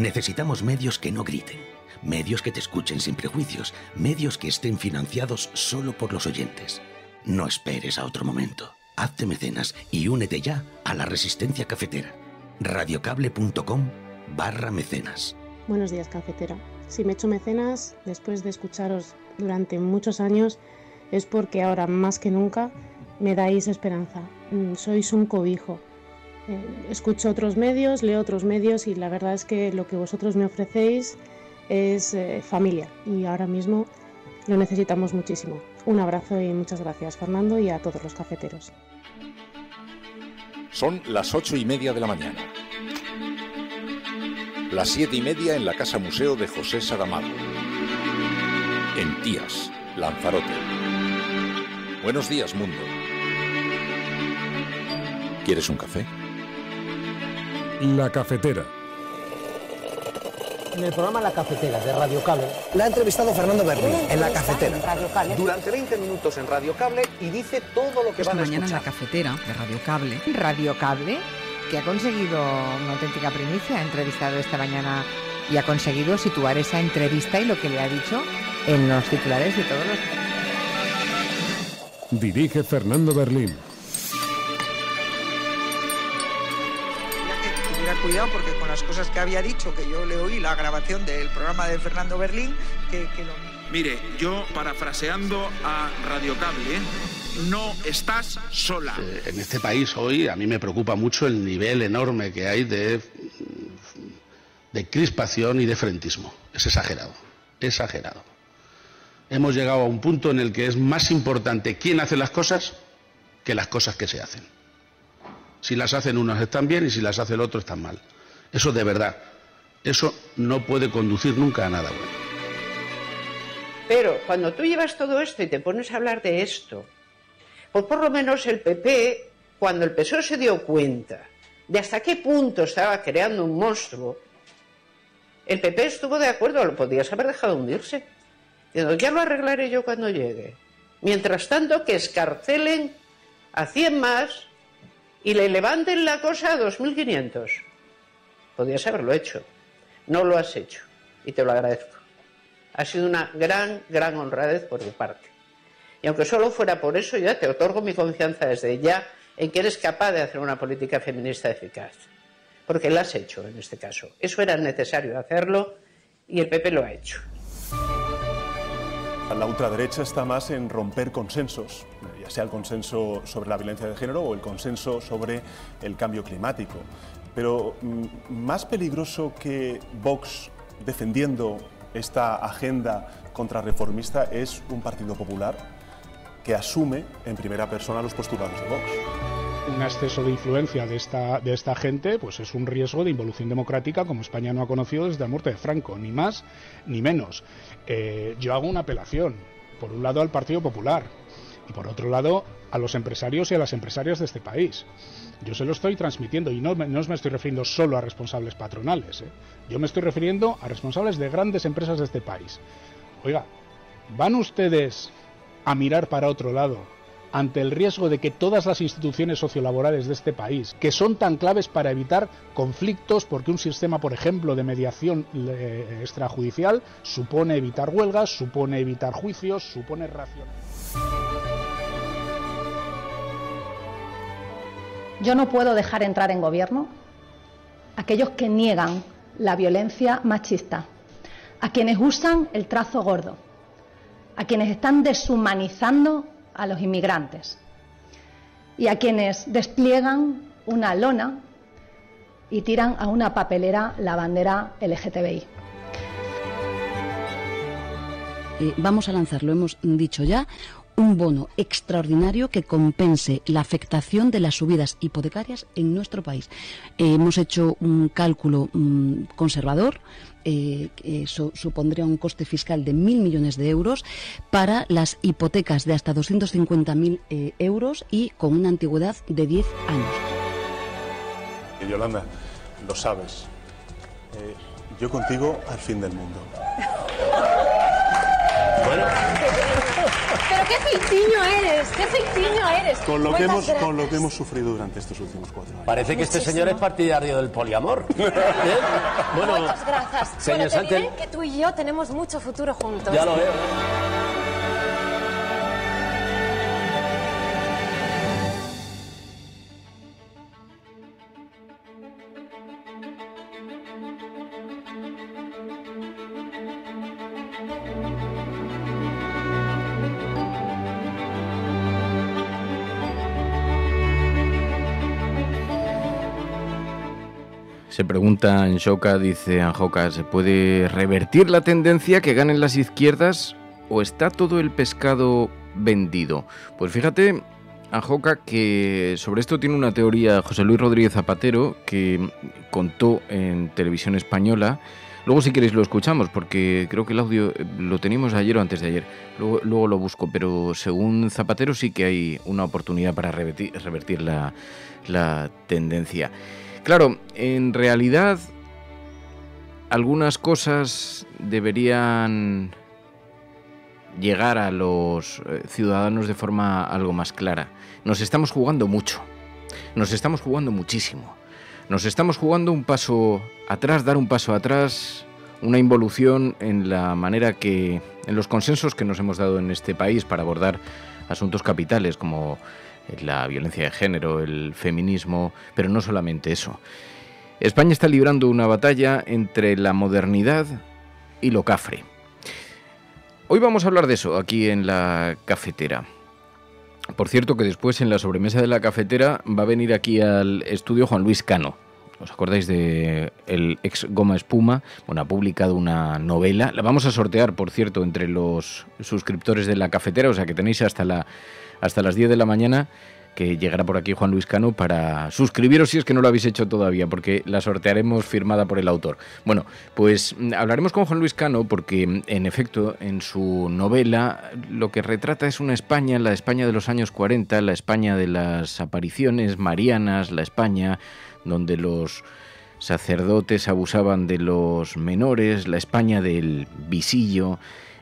Necesitamos medios que no griten, medios que te escuchen sin prejuicios, medios que estén financiados solo por los oyentes. No esperes a otro momento. Hazte mecenas y únete ya a la resistencia cafetera. radiocable.com barra mecenas. Buenos días, cafetera. Si me echo mecenas, después de escucharos durante muchos años, es porque ahora más que nunca me dais esperanza. Mm, sois un cobijo. Eh, escucho otros medios, leo otros medios y la verdad es que lo que vosotros me ofrecéis es eh, familia y ahora mismo lo necesitamos muchísimo. Un abrazo y muchas gracias Fernando y a todos los cafeteros. Son las ocho y media de la mañana. Las siete y media en la Casa Museo de José Saramago. En Tías, Lanzarote. Buenos días, mundo. ¿Quieres un café? La cafetera. En el programa La Cafetera de Radio Cable la ha entrevistado Fernando Berlín en La Cafetera. Durante 20 minutos en Radio Cable y dice todo lo que Esta van a mañana en. La Cafetera de Radio Cable. Radio Cable, que ha conseguido una auténtica primicia, ha entrevistado esta mañana y ha conseguido situar esa entrevista y lo que le ha dicho en los titulares de todos los Dirige Fernando Berlín. Cuidado porque con las cosas que había dicho, que yo le oí la grabación del programa de Fernando Berlín, que, que lo Mire, yo parafraseando a Radio Cable, ¿eh? no estás sola. En este país hoy a mí me preocupa mucho el nivel enorme que hay de, de crispación y de frentismo. Es exagerado, exagerado. Hemos llegado a un punto en el que es más importante quién hace las cosas que las cosas que se hacen. Si las hacen unos están bien y si las hace el otro están mal. Eso de verdad, eso no puede conducir nunca a nada bueno. Pero cuando tú llevas todo esto y te pones a hablar de esto, pues por lo menos el PP, cuando el PSOE se dio cuenta de hasta qué punto estaba creando un monstruo, el PP estuvo de acuerdo, lo podías haber dejado hundirse. Diciendo, ya lo arreglaré yo cuando llegue. Mientras tanto, que escarcelen a 100 más y le levanten la cosa a 2.500. Podías haberlo hecho. No lo has hecho. Y te lo agradezco. Ha sido una gran, gran honradez por mi parte. Y aunque solo fuera por eso, ya te otorgo mi confianza desde ya en que eres capaz de hacer una política feminista eficaz. Porque la has hecho en este caso. Eso era necesario hacerlo y el PP lo ha hecho. La ultraderecha está más en romper consensos, ya sea el consenso sobre la violencia de género o el consenso sobre el cambio climático. Pero mm, más peligroso que Vox defendiendo esta agenda contrarreformista es un Partido Popular que asume en primera persona los postulados de Vox. Un exceso de influencia de esta, de esta gente pues es un riesgo de involución democrática como España no ha conocido desde la muerte de Franco, ni más ni menos. Eh, yo hago una apelación, por un lado al Partido Popular y por otro lado a los empresarios y a las empresarias de este país. Yo se lo estoy transmitiendo y no, no me estoy refiriendo solo a responsables patronales, ¿eh? yo me estoy refiriendo a responsables de grandes empresas de este país. Oiga, ¿van ustedes a mirar para otro lado ante el riesgo de que todas las instituciones sociolaborales de este país, que son tan claves para evitar conflictos, porque un sistema, por ejemplo, de mediación eh, extrajudicial supone evitar huelgas, supone evitar juicios, supone racionar. Yo no puedo dejar entrar en gobierno a aquellos que niegan la violencia machista, a quienes usan el trazo gordo, a quienes están deshumanizando a los inmigrantes y a quienes despliegan una lona y tiran a una papelera la bandera LGTBI. Eh, vamos a lanzar, lo hemos dicho ya, un bono extraordinario que compense la afectación de las subidas hipotecarias en nuestro país. Eh, hemos hecho un cálculo mm, conservador. Eh, que eso supondría un coste fiscal de mil millones de euros para las hipotecas de hasta 250.000 eh, euros y con una antigüedad de 10 años. Y Yolanda, lo sabes. eh, yo contigo al fin del mundo. Pero qué feitiño eres, qué feitiño eres. Con lo, que hemos, con lo que hemos sufrido durante estos últimos cuatro años. Parece que este Muchísimo. señor es partidario del poliamor. ¿Eh? Bueno, Muchas gracias. señor bueno, te Sánchez- diré que tú y yo tenemos mucho futuro juntos. ya lo veo. Se pregunta Anshoka, dice Anjoka, ¿se puede revertir la tendencia que ganen las izquierdas o está todo el pescado vendido? Pues fíjate, Anjoka, que sobre esto tiene una teoría José Luis Rodríguez Zapatero que contó en televisión española. Luego si queréis lo escuchamos, porque creo que el audio eh, lo teníamos ayer o antes de ayer. Luego, lo busco, pero según Zapatero sí que hay una oportunidad para revertir, la tendencia. Claro, en realidad algunas cosas deberían llegar a los eh, ciudadanos de forma algo más clara. Nos estamos jugando mucho, nos estamos jugando muchísimo. Nos estamos jugando un paso atrás, dar un paso atrás, una involución en la manera que, en los consensos que nos hemos dado en este país para abordar asuntos capitales como la violencia de género, el feminismo, pero no solamente eso. España está librando una batalla entre la modernidad y lo cafre. Hoy vamos a hablar de eso aquí en la cafetera. Por cierto que después en la sobremesa de la cafetera va a venir aquí al estudio Juan Luis Cano. ¿Os acordáis de el ex Goma Espuma? Bueno, ha publicado una novela. La vamos a sortear, por cierto, entre los suscriptores de la cafetera, o sea que tenéis hasta la hasta las 10 de la mañana que llegará por aquí Juan Luis Cano para suscribiros si es que no lo habéis hecho todavía, porque la sortearemos firmada por el autor. Bueno, pues mm, hablaremos con Juan Luis Cano porque, mm, en efecto, en su novela lo que retrata es una España, la España de los años 40, la España de las apariciones marianas, la España donde los sacerdotes abusaban de los menores, la España del visillo,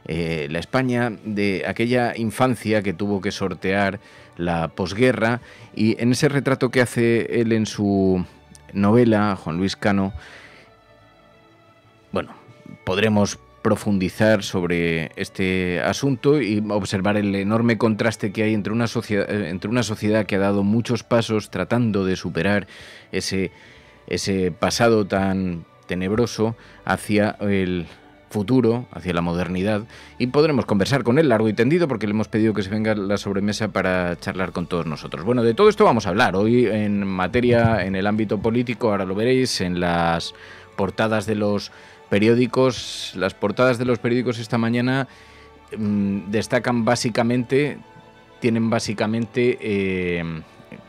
eh, la España de aquella infancia que tuvo que sortear la posguerra. Y en ese retrato que hace él en su novela, Juan Luis Cano, bueno, podremos profundizar sobre este asunto y observar el enorme contraste que hay entre una sociedad, entre una sociedad que ha dado muchos pasos tratando de superar ese, ese pasado tan tenebroso hacia el futuro, hacia la modernidad, y podremos conversar con él largo y tendido porque le hemos pedido que se venga a la sobremesa para charlar con todos nosotros. Bueno, de todo esto vamos a hablar hoy en materia, en el ámbito político, ahora lo veréis, en las portadas de los periódicos, las portadas de los periódicos esta mañana mmm, destacan básicamente, tienen básicamente eh,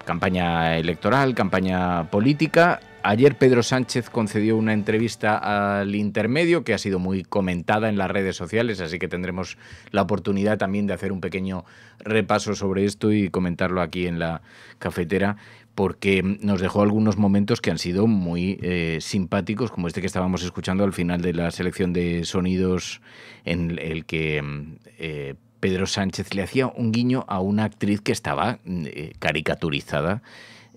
campaña electoral, campaña política, Ayer Pedro Sánchez concedió una entrevista al intermedio que ha sido muy comentada en las redes sociales, así que tendremos la oportunidad también de hacer un pequeño repaso sobre esto y comentarlo aquí en la cafetera, porque nos dejó algunos momentos que han sido muy eh, simpáticos, como este que estábamos escuchando al final de la selección de sonidos en el que... Eh, Pedro Sánchez le hacía un guiño a una actriz que estaba eh, caricaturizada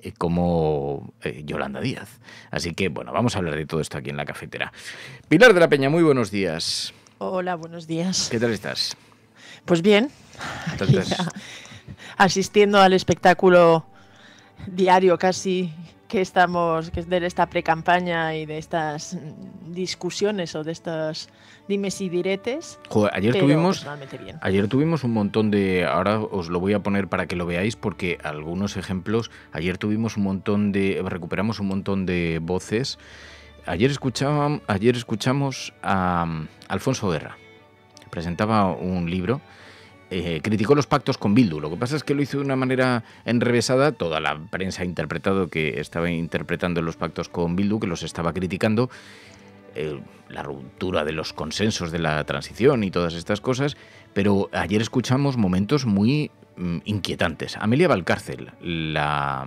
eh, como eh, Yolanda Díaz. Así que, bueno, vamos a hablar de todo esto aquí en la cafetera. Pilar de la Peña, muy buenos días. Hola, buenos días. ¿Qué tal estás? Pues bien, aquí Entonces- ya asistiendo al espectáculo diario casi que estamos, que es de esta pre-campaña y de estas discusiones o de estas dimes y diretes. Joder, ayer tuvimos bien. ayer tuvimos un montón de ahora os lo voy a poner para que lo veáis porque algunos ejemplos ayer tuvimos un montón de recuperamos un montón de voces ayer ayer escuchamos a um, Alfonso Guerra presentaba un libro eh, criticó los pactos con Bildu. Lo que pasa es que lo hizo de una manera enrevesada. Toda la prensa ha interpretado que estaba interpretando los pactos con Bildu, que los estaba criticando. eh, la ruptura de los consensos de la transición y todas estas cosas. Pero ayer escuchamos momentos muy mm, inquietantes. Amelia Valcárcel, la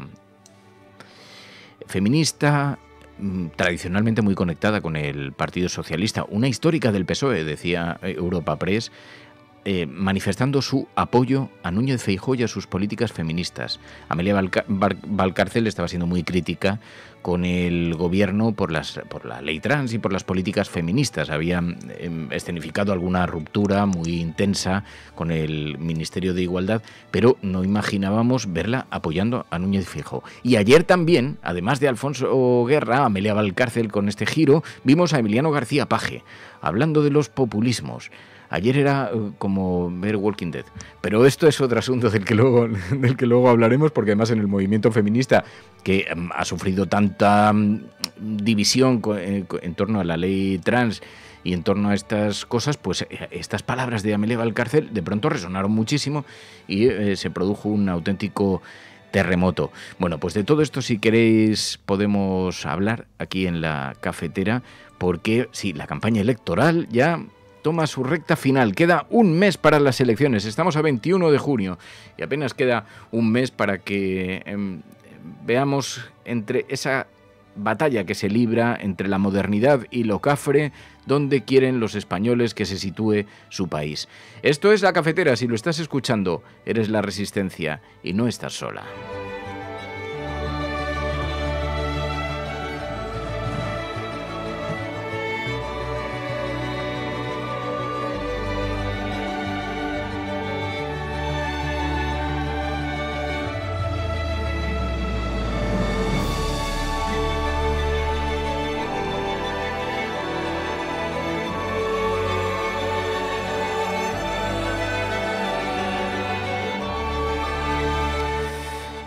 feminista mm, tradicionalmente muy conectada con el Partido Socialista, una histórica del PSOE, decía eh, Europa Press, eh, manifestando su apoyo a Núñez Feijóo y a sus políticas feministas. Amelia Valcárcel estaba siendo muy crítica con el gobierno por, las, por la ley trans y por las políticas feministas. Habían em, escenificado alguna ruptura muy intensa con el Ministerio de Igualdad, pero no imaginábamos verla apoyando a Núñez Fijo. Y ayer también, además de Alfonso Guerra, Amelia Valcárcel con este giro, vimos a Emiliano García Paje hablando de los populismos. Ayer era eh, como ver Walking Dead. Pero esto es otro asunto del que luego, del que luego hablaremos, porque además en el movimiento feminista, que mm, ha sufrido tanta mm, división eh, en torno a la ley trans y en torno a estas cosas, pues eh, estas palabras de Amelia Valcárcel de pronto resonaron muchísimo y se produjo un auténtico terremoto. Bueno, pues de todo esto, si queréis, podemos hablar aquí en la cafetera, porque sí, la campaña electoral ya toma su recta final. Queda un mes para las elecciones. Estamos a 21 de junio y apenas queda un mes para que em, veamos entre esa batalla que se libra entre la modernidad y lo cafre, donde quieren los españoles que se sitúe su país. Esto es La Cafetera, si lo estás escuchando, eres la resistencia y no estás sola.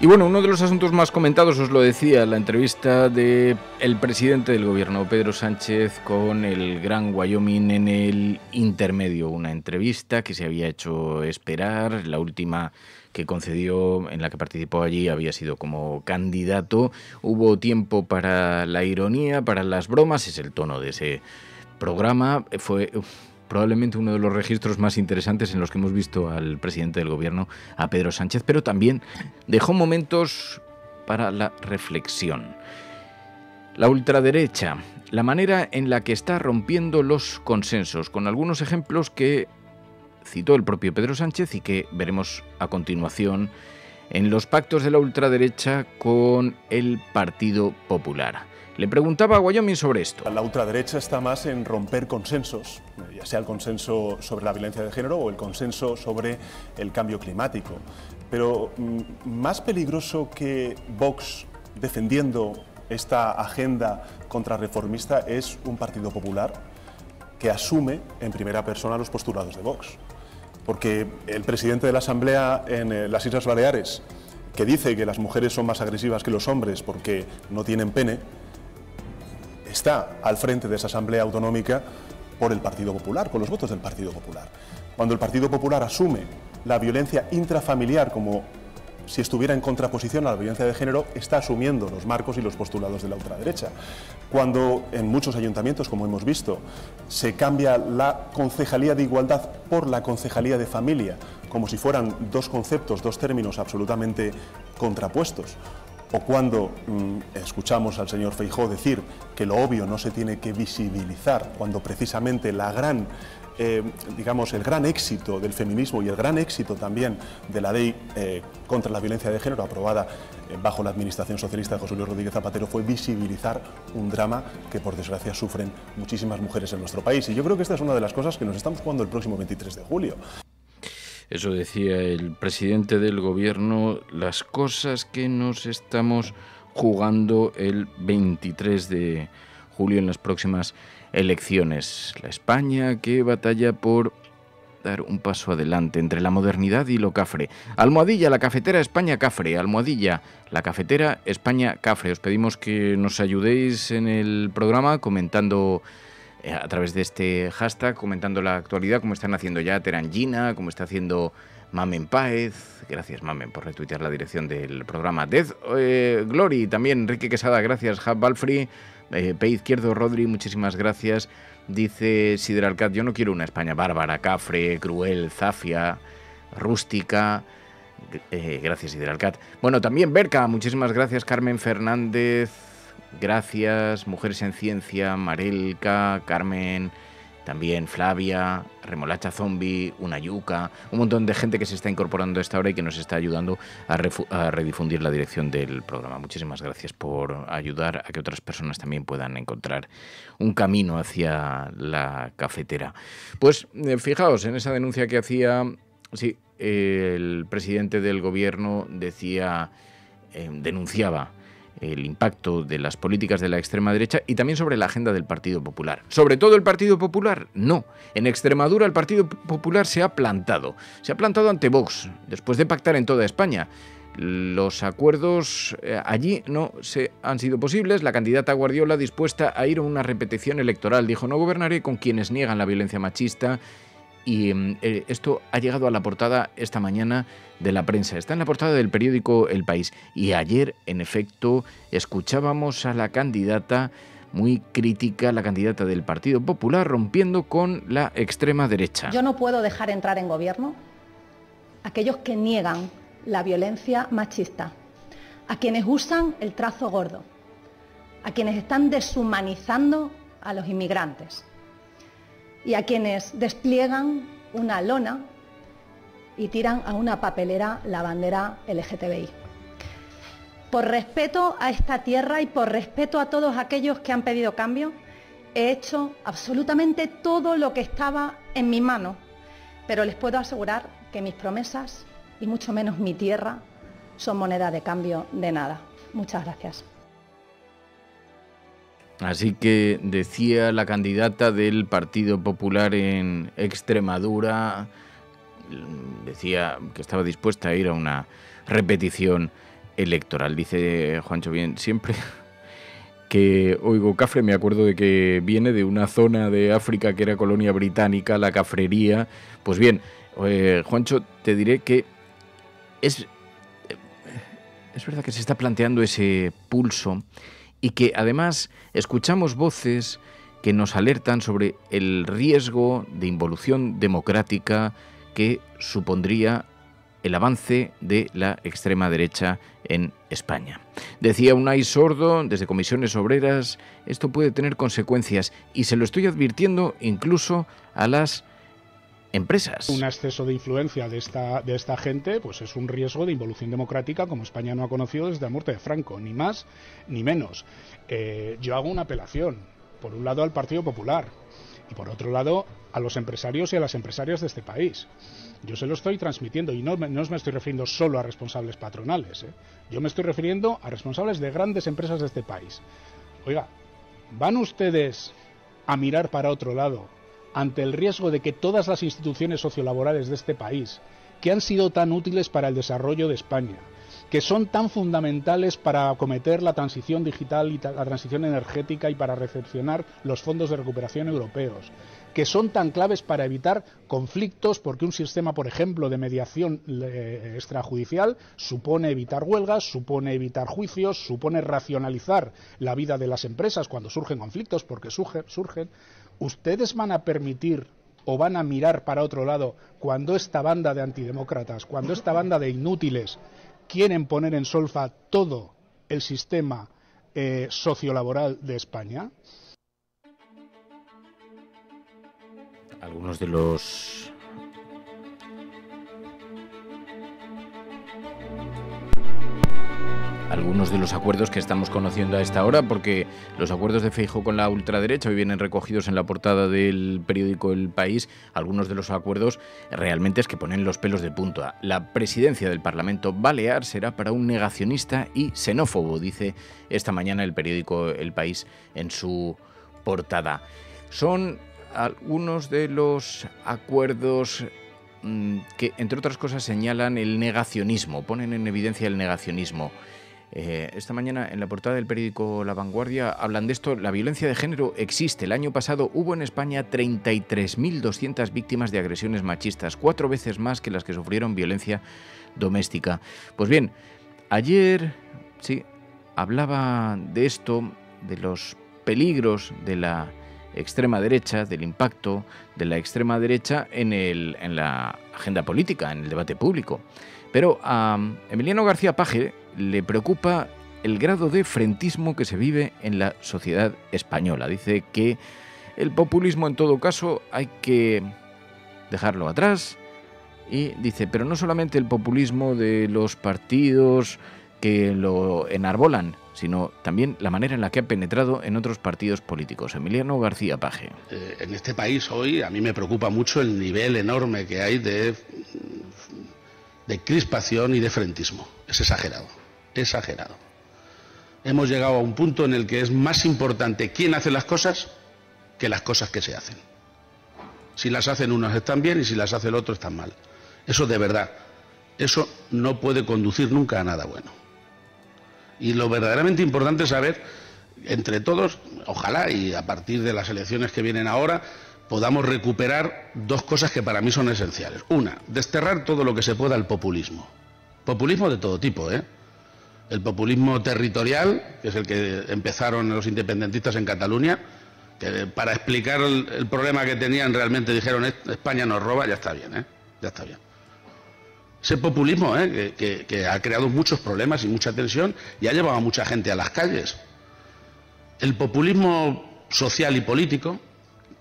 Bueno, uno de los asuntos más comentados, os lo decía, la entrevista de el presidente del gobierno, Pedro Sánchez, con el Gran Wyoming en el intermedio. Una entrevista que se había hecho esperar, la última que concedió, en la que participó allí, había sido como candidato. Hubo tiempo para la ironía, para las bromas, es el tono de ese programa. Fue probablemente uno de los registros más interesantes en los que hemos visto al presidente del gobierno, a Pedro Sánchez, pero también dejó momentos para la reflexión. La ultraderecha, la manera en la que está rompiendo los consensos, con algunos ejemplos que citó el propio Pedro Sánchez y que veremos a continuación en los pactos de la ultraderecha con el Partido Popular. Le preguntaba a Wyoming sobre esto. La ultraderecha está más en romper consensos, ya sea el consenso sobre la violencia de género o el consenso sobre el cambio climático. Pero mm, más peligroso que Vox defendiendo esta agenda contrarreformista es un Partido Popular que asume en primera persona los postulados de Vox. Porque el presidente de la Asamblea en eh, las Islas Baleares, que dice que las mujeres son más agresivas que los hombres porque no tienen pene, está al frente de esa Asamblea Autonómica por el Partido Popular, con los votos del Partido Popular. Cuando el Partido Popular asume la violencia intrafamiliar como si estuviera en contraposición a la violencia de género, está asumiendo los marcos y los postulados de la ultraderecha. Cuando en muchos ayuntamientos, como hemos visto, se cambia la concejalía de igualdad por la concejalía de familia, como si fueran dos conceptos, dos términos absolutamente contrapuestos, o cuando mm, escuchamos al señor Feijó decir que lo obvio no se tiene que visibilizar, cuando precisamente la gran, eh, digamos, el gran éxito del feminismo y el gran éxito también de la ley eh, contra la violencia de género aprobada eh, bajo la administración socialista de José Luis Rodríguez Zapatero fue visibilizar un drama que por desgracia sufren muchísimas mujeres en nuestro país. Y yo creo que esta es una de las cosas que nos estamos jugando el próximo 23 de julio. Eso decía el presidente del gobierno, las cosas que nos estamos jugando el 23 de julio en las próximas elecciones. La España que batalla por dar un paso adelante entre la modernidad y lo cafre. Almohadilla, la cafetera España Cafre. Almohadilla, la cafetera España Cafre. Os pedimos que nos ayudéis en el programa comentando a través de este hashtag comentando la actualidad, como están haciendo ya Terangina, como está haciendo Mamen Páez. Gracias, Mamen, por retuitear la dirección del programa. Death eh, Glory, también Enrique Quesada, gracias. Hub Balfrey, eh, P. Izquierdo Rodri, muchísimas gracias. Dice Sideralcat, yo no quiero una España bárbara, cafre, cruel, zafia, rústica. Eh, gracias, Sideralcat. Bueno, también Berca, muchísimas gracias. Carmen Fernández, Gracias, Mujeres en Ciencia, Marelka, Carmen, también Flavia, Remolacha Zombie, Una Yuca, un montón de gente que se está incorporando a esta hora y que nos está ayudando a, redifundir la dirección del programa. Muchísimas gracias por ayudar a que otras personas también puedan encontrar un camino hacia la cafetera. Pues eh, fijaos en esa denuncia que hacía, sí, el presidente del gobierno decía, eh, denunciaba el impacto de las políticas de la extrema derecha y también sobre la agenda del Partido Popular. ¿Sobre todo el Partido Popular? No. En Extremadura el Partido Popular se ha plantado. Se ha plantado ante Vox, después de pactar en toda España. Los acuerdos eh, allí no se han sido posibles. La candidata Guardiola dispuesta a ir a una repetición electoral dijo no gobernaré con quienes niegan la violencia machista y mm, eh, esto ha llegado a la portada esta mañana de la prensa. Está en la portada del periódico El País. Y ayer, en efecto, escuchábamos a la candidata muy crítica, la candidata del Partido Popular, rompiendo con la extrema derecha. Yo no puedo dejar entrar en gobierno aquellos que niegan la violencia machista, a quienes usan el trazo gordo, a quienes están deshumanizando a los inmigrantes y a quienes despliegan una lona y tiran a una papelera la bandera LGTBI. Por respeto a esta tierra y por respeto a todos aquellos que han pedido cambio, he hecho absolutamente todo lo que estaba en mi mano, pero les puedo asegurar que mis promesas, y mucho menos mi tierra, son moneda de cambio de nada. Muchas gracias. Así que decía la candidata del Partido Popular en Extremadura, decía que estaba dispuesta a ir a una repetición electoral. Dice Juancho bien, siempre que oigo cafre me acuerdo de que viene de una zona de África que era colonia británica, la cafrería. Pues bien, eh, Juancho, te diré que es, es verdad que se está planteando ese pulso y que además escuchamos voces que nos alertan sobre el riesgo de involución democrática que supondría el avance de la extrema derecha en España. Decía Unai Sordo desde Comisiones Obreras, esto puede tener consecuencias y se lo estoy advirtiendo incluso a las Un exceso de influencia de esta, de esta gente pues es un riesgo de involución democrática como España no ha conocido desde la muerte de Franco, ni más ni menos. Eh, yo hago una apelación, por un lado al Partido Popular y por otro lado a los empresarios y a las empresarias de este país. Yo se lo estoy transmitiendo y no, no me estoy refiriendo solo a responsables patronales, ¿eh? yo me estoy refiriendo a responsables de grandes empresas de este país. Oiga, ¿van ustedes a mirar para otro lado ante el riesgo de que todas las instituciones sociolaborales de este país, que han sido tan útiles para el desarrollo de España, que son tan fundamentales para acometer la transición digital y la transición energética y para recepcionar los fondos de recuperación europeos, que son tan claves para evitar conflictos, porque un sistema, por ejemplo, de mediación eh, extrajudicial supone evitar huelgas, supone evitar juicios, supone racionalizar la vida de las empresas cuando surgen conflictos, porque surgen, ¿ustedes van a permitir o van a mirar para otro lado cuando esta banda de antidemócratas, cuando esta banda de inútiles quieren poner en solfa todo el sistema eh, sociolaboral de España? Algunos de los algunos de los acuerdos que estamos conociendo a esta hora, porque los acuerdos de Feijo con la ultraderecha hoy vienen recogidos en la portada del periódico El País. Algunos de los acuerdos realmente es que ponen los pelos de punta. La presidencia del Parlamento Balear será para un negacionista y xenófobo, dice esta mañana el periódico El País en su portada. Son algunos de los acuerdos mm, que, entre otras cosas, señalan el negacionismo, ponen en evidencia el negacionismo. Eh, esta mañana en la portada del periódico La Vanguardia hablan de esto. La violencia de género existe. El año pasado hubo en España 33.200 víctimas de agresiones machistas, cuatro veces más que las que sufrieron violencia doméstica. Pues bien, ayer, sí, hablaba de esto, de los peligros de la extrema derecha, del impacto de la extrema derecha en, el, en la agenda política, en el debate público. Pero Emiliano García Paje le preocupa el grado de frentismo que se vive en la sociedad española. Dice que El populismo en todo caso hay que dejarlo atrás y dice, pero no solamente el populismo de los partidos que lo enarbolan, sino también la manera en la que ha penetrado en otros partidos políticos. Emiliano García Paje. Eh, en este país hoy a mí me preocupa mucho el nivel enorme que hay de, de crispación y de frentismo. Es exagerado, exagerado. Hemos llegado a un punto en el que es más importante quién hace las cosas que las cosas que se hacen. Si las hacen unos están bien y si las hace el otro están mal. Eso de verdad, eso no puede conducir nunca a nada bueno. Y lo verdaderamente importante es saber, entre todos, ojalá y a partir de las elecciones que vienen ahora, podamos recuperar dos cosas que para mí son esenciales. Una, desterrar todo lo que se pueda el populismo. Populismo de todo tipo, ¿eh? El populismo territorial, que es el que empezaron los independentistas en Cataluña, que para explicar el, problema que tenían realmente dijeron España nos roba, ya está bien, ¿eh? Ya está bien. Ese populismo ¿eh? que, ha creado muchos problemas y mucha tensión y ha llevado a mucha gente a las calles. El populismo social y político,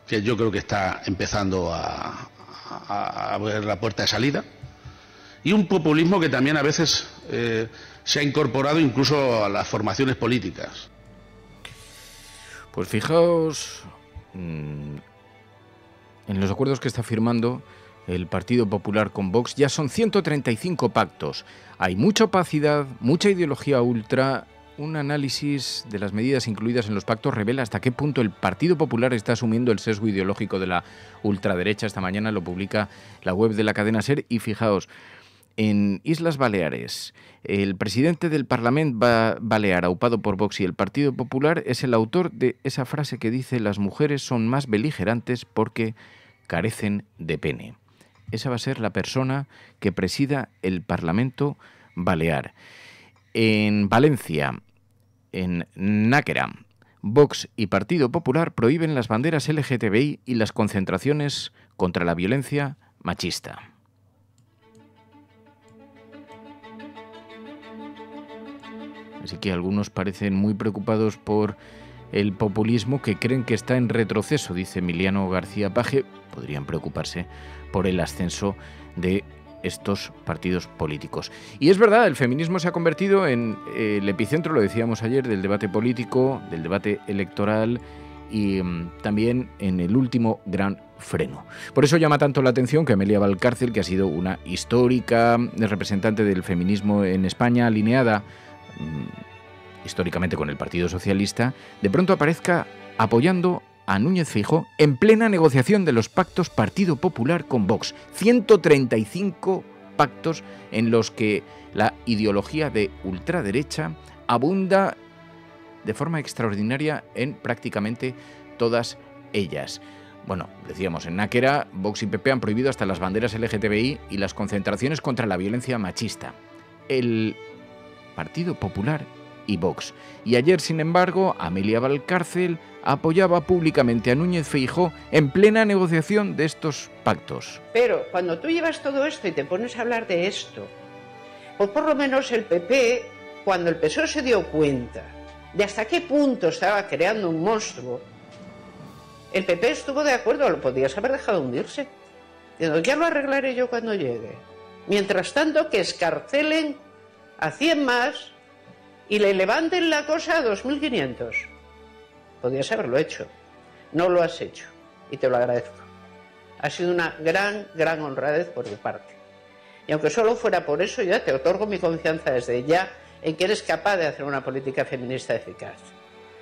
que yo creo que está empezando a, ver la puerta de salida, y un populismo que también a veces eh, se ha incorporado incluso a las formaciones políticas. Pues fijaos mm, en los acuerdos que está firmando el Partido Popular con Vox, ya son 135 pactos. Hay mucha opacidad, mucha ideología ultra. Un análisis de las medidas incluidas en los pactos revela hasta qué punto el Partido Popular está asumiendo el sesgo ideológico de la ultraderecha. Esta mañana lo publica la web de la cadena Ser y fijaos, en Islas Baleares, el presidente del Parlamento Balear, aupado por Vox y el Partido Popular, es el autor de esa frase que dice las mujeres son más beligerantes porque carecen de pene. Esa va a ser la persona que presida el Parlamento Balear. En Valencia, en Náquera, Vox y Partido Popular prohíben las banderas LGTBI y las concentraciones contra la violencia machista. Así que algunos parecen muy preocupados por el populismo que creen que está en retroceso, dice Emiliano García Paje. Podrían preocuparse por el ascenso de estos partidos políticos. Y es verdad, el feminismo se ha convertido en eh, el epicentro, lo decíamos ayer, del debate político, del debate electoral y mm, también en el último gran freno. Por eso llama tanto la atención que Amelia Valcárcel, que ha sido una histórica representante del feminismo en España, alineada históricamente con el Partido Socialista, de pronto aparezca apoyando a Núñez Fijo en plena negociación de los pactos Partido Popular con Vox. 135 pactos en los que la ideología de ultraderecha abunda de forma extraordinaria en prácticamente todas ellas. Bueno, decíamos, en Náquera, Vox y PP han prohibido hasta las banderas LGTBI y las concentraciones contra la violencia machista. El Partido Popular y Vox. Y ayer, sin embargo, Amelia Valcárcel apoyaba públicamente a Núñez Feijóo en plena negociación de estos pactos. Pero cuando tú llevas todo esto y te pones a hablar de esto, pues por lo menos el PP, cuando el PSOE se dio cuenta de hasta qué punto estaba creando un monstruo, el PP estuvo de acuerdo, lo podías haber dejado hundirse. ya lo arreglaré yo cuando llegue. Mientras tanto, que escarcelen a 100 más y le levanten la cosa a 2.500. Podías haberlo hecho. No lo has hecho. Y te lo agradezco. Ha sido una gran, gran honradez por mi parte. Y aunque solo fuera por eso, ya te otorgo mi confianza desde ya en que eres capaz de hacer una política feminista eficaz.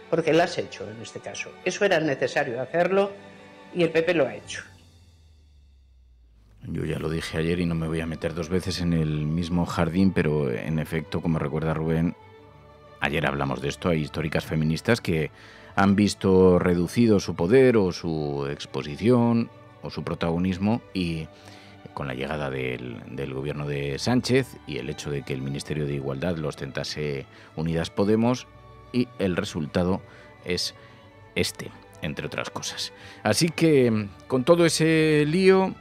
Porque la has hecho en este caso. Eso era necesario hacerlo y el PP lo ha hecho. Yo ya lo dije ayer y no me voy a meter dos veces en el mismo jardín, pero en efecto, como recuerda Rubén, ayer hablamos de esto, hay históricas feministas que han visto reducido su poder o su exposición o su protagonismo y con la llegada del, gobierno de Sánchez y el hecho de que el Ministerio de Igualdad lo ostentase Unidas Podemos y el resultado es este, entre otras cosas. Así que con todo ese lío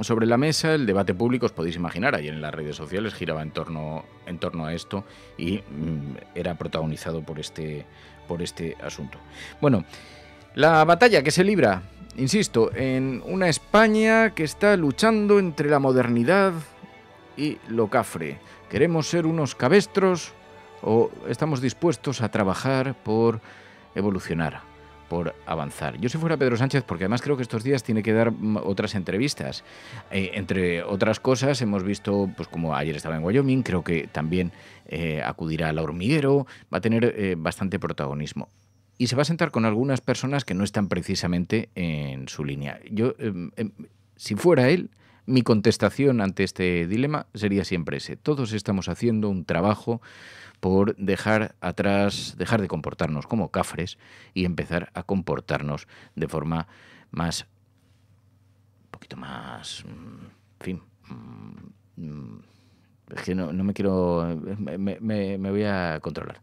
sobre la mesa, el debate público, os podéis imaginar, ayer en las redes sociales giraba en torno, en torno a esto y mm, era protagonizado por este por este asunto. Bueno, La batalla que se libra, insisto, en una España que está luchando entre la modernidad y lo cafre. ¿Queremos ser unos cabestros o estamos dispuestos a trabajar por evolucionar, por avanzar? Yo si fuera Pedro Sánchez, porque además creo que estos días tiene que dar mm, otras entrevistas. Eh, entre otras cosas, hemos visto, pues como ayer estaba en Wyoming, creo que también eh, acudirá al hormiguero, va a tener eh, bastante protagonismo y se va a sentar con algunas personas que no están precisamente en su línea. Yo, em, em, si fuera él, mi contestación ante este dilema sería siempre ese. Todos estamos haciendo un trabajo por dejar atrás, dejar de comportarnos como cafres y empezar a comportarnos de forma más, un poquito más, mm, en fin, mm, mm, es que no, me quiero, me, me voy a controlar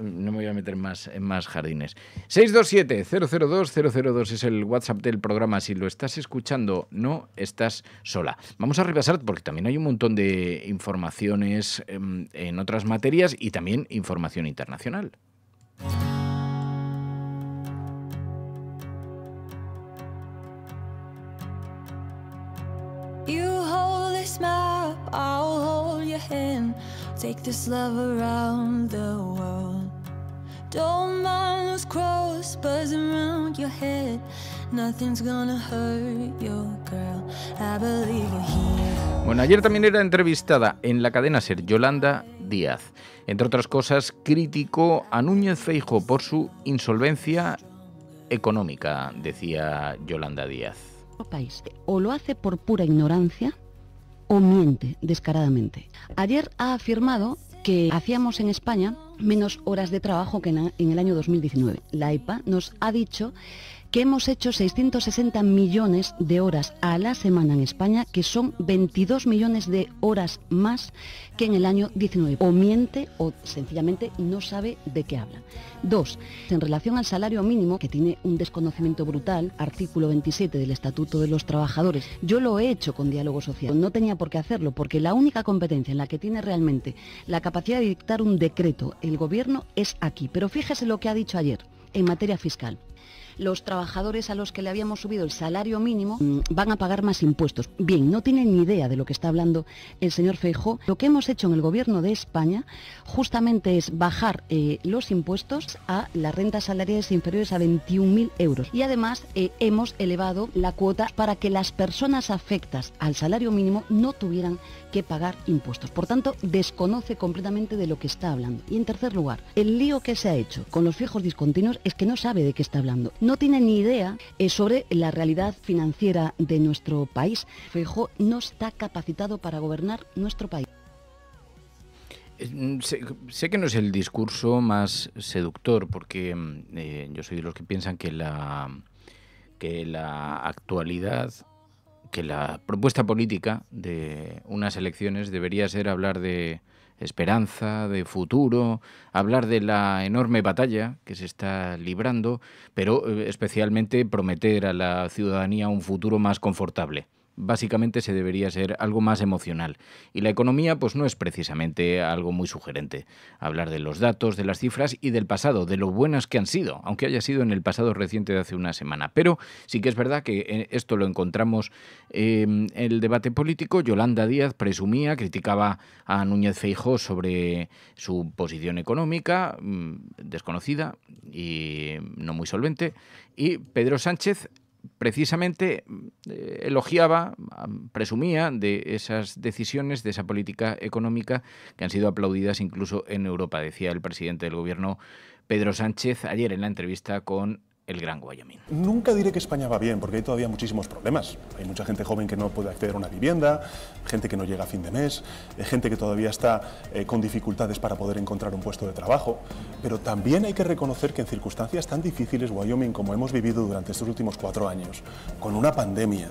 no me voy a meter más en más jardines. 627-002-002 es el WhatsApp del programa. Si lo estás escuchando, no estás sola. Vamos a repasar porque también hay un montón de informaciones em, en, otras materias y también información internacional. Don't mind those crows buzzing around your head. Nothing's gonna hurt your girl. I believe you're here. Bueno, ayer también era entrevistada en la cadena Ser Yolanda Díaz. Entre otras cosas, criticó a Núñez Feijo por su insolvencia económica, decía Yolanda Díaz. País o lo hace por pura ignorancia o miente descaradamente. Ayer ha afirmado que hacíamos en España menos horas de trabajo que en el año 2019. La EPA nos ha dicho que hemos hecho 660 millones de horas a la semana en España, que son 22 millones de horas más que en el año 19. O miente o sencillamente no sabe de qué habla. Dos, en relación al salario mínimo, que tiene un desconocimiento brutal, artículo 27 del Estatuto de los Trabajadores, yo lo he hecho con diálogo social. No tenía por qué hacerlo, porque la única competencia en la que tiene realmente la capacidad de dictar un decreto el gobierno es aquí. Pero fíjese lo que ha dicho ayer en materia fiscal los trabajadores a los que le habíamos subido el salario mínimo mm, van a pagar más impuestos. Bien, no tienen ni idea de lo que está hablando el señor Feijó. Lo que hemos hecho en el gobierno de España justamente es bajar eh, los impuestos a las rentas salariales inferiores a 21.000 euros. Y además eh, hemos elevado la cuota para que las personas afectas al salario mínimo no tuvieran que pagar impuestos. Por tanto, desconoce completamente de lo que está hablando. Y en tercer lugar, el lío que se ha hecho con los fijos discontinuos es que no sabe de qué está hablando. No tiene ni idea eh, sobre la realidad financiera de nuestro país. Fijo no está capacitado para gobernar nuestro país. Mm, sé, que no es el discurso más seductor, porque mm, eh, yo soy de los que piensan que la, que la actualidad que la propuesta política de unas elecciones debería ser hablar de esperanza, de futuro, hablar de la enorme batalla que se está librando, pero eh, especialmente prometer a la ciudadanía un futuro más confortable básicamente se debería ser algo más emocional. Y la economía pues no es precisamente algo muy sugerente. Hablar de los datos, de las cifras y del pasado, de lo buenas que han sido, aunque haya sido en el pasado reciente de hace una semana. Pero sí que es verdad que eh, esto lo encontramos em, en el debate político. Yolanda Díaz presumía, criticaba a Núñez Feijó sobre su posición económica, mm, desconocida y no muy solvente. Y Pedro Sánchez precisamente eh, elogiaba, presumía de esas decisiones, de esa política económica que han sido aplaudidas incluso en Europa, decía el presidente del gobierno Pedro Sánchez ayer en la entrevista con el Gran Wyoming. Nunca diré que España va bien, porque hay todavía muchísimos problemas. Hay mucha gente joven que no puede acceder a una vivienda, gente que no llega a fin de mes, eh, gente que todavía está eh, con dificultades para poder encontrar un puesto de trabajo. Pero también hay que reconocer que en circunstancias tan difíciles, Wyoming, como hemos vivido durante estos últimos cuatro años, con una pandemia,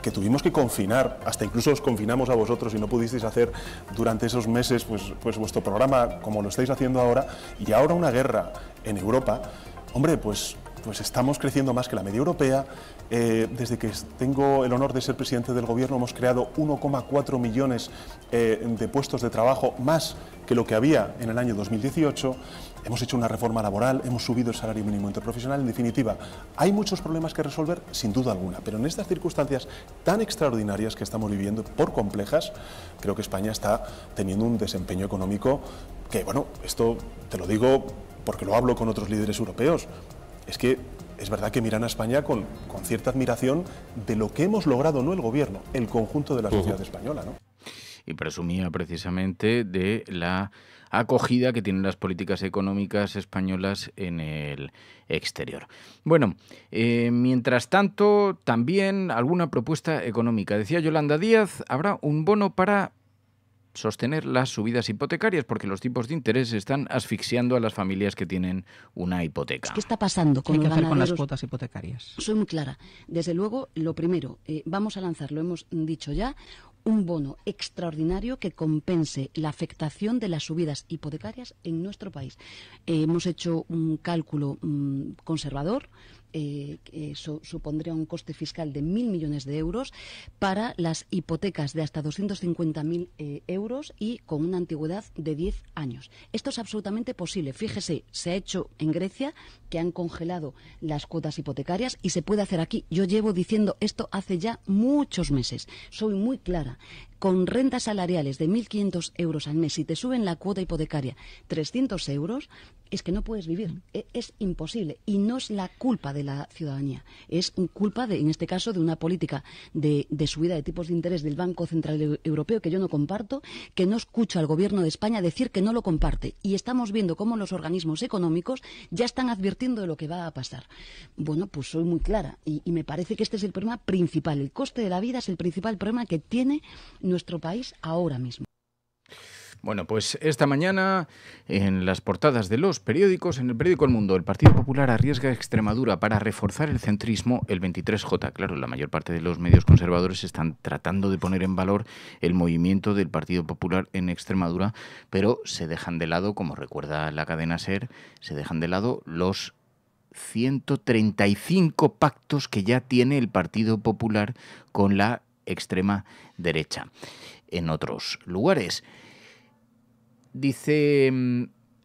que tuvimos que confinar, hasta incluso os confinamos a vosotros y no pudisteis hacer durante esos meses pues, pues vuestro programa como lo estáis haciendo ahora, y ahora una guerra en Europa, hombre, pues pues estamos creciendo más que la media europea. Eh, desde que tengo el honor de ser presidente del gobierno hemos creado 1,4 millones eh, de puestos de trabajo más que lo que había en el año 2018. Hemos hecho una reforma laboral, hemos subido el salario mínimo interprofesional. En definitiva, hay muchos problemas que resolver, sin duda alguna, pero en estas circunstancias tan extraordinarias que estamos viviendo, por complejas, creo que España está teniendo un desempeño económico que, bueno, esto te lo digo porque lo hablo con otros líderes europeos, es que es verdad que miran a España con, con cierta admiración de lo que hemos logrado, no el gobierno, el conjunto de la sociedad española. ¿no? Y presumía precisamente de la acogida que tienen las políticas económicas españolas en el exterior. Bueno, eh, mientras tanto, también alguna propuesta económica. Decía Yolanda Díaz, habrá un bono para sostener las subidas hipotecarias porque los tipos de interés están asfixiando a las familias que tienen una hipoteca. ¿Qué está pasando con, ¿Qué hay que los hacer con las cuotas hipotecarias? Soy muy clara. Desde luego, lo primero, eh, vamos a lanzar, lo hemos dicho ya, un bono extraordinario que compense la afectación de las subidas hipotecarias en nuestro país. Eh, hemos hecho un cálculo mm, conservador. Eh, eso supondría un coste fiscal de mil millones de euros para las hipotecas de hasta 250.000 eh, euros y con una antigüedad de 10 años. Esto es absolutamente posible. Fíjese, se ha hecho en Grecia, que han congelado las cuotas hipotecarias y se puede hacer aquí. Yo llevo diciendo esto hace ya muchos meses. Soy muy clara. Con rentas salariales de 1.500 euros al mes, si te suben la cuota hipotecaria 300 euros, es que no puedes vivir. E- Es imposible. Y no es la culpa de la ciudadanía. Es culpa, de, en este caso, de una política de, de subida de tipos de interés del Banco Central Eu- Europeo que yo no comparto, que no escucho al Gobierno de España decir que no lo comparte. Y estamos viendo cómo los organismos económicos ya están advirtiendo de lo que va a pasar. Bueno, pues soy muy clara. Y, y me parece que este es el problema principal. El coste de la vida es el principal problema que tiene nuestro país ahora mismo. Bueno, pues esta mañana en las portadas de los periódicos, en el periódico El Mundo, el Partido Popular arriesga a Extremadura para reforzar el centrismo, el 23J. Claro, la mayor parte de los medios conservadores están tratando de poner en valor el movimiento del Partido Popular en Extremadura, pero se dejan de lado, como recuerda la cadena SER, se dejan de lado los 135 pactos que ya tiene el Partido Popular con la extrema derecha en otros lugares. Dice mm,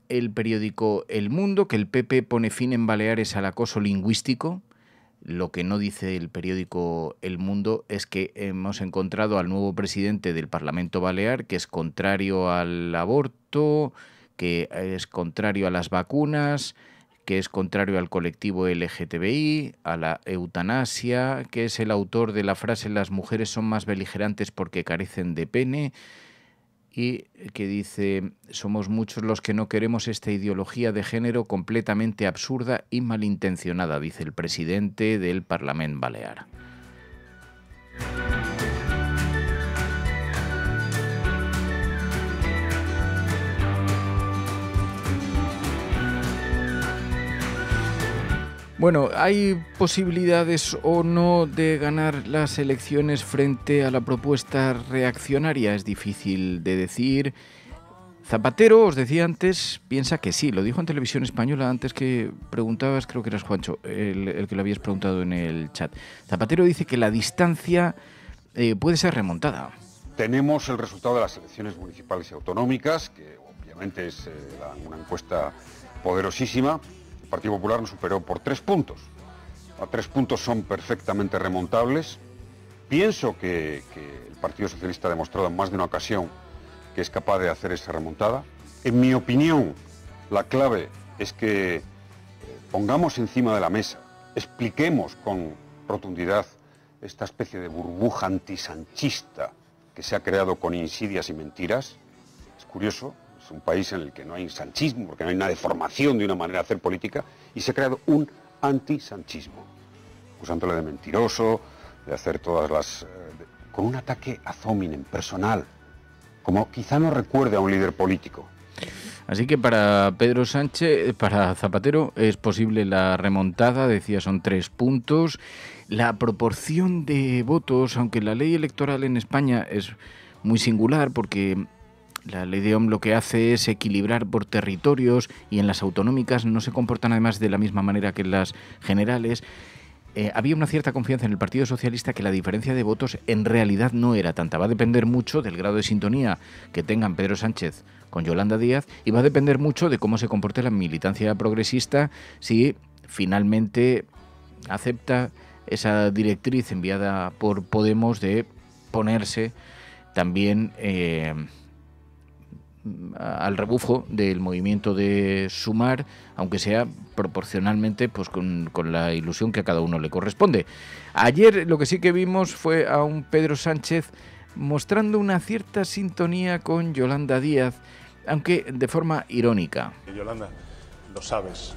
el periódico El Mundo que el PP pone fin en Baleares al acoso lingüístico. Lo que no dice el periódico El Mundo es que hemos encontrado al nuevo presidente del Parlamento Balear, que es contrario al aborto, que es contrario a las vacunas, que es contrario al colectivo LGTBI, a la eutanasia, que es el autor de la frase las mujeres son más beligerantes porque carecen de pene y que dice, somos muchos los que no queremos esta ideología de género completamente absurda y malintencionada, dice el presidente del Parlamento Balear. Bueno, ¿hay posibilidades o no de ganar las elecciones frente a la propuesta reaccionaria? Es difícil de decir. Zapatero, os decía antes, piensa que sí. Lo dijo en televisión española antes que preguntabas, creo que eras Juancho, el, que lo habías preguntado en el chat. Zapatero dice que la distancia eh, puede ser remontada. Tenemos el resultado de las elecciones municipales y autonómicas, que obviamente es eh, una encuesta poderosísima. El Partido Popular nos superó por tres puntos. A tres puntos son perfectamente remontables. Pienso que, el Partido Socialista ha demostrado en más de una ocasión que es capaz de hacer esa remontada. En mi opinión, la clave es que eh, pongamos encima de la mesa, expliquemos con rotundidad esta especie de burbuja antisanchista que se ha creado con insidias y mentiras. Es curioso, un país en el que no hay sanchismo, porque no hay una deformación de una manera de hacer política, y se ha creado un antisanchismo, acusándole de mentiroso, de hacer todas las... eh, con un ataque a Zominen, personal, como quizá no recuerde a un líder político. Así que para Pedro Sánchez, para Zapatero, es posible la remontada, decía, son tres puntos. La proporción de votos, aunque la ley electoral en España es muy singular porque la ley de OM lo que hace es equilibrar por territorios y en las autonómicas no se comportan además de la misma manera que en las generales. Eh, había una cierta confianza en el Partido Socialista que la diferencia de votos en realidad no era tanta. Va a depender mucho del grado de sintonía que tengan Pedro Sánchez con Yolanda Díaz y va a depender mucho de cómo se comporte la militancia progresista si finalmente acepta esa directriz enviada por Podemos de ponerse también eh, al rebufo del movimiento de Sumar, aunque sea proporcionalmente pues con, con, la ilusión que a cada uno le corresponde. Ayer lo que sí que vimos fue a un Pedro Sánchez mostrando una cierta sintonía con Yolanda Díaz, aunque de forma irónica. Yolanda, lo sabes.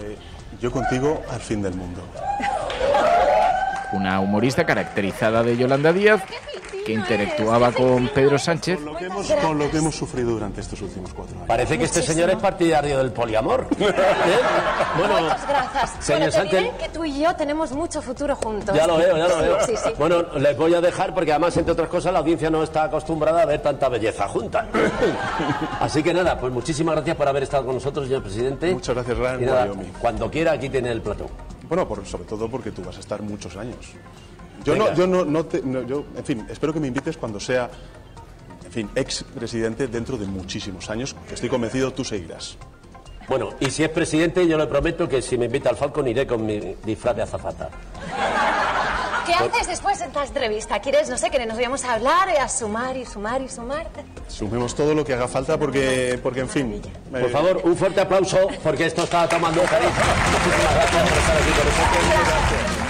Eh, yo contigo al fin del mundo. Una humorista caracterizada de Yolanda Díaz que interactuaba con Pedro Sánchez. Con lo, que hemos, con lo que hemos sufrido durante estos últimos cuatro años. Parece que este señor es partidario del poliamor. ¿Eh? Bueno, Muchas gracias. Señor Pero te diré que tú y yo tenemos mucho futuro juntos. Ya lo veo, ya lo veo. Sí, sí, sí. Bueno, les voy a dejar porque además, entre otras cosas, la audiencia no está acostumbrada a ver tanta belleza junta. Así que nada, pues muchísimas gracias por haber estado con nosotros, señor presidente. Muchas gracias, Ryan. Y nada, Wyoming. cuando quiera, aquí tiene el plató. Bueno, por- sobre todo porque tú vas a estar muchos años. Yo Venga. no, yo no, no te- no, yo, en fin, espero que me invites cuando sea, en fin, ex presidente dentro de muchísimos años, que estoy convencido tú seguirás. Bueno, y si es presidente, yo le prometo que si me invita al Falcon iré con mi disfraz de azafata. ¿Qué haces después en esta entrevista? ¿Quieres, no sé, que nos vayamos a hablar, eh, a sumar y sumar y sumar? Sumemos todo lo que haga falta porque, porque en fin. Por eh, favor, un fuerte aplauso porque esto está tomando cariz. Muchísimas gracias por estar aquí con nosotros.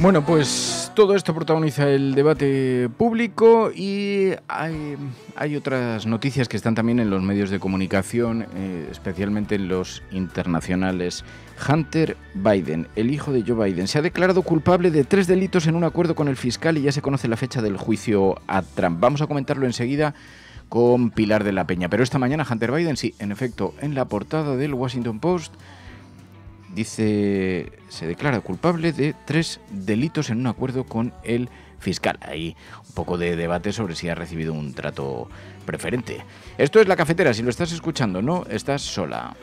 Bueno, pues todo esto protagoniza el debate público y hay, otras noticias que están también en los medios de comunicación, eh, especialmente en los internacionales. Hunter Biden, el hijo de Joe Biden, se ha declarado culpable de tres delitos en un acuerdo con el fiscal y ya se conoce la fecha del juicio a Trump. Vamos a comentarlo enseguida con Pilar de la Peña. Pero esta mañana Hunter Biden, sí, en efecto, en la portada del Washington Post dice, se declara culpable de tres delitos en un acuerdo con el fiscal. Hay un poco de debate sobre si ha recibido un trato preferente. Esto es la cafetera, si lo estás escuchando, no estás sola.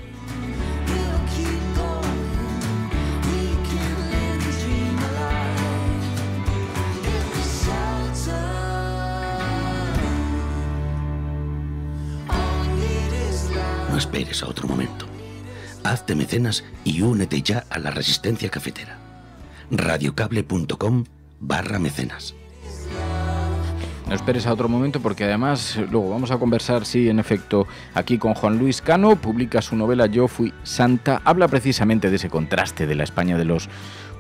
No esperes a otro momento. Hazte mecenas y únete ya a la resistencia cafetera. radiocable.com barra mecenas. No esperes a otro momento porque además luego vamos a conversar, sí, en efecto, aquí con Juan Luis Cano, publica su novela Yo fui santa, habla precisamente de ese contraste de la España de los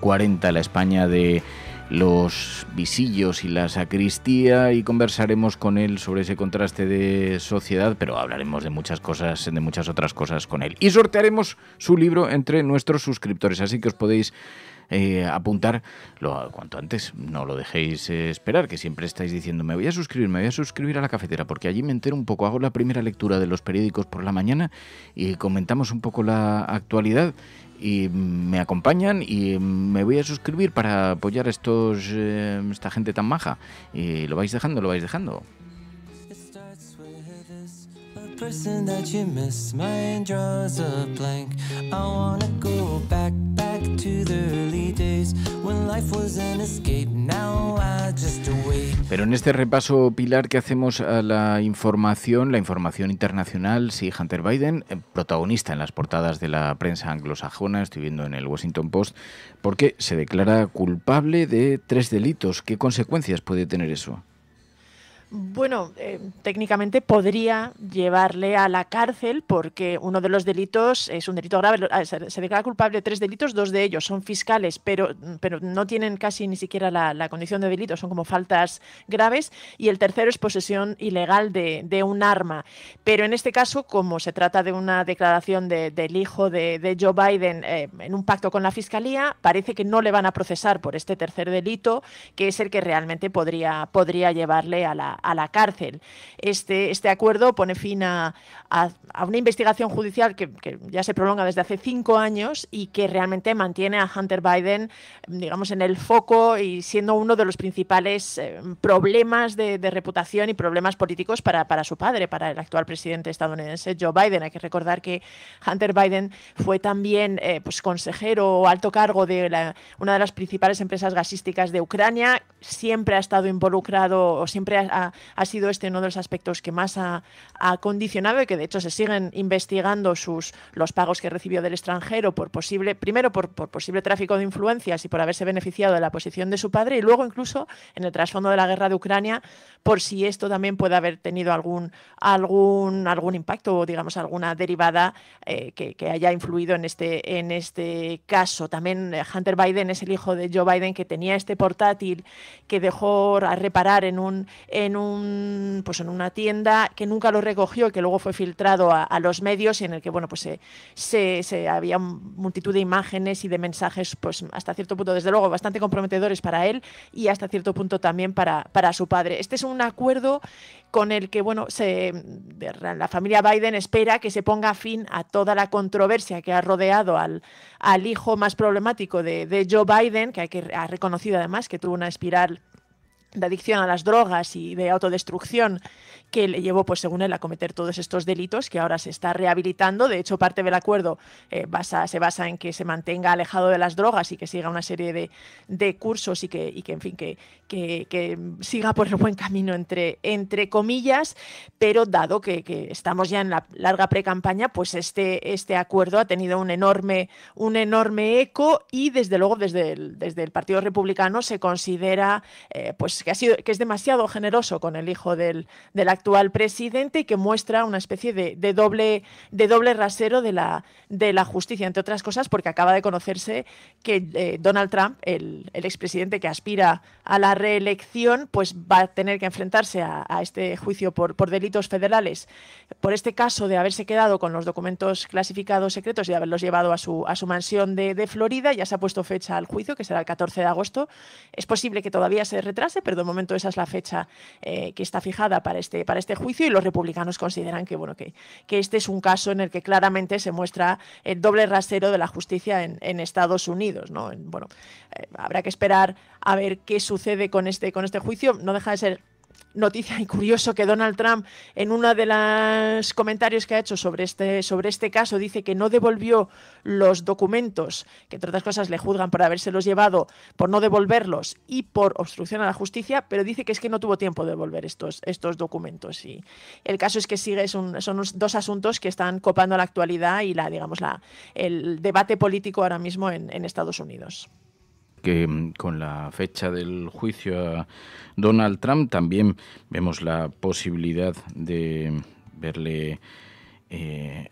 40, la España de los visillos y la sacristía y conversaremos con él sobre ese contraste de sociedad, pero hablaremos de muchas cosas, de muchas otras cosas con él. Y sortearemos su libro entre nuestros suscriptores, así que os podéis eh, apuntar lo, cuanto antes. No lo dejéis eh, esperar, que siempre estáis diciendo, me voy a suscribir, me voy a suscribir a la cafetera, porque allí me entero un poco, hago la primera lectura de los periódicos por la mañana y comentamos un poco la actualidad y me acompañan y me voy a suscribir para apoyar a estos eh, esta gente tan maja y lo vais dejando lo vais dejando person that you miss. Draws a blank. I wanna go back, back Pero en este repaso, Pilar, que hacemos a la información, la información internacional, sí, Hunter Biden, eh, protagonista en las portadas de la prensa anglosajona, estoy viendo en el Washington Post, porque se declara culpable de tres delitos. ¿Qué consecuencias puede tener eso? Bueno, eh, técnicamente podría llevarle a la cárcel porque uno de los delitos es un delito grave. Ah, Se, declara culpable de tres delitos, dos de ellos son fiscales, pero, pero no tienen casi ni siquiera la, condición de delito, son como faltas graves. Y el tercero es posesión ilegal de, un arma. Pero en este caso, como se trata de una declaración de- del hijo de, de Joe Biden eh, en un pacto con la fiscalía, parece que no le van a procesar por este tercer delito, que es el que realmente podría, podría llevarle a la, a la cárcel. Este, este acuerdo pone fin a, a- una investigación judicial que, que ya se prolonga desde hace cinco años y que realmente mantiene a Hunter Biden, digamos, en el foco y siendo uno de los principales eh, problemas de, de reputación y problemas políticos para, para su padre, para el actual presidente estadounidense Joe Biden. Hay que recordar que Hunter Biden fue también eh, pues, consejero o alto cargo de la- una de las principales empresas gasísticas de Ucrania. Siempre ha estado involucrado o siempre ha, ha- sido este uno de los aspectos que más ha, ha condicionado y que de hecho se siguen investigando sus, los pagos que recibió del extranjero por posible, primero por, por posible tráfico de influencias y por haberse beneficiado de la posición de su padre y luego incluso en el trasfondo de la guerra de Ucrania por si esto también puede haber tenido algún, algún, algún impacto o digamos alguna derivada eh, que, que haya influido en este, en este caso. También eh, Hunter Biden es el hijo de Joe Biden que tenía este portátil que dejó a reparar en un, en un pues en una tienda que nunca lo recogió y que luego fue filtrado a, los medios y en el que bueno pues se, se, había multitud de imágenes y de mensajes pues hasta cierto punto desde luego bastante comprometedores para él y hasta cierto punto también para, para su padre. Este es un acuerdo con el que bueno se la familia Biden espera que se ponga fin a toda la controversia que ha rodeado al, al hijo más problemático de, de Joe Biden, que ha reconocido además que tuvo una espiral de adicción a las drogas y de autodestrucción que le llevó, pues según él, a cometer todos estos delitos que ahora se está rehabilitando. De hecho, parte del acuerdo eh, se basa en que se mantenga alejado de las drogas y que siga una serie de, de cursos y que, y que, en fin, que, que- que siga por el buen camino, entre, entre comillas, pero dado que, que estamos ya en la larga pre-campaña, pues este, este acuerdo ha tenido un enorme, un enorme eco y desde luego desde el, desde el Partido Republicano se considera eh, pues que, ha sido, que es demasiado generoso con el hijo del, del actual presidente y que muestra una especie de, doble, de doble rasero de la, justicia, entre otras cosas porque acaba de conocerse que eh, Donald Trump, el, el expresidente que aspira a la reelección, pues va a tener que enfrentarse a, este juicio por, delitos federales, por este caso de haberse quedado con los documentos clasificados secretos y de haberlos llevado a su, mansión de, de Florida. Ya se ha puesto fecha al juicio, que será el 14 de agosto. Es posible que todavía se retrase, pero de momento esa es la fecha eh, que está fijada para este, para este juicio y los republicanos consideran que, bueno, que, que este es un caso en el que claramente se muestra el doble rasero de la justicia en, Estados Unidos. ¿no? En- bueno, eh, habrá que esperar a ver qué sucede con este, con este juicio. No deja de ser noticia y curioso que Donald Trump en uno de los comentarios que ha hecho sobre este, sobre este caso dice que no devolvió los documentos, que entre otras cosas le juzgan por habérselos llevado, por no devolverlos y por obstrucción a la justicia, pero dice que es que no tuvo tiempo de devolver estos, estos documentos. Y el caso es que sigue, son unos- dos asuntos que están copando la actualidad y la, digamos, la, el debate político ahora mismo en Estados Unidos. Que mm, con la fecha del juicio a Donald Trump también vemos la posibilidad de verle eh,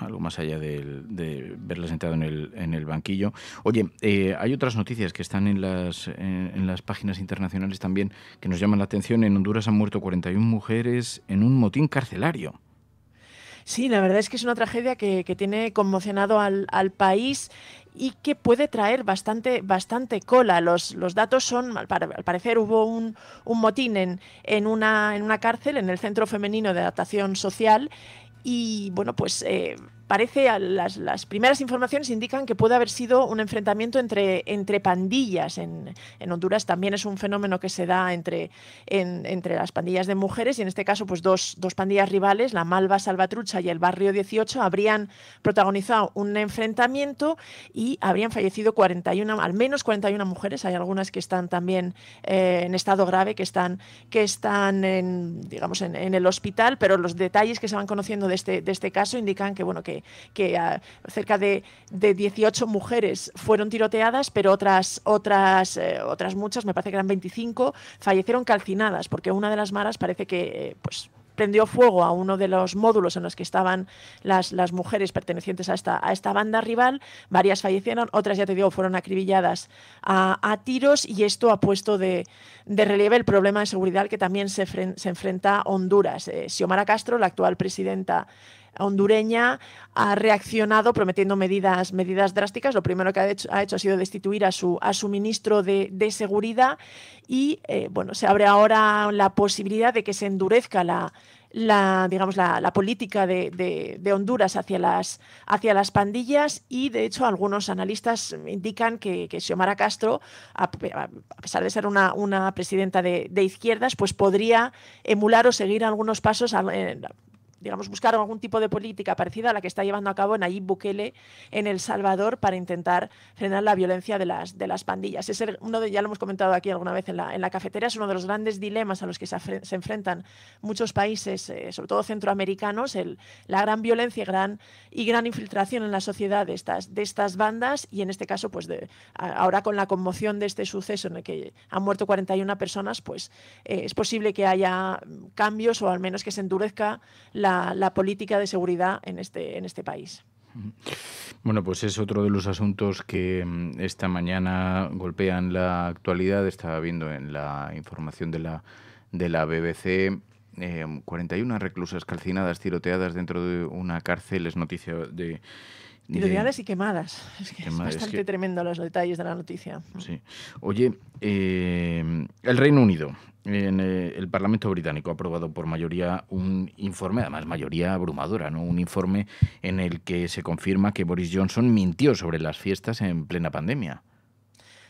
algo más allá del- de, verle sentado en el, en el banquillo. Oye, eh, hay otras noticias que están en las, en, las páginas internacionales también que nos llaman la atención. En Honduras han muerto 41 mujeres en un motín carcelario. Sí, la verdad es que es una tragedia que, tiene conmocionado al país y que puede traer bastante, bastante cola. Los, los datos son, al, pare- al parecer hubo un, un motín en, en, una, en una cárcel, en el Centro Femenino de Adaptación Social, y bueno, pues eh, parece, las, las primeras informaciones indican que puede haber sido un enfrentamiento entre, entre pandillas. En, en Honduras también es un fenómeno que se da entre, en- entre las pandillas de mujeres y en este caso pues dos, dos pandillas rivales, la Malva Salvatrucha y el Barrio 18, habrían protagonizado un enfrentamiento y habrían fallecido 41, al menos 41 mujeres. Hay algunas que están también eh, en estado grave, que están, que están en, digamos, en, en el hospital, pero los detalles que se van conociendo de este, de este caso indican que, bueno, que que, ah, cerca de, de 18 mujeres fueron tiroteadas, pero otras, otras, eh, otras muchas, me parece que eran 25, fallecieron calcinadas, porque una de las maras parece que eh, pues, prendió fuego a uno de los módulos en los que estaban las, las mujeres pertenecientes a esta, a esta banda rival. Varias fallecieron, otras, ya te digo, fueron acribilladas a, a tiros y esto ha puesto de, de relieve el problema de seguridad que también se, se enfrenta Honduras. Eh, Xiomara Castro, la actual presidenta hondureña ha reaccionado prometiendo medidas, medidas drásticas. Lo primero que ha hecho, ha hecho ha sido destituir a su, a su ministro de, de Seguridad y eh, bueno, se abre ahora la posibilidad de que se endurezca la, la, digamos, la, la política de, de- de Honduras hacia las, hacia las pandillas y, de hecho, algunos analistas indican que, que Xiomara Castro, a, a pesar de ser una, una presidenta de, de izquierdas, pues podría emular o seguir algunos pasos digamos, buscar algún tipo de política parecida a la que está llevando a cabo Nayib Bukele en El Salvador para intentar frenar la violencia de las, de las pandillas. Es uno de, ya lo hemos comentado aquí alguna vez en la, en la cafetera, es uno de los grandes dilemas a los que se, se enfrentan muchos países, eh, sobre todo centroamericanos, el- la gran violencia y gran, y gran infiltración en la sociedad de estas, de estas bandas y en este caso, pues de, ahora con la conmoción de este suceso en el que han muerto 41 personas, pues eh, es posible que haya mm, cambios o al menos que se endurezca la, la política de seguridad en este, en este país. Bueno, pues es otro de los asuntos que mm, esta mañana golpean la actualidad. Estaba viendo en la información de la, de la BBC. eh, 41 reclusas calcinadas, tiroteadas dentro de una cárcel. Es noticia de. Tiroteadas y quemadas. Es que Quemadas, es es bastante que- tremendo los detalles de la noticia. Sí. Oye, eh, el Reino Unido, en eh, el Parlamento británico ha aprobado por mayoría un informe, además mayoría abrumadora, ¿no? Un informe en el que se confirma que Boris Johnson mintió sobre las fiestas en plena pandemia.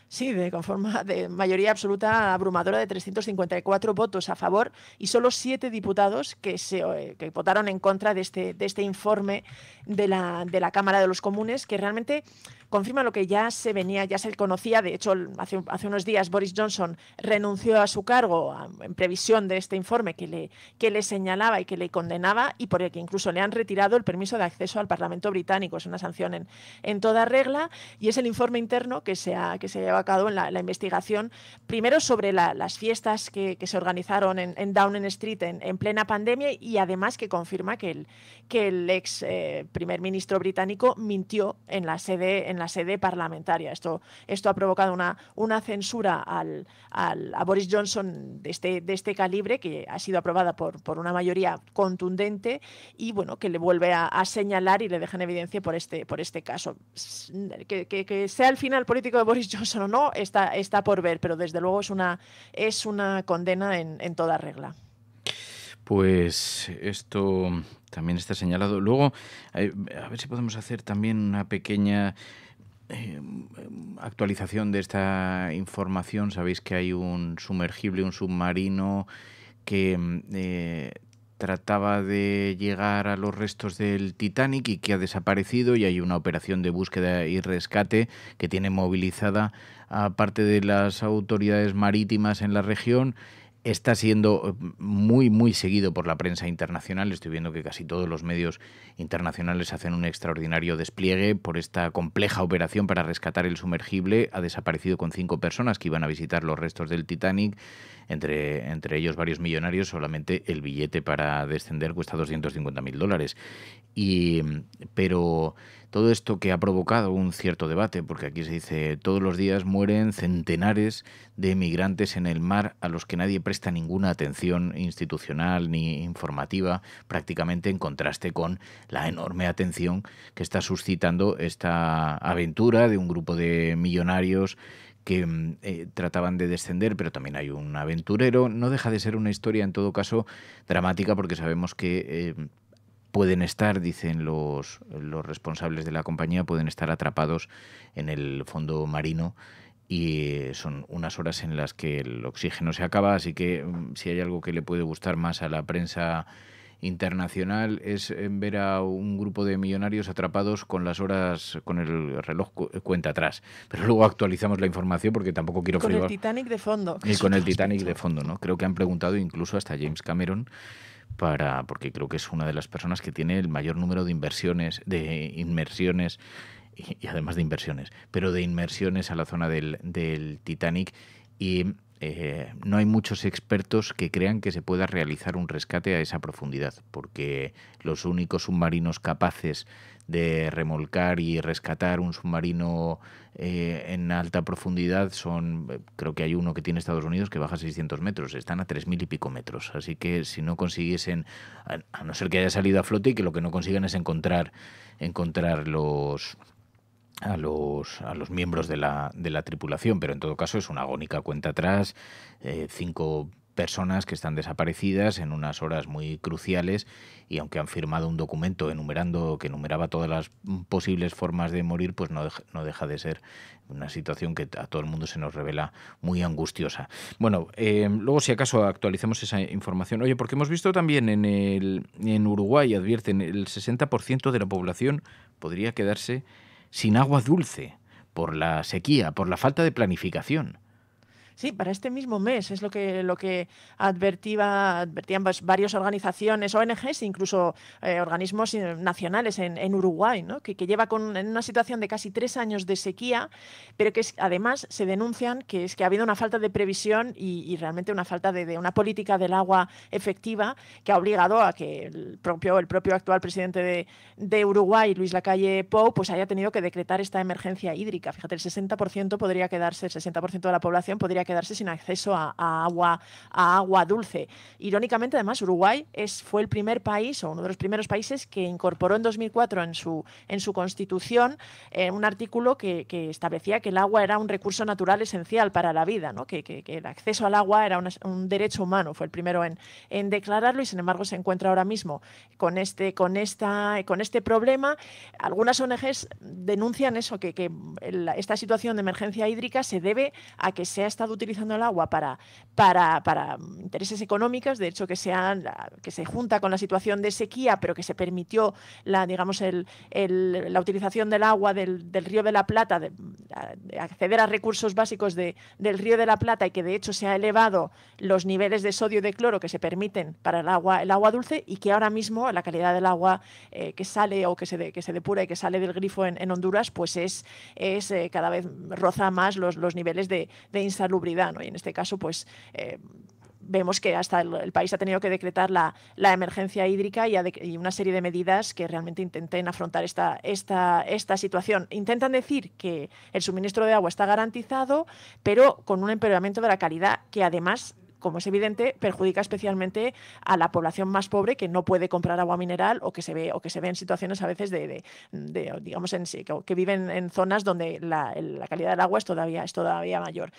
Sí, de, con forma de mayoría absoluta abrumadora de 354 votos a favor y solo siete diputados que, se, eh, que votaron en contra de este, de este informe de la, de la Cámara de los Comunes, que realmente confirma lo que ya se venía, ya se conocía. De hecho, hace, unos días Boris Johnson renunció a su cargo en previsión de este informe que le, que le señalaba y que le condenaba y por el que incluso le han retirado el permiso de acceso al Parlamento británico. Es una sanción en, en toda regla y es el informe interno que se ha, que se ha llevado a cabo en la, investigación, primero sobre la- las fiestas que, se organizaron en, en Downing Street en, en plena pandemia y además que confirma que el, que el ex eh, primer ministro británico mintió en la sede, la sede parlamentaria. Esto, esto ha provocado una, una censura al, al- a Boris Johnson de este, de este calibre que ha sido aprobada por, por una mayoría contundente y bueno, que le vuelve a, señalar y le deja en evidencia por este, por este caso. Que- que sea el final político de Boris Johnson o no, está, está por ver, pero desde luego es una, es una condena en, en toda regla. Pues esto también está señalado. Luego, eh, a ver si podemos hacer también una pequeña eh, actualización de esta información. Sabéis que hay un sumergible, un submarino que mm, eh, trataba de llegar a los restos del Titanic y que ha desaparecido y hay una operación de búsqueda y rescate que tiene movilizada a parte de las autoridades marítimas en la región está siendo eh, muy, muy seguido por la prensa internacional. Estoy viendo que casi todos los medios internacionales hacen un extraordinario despliegue por esta compleja operación para rescatar el sumergible. Ha desaparecido con cinco personas que iban a visitar los restos del Titanic, entre, entre ellos varios millonarios. Solamente el billete para descender cuesta 250 mil dólares. Y, pero todo esto que ha provocado un cierto debate, porque aquí se dice todos los días mueren centenares de migrantes en el mar a los que nadie presta ninguna atención institucional ni informativa, prácticamente en contraste con la enorme atención que está suscitando esta aventura de un grupo de millonarios que mm, eh, trataban de descender, pero también hay un aventurero. No deja de ser una historia, en todo caso, dramática, porque sabemos que eh, pueden estar, dicen los, los responsables de la compañía, pueden estar atrapados en el fondo marino y eh, son unas horas en las que el oxígeno se acaba, así que mm, si hay algo que le puede gustar más a la prensa internacional es eh, ver a un grupo de millonarios atrapados con las horas, con el reloj cu- cuenta atrás. Pero luego actualizamos la información porque tampoco quiero Con el Titanic de fondo. y con el Titanic de fondo, ¿no? Creo que han preguntado incluso hasta James Cameron para porque creo que es una de las personas que tiene el mayor número de inversiones, de inmersiones y, y además de inversiones, pero de inmersiones a la zona del, del Titanic y eh, no hay muchos expertos que crean que se pueda realizar un rescate a esa profundidad, porque los únicos submarinos capaces de remolcar y rescatar un submarino eh, en alta profundidad son, creo que hay uno que tiene Estados Unidos que baja a 600 metros, están a 3.000 y pico metros, así que si no consiguiesen, a, a no ser que haya salido a flote y que lo que no consigan es encontrar, encontrar los a los, a los miembros de la, de la tripulación, pero en todo caso es una agónica cuenta atrás, eh, cinco personas que están desaparecidas en unas horas muy cruciales y aunque han firmado un documento enumerando que enumeraba todas las posibles formas de morir, pues no deja, no deja de ser una situación que a todo el mundo se nos revela muy angustiosa. Bueno, eh, luego si acaso actualicemos esa información. Oye, porque hemos visto también en, el, en Uruguay, advierten, el 60% de la población podría quedarse sin agua dulce por la sequía, por la falta de planificación. Sí, para este mismo mes es lo que, lo que advertía, advertían varias organizaciones, ONGs, incluso eh, organismos eh, nacionales en, Uruguay, ¿no? que, lleva con, en una situación de casi tres años de sequía, pero que además se denuncian que es que ha habido una falta de previsión y, realmente una falta de, de, una política del agua efectiva que ha obligado a que el propio, el propio actual presidente de, de Uruguay, Luis Lacalle Pou, pues haya tenido que decretar esta emergencia hídrica. Fíjate, el 60% podría quedarse, el 60% de la población podría quedarse sin acceso a, agua, a agua dulce. Irónicamente, además, Uruguay es, fue el primer país o uno de los primeros países que incorporó en 2004 en su, en su constitución eh, un artículo que, que, establecía que el agua era un recurso natural esencial para la vida, ¿no? que, que, el acceso al agua era un derecho humano. Fue el primero en, en, declararlo y, sin embargo, se encuentra ahora mismo con este, con esta, con este problema. Algunas ONGs denuncian eso, que, esta situación de emergencia hídrica se debe a que se ha estado utilizando el agua para, para, intereses económicos, de hecho que, sean, que se junta con la situación de sequía, pero que se permitió la, digamos, el, la utilización del agua del, río de la Plata, de, de acceder a recursos básicos de, del río de la Plata y que de hecho se ha elevado los niveles de sodio y de cloro que se permiten para el agua, el agua dulce y que ahora mismo la calidad del agua eh, que sale o que se, que se depura y que sale del grifo en, en Honduras, pues es, es eh, cada vez roza más los, los niveles de, de insalubridad. Y en este caso, pues eh, vemos que hasta el, país ha tenido que decretar la, la emergencia hídrica y, una serie de medidas que realmente intenten afrontar esta, esta, esta situación. Intentan decir que el suministro de agua está garantizado, pero con un empeoramiento de la calidad que además como es evidente, perjudica especialmente a la población más pobre que no puede comprar agua mineral o que se ve, o que se ve en situaciones a veces de digamos, en, que, que, viven en zonas donde la, la, calidad del agua es todavía, es todavía mayor.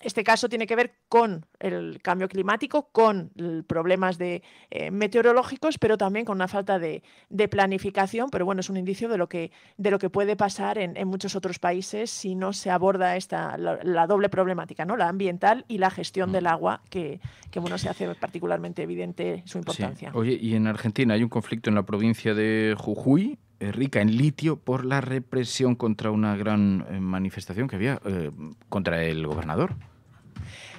Este caso tiene que ver con el cambio climático, con problemas de, eh, meteorológicos, pero también con una falta de, de, planificación. Pero bueno, es un indicio de lo que, de lo que puede pasar en, en muchos otros países si no se aborda esta, la, la, doble problemática, ¿no? la ambiental y la gestión mm. del agua, que, que bueno, se hace particularmente evidente su importancia. Sí. Oye, y en Argentina hay un conflicto en la provincia de Jujuy rica en litio por la represión contra una gran eh, manifestación que había eh, contra el gobernador.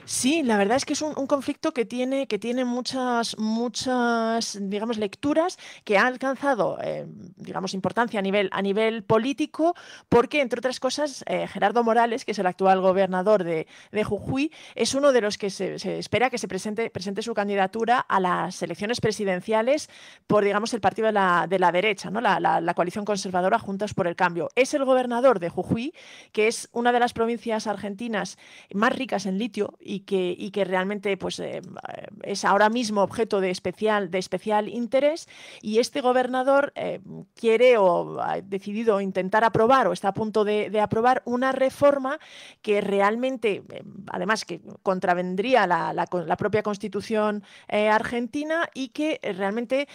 Sí, la verdad es que es un, conflicto que tiene, que tiene muchas, muchas, digamos, lecturas que ha alcanzado, eh, digamos, importancia a nivel, a nivel político, porque, entre otras cosas, eh, Gerardo Morales, que es el actual gobernador de, de Jujuy, es uno de los que se, se, espera que se presente, presente su candidatura a las elecciones presidenciales por, digamos, el partido de la, de la derecha, ¿no? La, la, la coalición conservadora Juntas por el Cambio. Es el gobernador de Jujuy, que es una de las provincias argentinas más ricas en litio y y que realmente pues, eh, es ahora mismo objeto de especial, interés y este gobernador eh, quiere o ha decidido intentar aprobar o está a punto de, aprobar una reforma que realmente, eh, además que contravendría la, propia constitución argentina y que realmente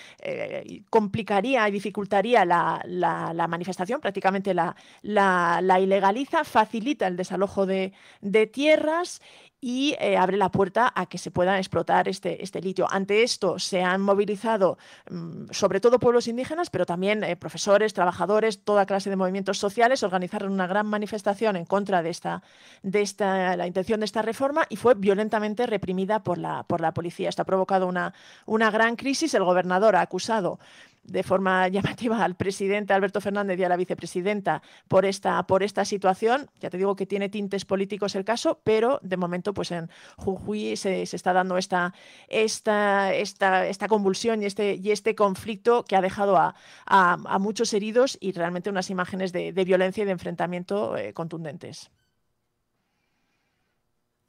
complicaría y dificultaría la, manifestación, prácticamente la, ilegaliza, facilita el desalojo de, de tierras y eh, abre la puerta a que se pueda explotar este, este litio. Ante esto se han movilizado mm, sobre todo pueblos indígenas, pero también eh, profesores, trabajadores, toda clase de movimientos sociales, organizaron una gran manifestación en contra de esta, de esta, la intención de esta reforma y fue violentamente reprimida por la, por la policía. Esto ha provocado una, una gran crisis. El gobernador ha acusado de forma llamativa al presidente Alberto Fernández y a la vicepresidenta por esta, por esta situación. Ya te digo que tiene tintes políticos el caso, pero de momento pues en Jujuy se, se está dando esta, esta, esta, esta convulsión y este, y este conflicto que ha dejado a, a, muchos heridos y realmente unas imágenes de, de violencia y de enfrentamiento eh, contundentes.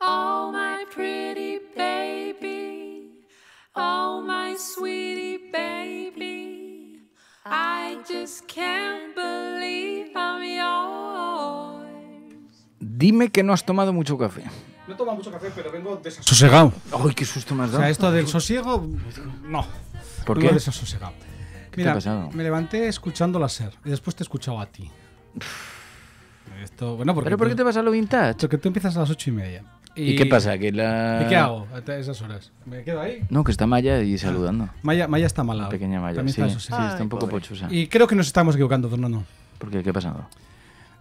Oh, my pretty baby. Oh, my baby. Dime que no has tomado mucho café. No he tomado mucho café, pero vengo desasosegado. Ay, qué susto me has O dado. sea, esto del sosiego, no. ¿Por qué? desasosegado. ¿Qué te ha pasado? me levanté escuchando la SER y después te he escuchado a ti. Esto, bueno, porque ¿Pero por qué tú- te vas a lo vintage? Porque tú empiezas a las ocho y media. ¿Y qué pasa? ¿Que la- ¿Y qué hago a esas horas? ¿Me quedo ahí? No, que está Maya y saludando. Maya, Maya está mala. Pequeña Maya, También sí, está sí, está un poco pochusa. Y creo que nos estamos equivocando, Fernando. ¿Por qué? ¿Qué ha pasado?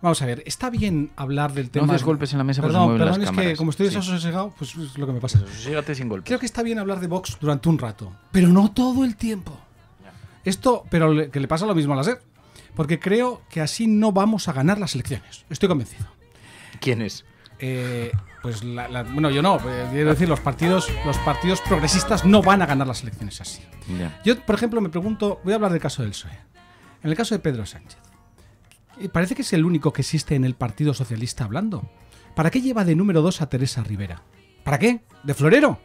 Vamos a ver, está bien hablar del tema. des golpes en la mesa, pues se perdón, las perdón, es que como estoy Sí. desasosegado, pues es lo que me pasa. Soségate sin golpes. Creo que está bien hablar de Vox durante un rato, pero no todo el tiempo. Esto, pero le- que le pasa lo mismo a la SER, porque creo que así no vamos a ganar las elecciones. Estoy convencido. ¿Quién es? Eh, pues la- la- bueno, yo no, eh, quiero decir, los partidos, los partidos progresistas no van a ganar las elecciones así. Yo, por ejemplo, me pregunto, voy a hablar del caso del PSOE. En el caso de Pedro Sánchez, eh, parece que es el único que existe en el Partido Socialista hablando. ¿Para qué lleva de número dos a Teresa Rivera? ¿Para qué? ¿De florero?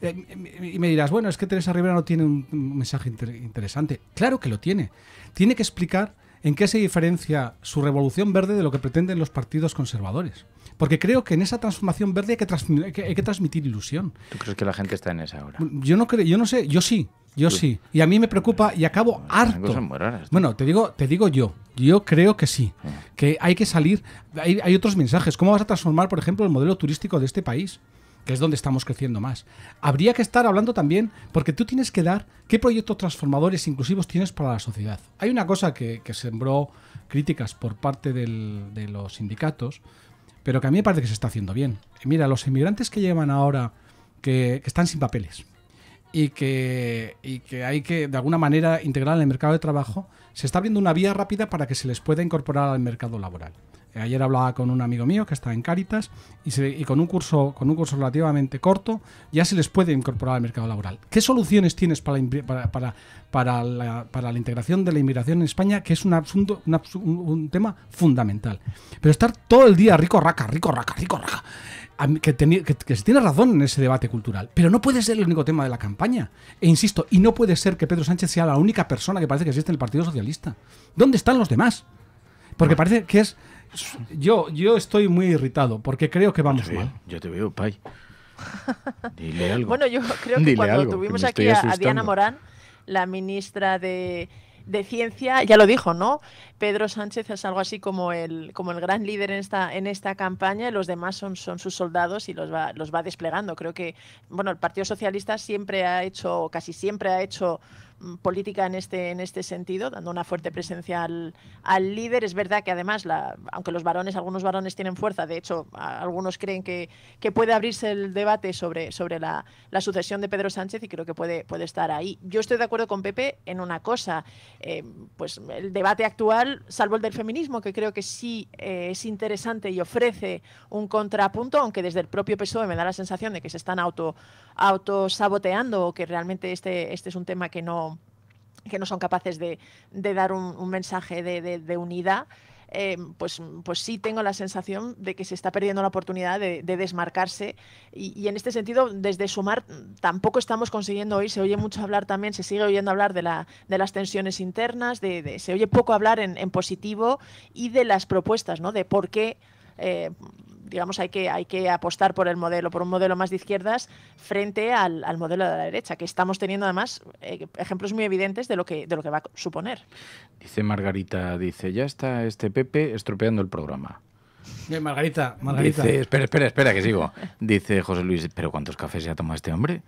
Eh, y me dirás, bueno, es que Teresa Rivera no tiene un un mensaje inter- interesante. Claro que lo tiene. Tiene que explicar en qué se diferencia su revolución verde de lo que pretenden los partidos conservadores. Porque creo que en esa transformación verde hay que, transmi- hay que- hay que transmitir ilusión. ¿Tú crees que la gente está en esa ahora? Yo no creo, yo no sé, yo sí, yo sí. Y a mí me preocupa y acabo harto. raras, Bueno, te digo, te digo yo, yo creo que sí, que hay que salir, hay, hay otros mensajes. ¿Cómo vas a transformar, por ejemplo, el modelo turístico de este país? que es donde estamos creciendo más. Habría que estar hablando también, porque tú tienes que dar qué proyectos transformadores inclusivos tienes para la sociedad. Hay una cosa que, que sembró críticas por parte del- de los sindicatos, pero que a mí me parece que se está haciendo bien. Mira, los inmigrantes que llevan ahora, que, que están sin papeles y que, y que hay que de alguna manera integrar en el mercado de trabajo, se está abriendo una vía rápida para que se les pueda incorporar al mercado laboral. Ayer hablaba con un amigo mío que está en Cáritas y, se- y con un curso con un curso relativamente corto ya se les puede incorporar al mercado laboral. ¿Qué soluciones tienes para para, para, para la, para la integración de la inmigración en España, que es un, asunto, un, tema fundamental? Pero estar todo el día rico raca, rico raca, rico raca. Que, teni- que, que se tiene razón en ese debate cultural, pero no puede ser el único tema de la campaña. E insisto, y no puede ser que Pedro Sánchez sea la única persona que parece que existe en el Partido Socialista. ¿Dónde están los demás? Porque parece que es. Yo, yo estoy muy irritado porque creo que vamos mal. Yo te veo, Pai. Dile algo. Bueno, yo creo que Dile cuando algo, tuvimos aquí a. Diana Morán, la ministra de, de Ciencia, ya lo dijo, ¿no? Pedro Sánchez es algo así como el, como el gran líder en esta, en esta campaña y los demás son, son sus soldados y los va, los va desplegando. Creo que, bueno, el Partido Socialista siempre ha hecho, casi siempre ha hecho política en este, en este sentido, dando una fuerte presencia al, al líder. Es verdad que además, la, aunque los varones, algunos varones tienen fuerza, de hecho, algunos creen que, que puede abrirse el debate sobre, sobre la, la sucesión de Pedro Sánchez y creo que puede, puede estar ahí. Yo estoy de acuerdo con Pepe en una cosa, eh, pues el debate actual, salvo el del feminismo, que creo que sí eh, es interesante y ofrece un contrapunto, aunque desde el propio PSOE me da la sensación de que se están auto, autosaboteando o que realmente este, este es un tema que no, que no son capaces de, de dar un, un mensaje de, de- de unidad, eh, pues, pues sí tengo la sensación de que se está perdiendo la oportunidad de, de desmarcarse y, y en este sentido desde Sumar tampoco estamos consiguiendo oír, se oye mucho hablar también, se sigue oyendo hablar de, la, de las tensiones internas, de, de- se oye poco hablar en, en positivo y de las propuestas, ¿no? de por qué eh, digamos, hay que, hay que apostar por el modelo, por un modelo más de izquierdas frente al, al modelo de la derecha, que estamos teniendo además eh, ejemplos muy evidentes de lo que, de lo que va a suponer. Dice Margarita, dice, ya está este Pepe estropeando el programa. Bien, Margarita, Margarita. Dice, espera, espera, espera, que sigo. Dice José Luis, ¿pero cuántos cafés se ha tomado este hombre?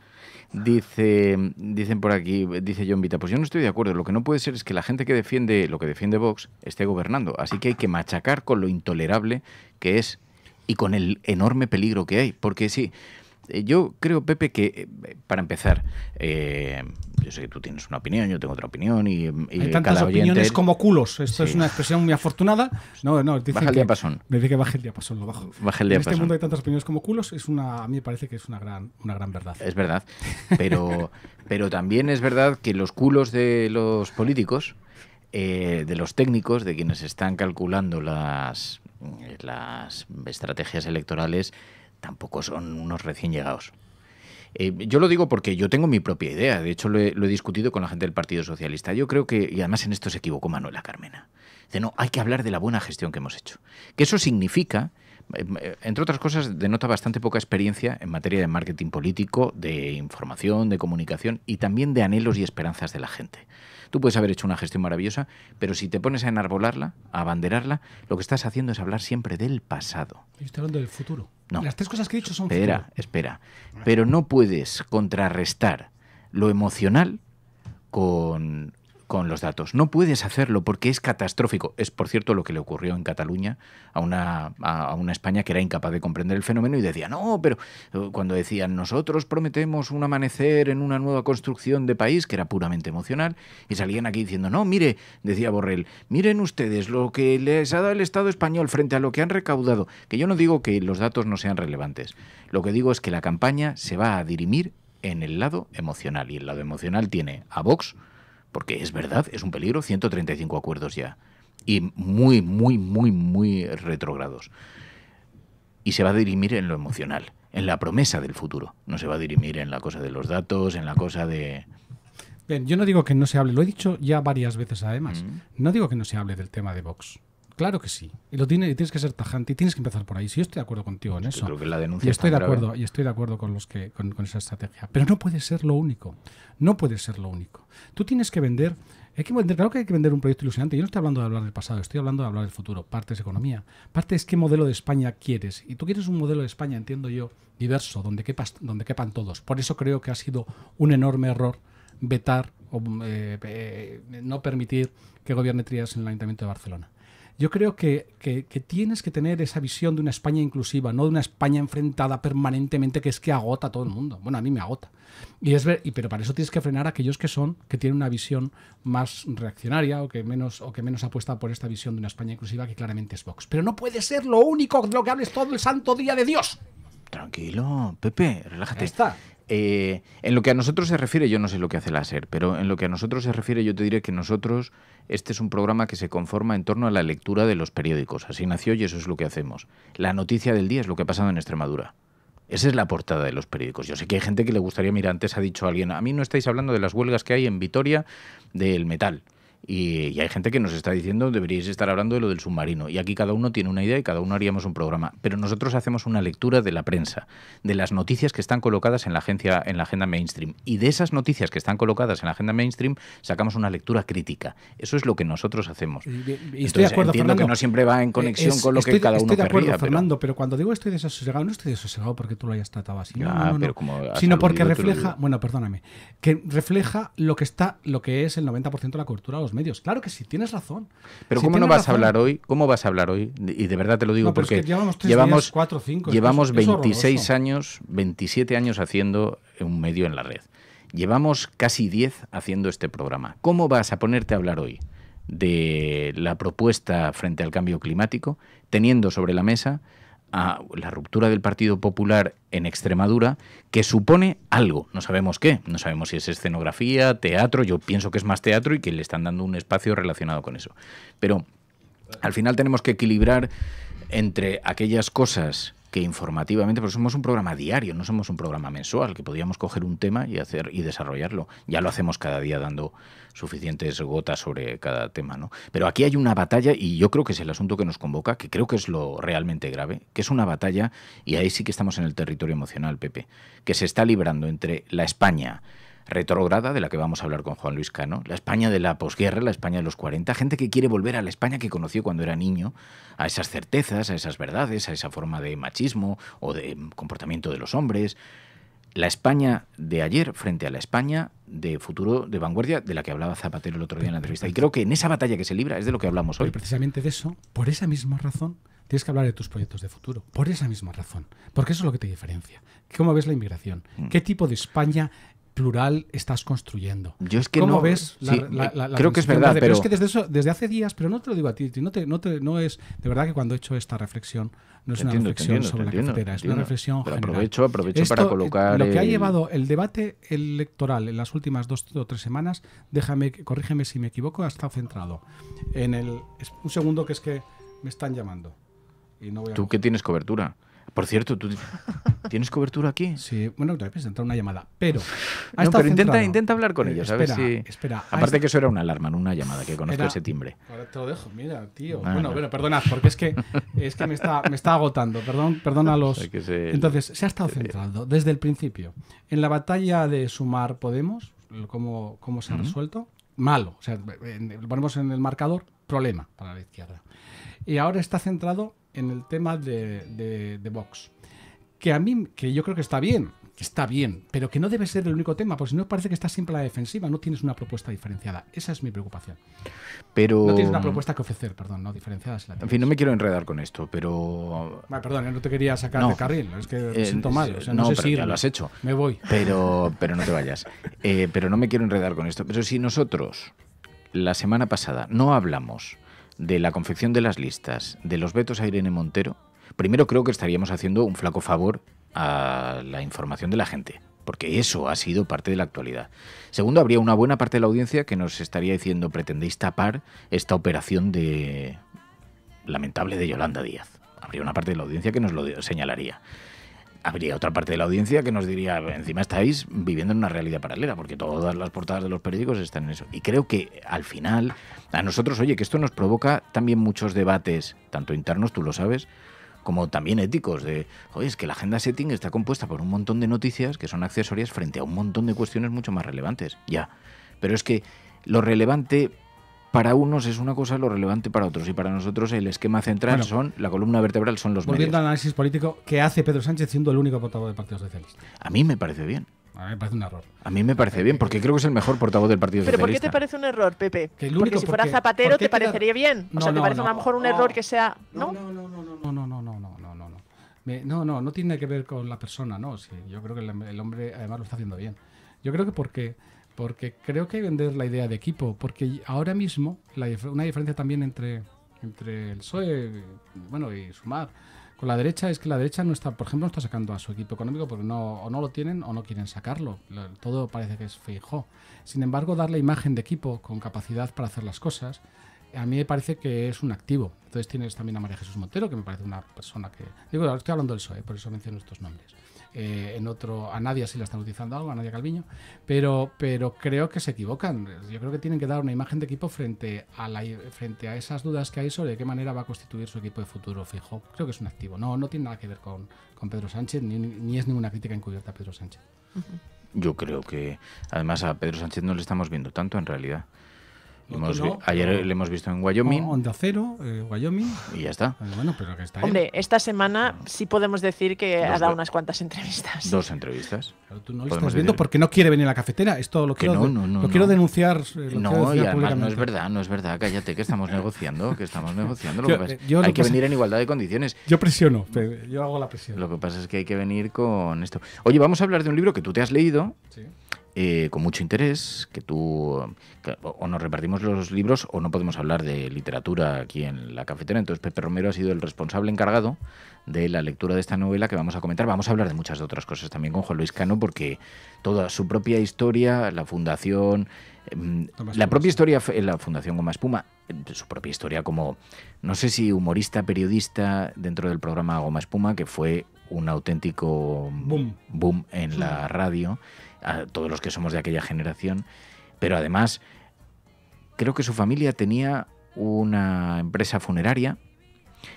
Dice, dicen por aquí, dice John Vita, pues yo no estoy de acuerdo. Lo que no puede ser es que la gente que defiende lo que defiende Vox esté gobernando. Así que hay que machacar con lo intolerable que es y con el enorme peligro que hay. Porque sí, eh, yo creo, Pepe, que eh, para empezar, eh, yo sé que tú tienes una opinión, yo tengo otra opinión y, y Hay tantas cada oyente- opiniones como culos. Esto Sí. es una expresión muy afortunada. No, no, dicen Baja el diapasón. Me dice que baje el diapasón, lo bajo. Baja el En este diapasón. mundo hay tantas opiniones como culos, es una, a mí me parece que es una gran, una gran verdad. Es verdad. Pero, pero también es verdad que los culos de los políticos, eh, de los técnicos, de quienes están calculando las, eh, las estrategias electorales, tampoco son unos recién llegados. Eh, yo lo digo porque yo tengo mi propia idea. De hecho, lo he, discutido con la gente del Partido Socialista. Yo creo que, y además en esto se equivocó Manuela Carmena. No, hay que hablar de la buena gestión que hemos hecho. Que eso significa, entre otras cosas, denota bastante poca experiencia en materia de marketing político, de información, de comunicación y también de anhelos y esperanzas de la gente. Tú puedes haber hecho una gestión maravillosa, pero si te pones a enarbolarla, a abanderarla, lo que estás haciendo es hablar siempre del pasado. Yo estoy hablando del futuro. No. Las tres cosas que he dicho son Espera, futuro. espera. Pero no puedes contrarrestar lo emocional con, con los datos. No puedes hacerlo porque es catastrófico. Es, por cierto, lo que le ocurrió en Cataluña a una, a, una España que era incapaz de comprender el fenómeno y decía, no, pero eh, cuando decían, nosotros prometemos un amanecer en una nueva construcción de país, que era puramente emocional, y salían aquí diciendo, no, mire, decía Borrell, miren ustedes lo que les ha dado el Estado español frente a lo que han recaudado, que yo no digo que los datos no sean relevantes, lo que digo es que la campaña se va a dirimir en el lado emocional, y el lado emocional tiene a Vox, porque es verdad, es un peligro, 135 acuerdos ya, y muy, muy, muy, muy retrogrados. Y se va a dirimir en lo emocional, en la promesa del futuro, no se va a dirimir en la cosa de los datos, en la cosa de... Bien, yo no digo que no se hable, lo he dicho ya varias veces además. Mm. No digo que no se hable del tema de Vox. Claro que sí. Y lo tiene, y tienes que ser tajante y tienes que empezar por ahí. Sí, yo estoy de acuerdo contigo en Yo eso. creo que la denuncia y es estoy de grave. acuerdo, y estoy de acuerdo con los que con, con esa estrategia. Pero no puede ser lo único. No puede ser lo único. Tú tienes que vender. Hay que vender, claro que hay que vender un proyecto ilusionante. Yo no estoy hablando de hablar del pasado, estoy hablando de hablar del futuro. Parte es economía. Parte es qué modelo de España quieres. Y tú quieres un modelo de España, entiendo yo, diverso, donde, quepas, donde quepan todos. Por eso creo que ha sido un enorme error vetar o eh, eh, no permitir que gobierne Trias en el Ayuntamiento de Barcelona. Yo creo que, que- que tienes que tener esa visión de una España inclusiva, no de una España enfrentada permanentemente que es que agota a todo el mundo. Bueno, a mí me agota. Y es ver- y, pero para eso tienes que frenar a aquellos que son, que tienen una visión más reaccionaria o que menos, o que menos apuesta por esta visión de una España inclusiva que claramente es Vox. Pero no puede ser lo único de lo que hables todo el santo día de Dios. Tranquilo, Pepe, relájate. está. Eh, en lo que a nosotros se refiere, yo no sé lo que hace la SER, pero en lo que a nosotros se refiere, yo te diré que nosotros, este es un programa que se conforma en torno a la lectura de los periódicos. Así nació y eso es lo que hacemos. La noticia del día es lo que ha pasado en Extremadura. Esa es la portada de los periódicos. Yo sé que hay gente que le gustaría, mira, antes ha dicho alguien, a mí no estáis hablando de las huelgas que hay en Vitoria del metal. Y, y hay gente que nos está diciendo deberíais estar hablando de lo del submarino. Y aquí cada uno tiene una idea y cada uno haríamos un programa. Pero nosotros hacemos una lectura de la prensa, de las noticias que están colocadas en la agencia, en la agenda mainstream. Y de esas noticias que están colocadas en la agenda mainstream, sacamos una lectura crítica. Eso es lo que nosotros hacemos. Y, y estoy Entonces, de acuerdo, entiendo Fernando. que no siempre va en conexión Es- con lo que cada uno Estoy de acuerdo, querría, Fernando, pero cuando digo estoy desasosegado, no estoy desasosegado porque tú lo hayas tratado así. No, pero como Sino porque refleja, bueno, perdóname, que refleja lo que está, lo que es el 90% de la de los medios. Claro que sí, tienes razón. Pero ¿cómo no vas a hablar hoy? ¿Cómo vas a hablar hoy? Y de verdad te lo digo No, pero es porque que llevamos llevamos días, cuatro, cinco, llevamos que es- es 26 horroroso. años, 27 años haciendo un medio en la red. Llevamos casi 10 haciendo este programa. ¿Cómo vas a ponerte a hablar hoy de la propuesta frente al cambio climático, teniendo sobre la mesa a la ruptura del Partido Popular en Extremadura, que supone algo, no sabemos qué, no sabemos si es escenografía, teatro, yo pienso que es más teatro y que le están dando un espacio relacionado con eso. Pero al final tenemos que equilibrar entre aquellas cosas que informativamente, porque somos un programa diario, no somos un programa mensual, que podíamos coger un tema y hacer y desarrollarlo. Ya lo hacemos cada día dando suficientes gotas sobre cada tema, ¿no? Pero aquí hay una batalla y yo creo que es el asunto que nos convoca, que creo que es lo realmente grave, que es una batalla y ahí sí que estamos en el territorio emocional, Pepe, que se está librando entre la España retrógrada de la que vamos a hablar con Juan Luis Cano, la España de la posguerra, la España de los 40, gente que quiere volver a la España que conoció cuando era niño, a esas certezas, a esas verdades, a esa forma de machismo o de comportamiento de los hombres. La España de ayer frente a la España de futuro, de vanguardia, de la que hablaba Zapatero el otro día en la entrevista. Y creo que en esa batalla que se libra es de lo que hablamos hoy. Y precisamente de eso, por esa misma razón, tienes que hablar de tus proyectos de futuro. Por esa misma razón. Porque eso es lo que te diferencia. ¿Cómo ves la inmigración? Mm. ¿Qué tipo de España plural estás construyendo? Yo es que ¿Cómo no- ves la, sí, la- la- creo que es verdad, verde? pero- es que desde, eso, desde hace días, pero no te lo digo a ti, no, te, no, te- no es de verdad que cuando he hecho esta reflexión no es una entiendo, te reflexión entiendo, sobre te la entiendo, cafetera, te es una entiendo. reflexión Pero general. aprovecho- aprovecho para Esto, eh, colocar Lo que ha el- llevado el debate electoral en las últimas dos o tres semanas, déjame, corrígeme si me equivoco, ha estado centrado en el... Un segundo que es que me están llamando. Y no voy a Tú que tienes cobertura. Por cierto, ¿tú tienes cobertura aquí? Sí, bueno, te voy a entrar una llamada. Pero. ha No, pero intenta, hablar con Eh, ellos, a ver espera, si... Espera. Aparte que eso era una alarma, no una llamada, que conozco ese timbre. Ahora te lo dejo, mira, tío. Ah, bueno, no. bueno, perdonad, porque es que, es que me, está, me está agotando. Perdón, perdón a los. Entonces, se ha estado centrado desde el principio en la batalla de sumar Podemos, cómo, cómo se ha resuelto. Malo. O sea, lo ponemos en el marcador, problema para la izquierda. Y ahora está centrado en el tema de, de, de Vox. Que a mí, que yo creo que está bien, que está bien, pero que no debe ser el único tema, porque si no parece que estás siempre a la defensiva, no tienes una propuesta diferenciada. Esa es mi preocupación. Pero... No tienes una propuesta que ofrecer, perdón, no diferenciada. si la En fin, no me quiero enredar con esto, pero... Vale, perdón, eh, no te quería sacar No. de carril, es que me Eh, siento mal. O sea, no, sé pero si ya lo has hecho. Me voy. Pero, pero no te vayas. Eh, pero no me quiero enredar con esto. Pero si nosotros la semana pasada no hablamos de la confección de las listas, de los vetos a Irene Montero, primero creo que estaríamos haciendo un flaco favor a la información de la gente. Porque eso ha sido parte de la actualidad. Segundo, habría una buena parte de la audiencia que nos estaría diciendo pretendéis tapar esta operación de lamentable de Yolanda Díaz. Habría una parte de la audiencia que nos lo señalaría habría otra parte de la audiencia que nos diría, encima estáis viviendo en una realidad paralela, porque todas las portadas de los periódicos están en eso. Y creo que al final, a nosotros, oye, que esto nos provoca también muchos debates, tanto internos, tú lo sabes, como también éticos, de, oye, es que la agenda setting está compuesta por un montón de noticias que son accesorias frente a un montón de cuestiones mucho más relevantes, ya. Pero es que lo relevante para unos es una cosa, lo relevante para otros. Y para nosotros el esquema central Bueno. son, la columna vertebral son los medios. Volviendo al análisis político que hace Pedro Sánchez siendo el único portavoz del Partido Socialista. A mí me parece bien. A mí me parece un error. A mí me parece bien, porque creo que es el mejor portavoz del Partido ¿Pero por qué Socialista. te parece un error, Pepe? Que el porque único- si fuera porque- Zapatero ¿por te parecería bien. No, o sea, ¿te no, parece no, a lo mejor un no. error que sea... No, ¿No? no, no, no, no, no, no, no, no, no, no. Me- no, no, no tiene que ver con la persona, no. Sí, yo creo que el, el hombre además lo está haciendo bien. Yo creo que porque, porque creo que hay que vender la idea de equipo, porque ahora mismo la una diferencia también entre, entre el PSOE bueno, y Sumar con la derecha es que la derecha no está, por ejemplo, no está sacando a su equipo económico porque no, o no lo tienen o no quieren sacarlo. Lo- Todo parece que es fijo. Sin embargo, darle imagen de equipo con capacidad para hacer las cosas, a mí me parece que es un activo. Entonces tienes también a María Jesús Montero, que me parece una persona que... Digo, estoy hablando del PSOE, por eso menciono estos nombres. Eh, en otro, a Nadia sí la están utilizando algo, a Nadia Calviño, pero, pero creo que se equivocan. Yo creo que tienen que dar una imagen de equipo frente a, la, frente a esas dudas que hay sobre de qué manera va a constituir su equipo de futuro fijo. Creo que es un activo. No, no tiene nada que ver con, con Pedro Sánchez, ni, ni es ninguna crítica encubierta a Pedro Sánchez. Yo creo que además a Pedro Sánchez no le estamos viendo tanto en realidad. No, Hemos no, ayer le hemos visto en Wyoming O- Onda Cero, eh, Wyoming. y ya está. Eh, Bueno, pero que está ahí. Hombre, esta semana sí podemos decir que ha Dos dado de- unas cuantas entrevistas. Dos entrevistas. Pero tú no lo estás viendo decir- porque no quiere venir a la cafetera. Esto lo Que quiero, no, no, no, lo quiero no. denunciar. eh, lo quiero No, y denunciar además no es verdad, no es verdad. Cállate, que estamos negociando, que estamos negociando. Lo Yo- que pasa- eh, yo hay que pasa- venir en igualdad de condiciones. Yo presiono, pero yo hago la presión. Lo que pasa es que hay que venir con esto. Oye, vamos a hablar de un libro que tú te has leído Sí. Eh, con mucho interés, que tú que o nos repartimos los libros o no podemos hablar de literatura aquí en la cafetera. Entonces Pepe Romero ha sido el responsable encargado de la lectura de esta novela que vamos a comentar. Vamos a hablar de muchas otras cosas también con Juan Luis Cano porque toda su propia historia, la fundación, em, la propia historia, en la Fundación Goma Espuma, eh, su propia historia como, no sé si humorista, periodista dentro del programa Goma Espuma, que fue un auténtico Boom. boom en la radio, a todos los que somos de aquella generación, pero además creo que su familia tenía una empresa funeraria,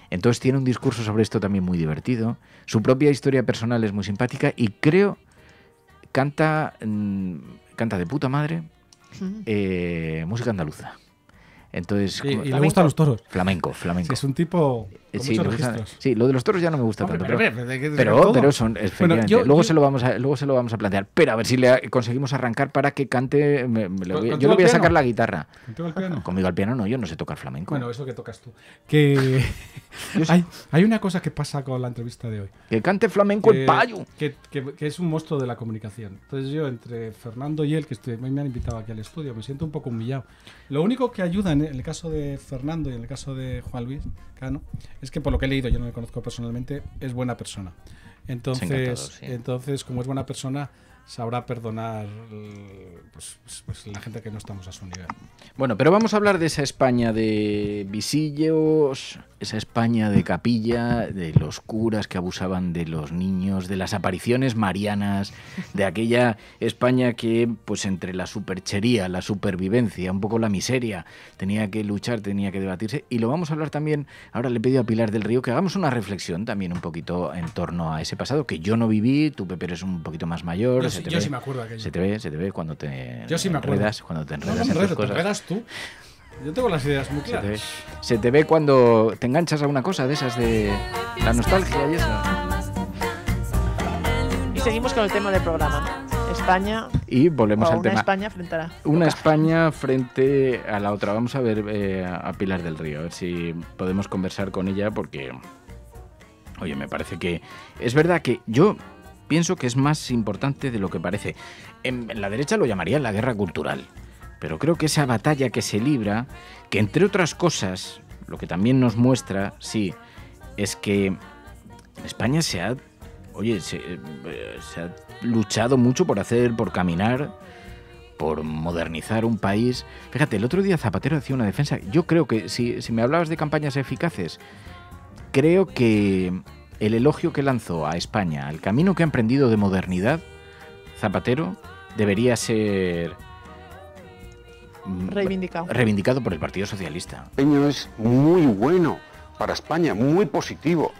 entonces tiene un discurso sobre esto también muy divertido, su propia historia personal es muy simpática y creo canta mm, canta de puta madre eh, música andaluza. Entonces, Y- como- y le gustan los toros. Flamenco, flamenco. Sí, es un tipo con Sí, muchos gusta- sí, lo de los toros ya no me gusta Hombre, tanto. pero, Pero, pero, ¿de qué- de pero, son, Bueno, yo- luego, yo- se lo vamos a, luego se lo vamos a plantear. Pero a ver si le conseguimos arrancar para que cante. me- me le voy- ¿Contigo yo le voy a piano? sacar la guitarra. ¿Contigo al piano? Conmigo al piano no, yo no sé tocar flamenco. Bueno, eso que tocas tú. Que hay, hay una cosa que pasa con la entrevista de hoy. Que cante flamenco el Que- payo. Que, que- que es un monstruo de la comunicación. Entonces yo, entre Fernando y él, que estoy- me han invitado aquí al estudio, me siento un poco humillado. Lo único que ayuda en el caso de Fernando y en el caso de Juan Luis Cano es que por lo que he leído, yo no le conozco personalmente, es buena persona. Entonces, sí. entonces como es buena persona, sabrá perdonar pues, pues- pues la gente que no estamos a su nivel. Bueno, pero vamos a hablar de esa España de visillos, esa España de capilla, de los curas que abusaban de los niños, de las apariciones marianas, de aquella España que, pues entre la superchería, la supervivencia, un poco la miseria, tenía que luchar, tenía que debatirse. Y lo vamos a hablar también, ahora le he pedido a Pilar del Río que hagamos una reflexión también un poquito en torno a ese pasado que yo no viví, tú Pepe eres un poquito más mayor. Yo se sí- te yo ve- sí me acuerdo de aquello. Se te ve, se te ve cuando te Yo sí me acuerdo. cuando te enredas no en tus te cosas. enredas tú. Yo tengo las ideas muy Se te, ve, claras. se te ve cuando te enganchas a una cosa de esas de la nostalgia y eso. Y seguimos con el tema del programa. España. Y volvemos o al una tema. España frente a la. Una España frente a la otra. Vamos a ver eh, a Pilar del Río, a ver si podemos conversar con ella porque, oye, me parece que es verdad que yo pienso que es más importante de lo que parece. En, la derecha lo llamarían la guerra cultural, pero creo que esa batalla que se libra, que entre otras cosas, lo que también nos muestra, sí, es que España se ha, oye, se, eh, se ha luchado mucho por hacer, por caminar, por modernizar un país. Fíjate, el otro día Zapatero hacía una defensa. Yo creo que si, si me hablabas de campañas eficaces, creo que el elogio que lanzó a España, al camino que ha emprendido de modernidad, Zapatero debería ser mm, Reivindicado. reivindicado por el Partido Socialista. desempeño es muy bueno para España, muy positivo.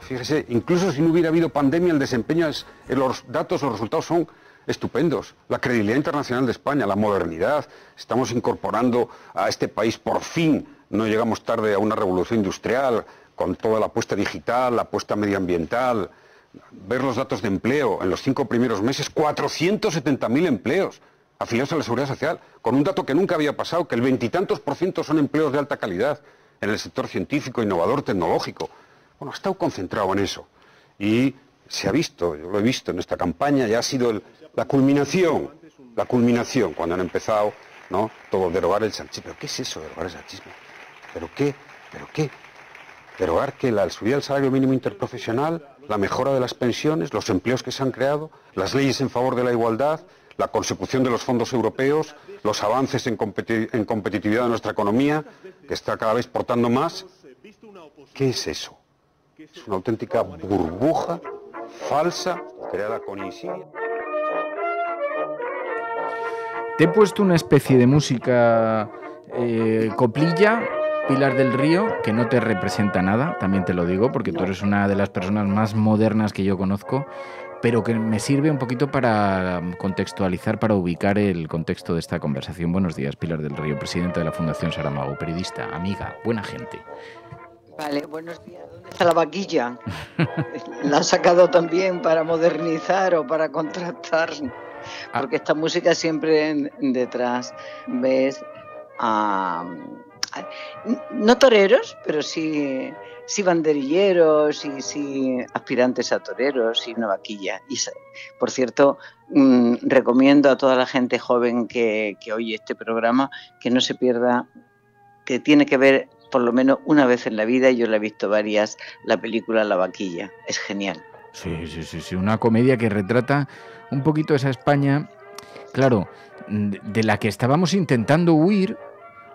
Fíjese, incluso si no hubiera habido pandemia, el desempeño es, eh, los datos, los resultados son estupendos. La credibilidad internacional de España, la modernidad, estamos incorporando a este país por fin, no llegamos tarde a una revolución industrial, con toda la apuesta digital, la apuesta medioambiental. Ver los datos de empleo en los cinco primeros meses, 470.000 empleos afiliados a la seguridad social, con un dato que nunca había pasado, que el veintitantos por ciento son empleos de alta calidad en el sector científico, innovador, tecnológico. Bueno, ha estado concentrado en eso. Y se ha visto, yo lo he visto en esta campaña, ya ha sido la culminación, la culminación, cuando han empezado, ¿no? Todo, derogar el sanchismo. ¿Pero qué es eso, derogar el sanchismo? ¿Pero qué? ¿Pero qué? Derogar que la subida del salario mínimo interprofesional, la mejora de las pensiones, los empleos que se han creado, las leyes en favor de la igualdad, la consecución de los fondos europeos, los avances en, competi- en competitividad de nuestra economía, que está cada vez portando más. ¿Qué es eso? Es una auténtica burbuja falsa creada con insidia. Te he puesto una especie de música eh, coplilla, Pilar del Río, que no te representa nada, también te lo digo, porque tú eres una de las personas más modernas que yo conozco, pero que me sirve un poquito para contextualizar, para ubicar el contexto de esta conversación. Buenos días, Pilar del Río, presidenta de la Fundación Saramago, periodista, amiga, buena gente. Vale, buenos días. ¿Dónde está la vaquilla? ¿La ha sacado también para modernizar o para contratar? Porque esta música siempre detrás ves a, a- no toreros, pero sí, sí banderilleros y sí aspirantes a toreros y una vaquilla. Y, por cierto, mm, recomiendo a toda la gente joven que, que oye este programa que no se pierda que tiene que ver por lo menos una vez en la vida, y yo la he visto varias, la película La vaquilla. Es genial. Sí, sí, sí, sí, una comedia que retrata un poquito esa España, claro, de la que estábamos intentando huir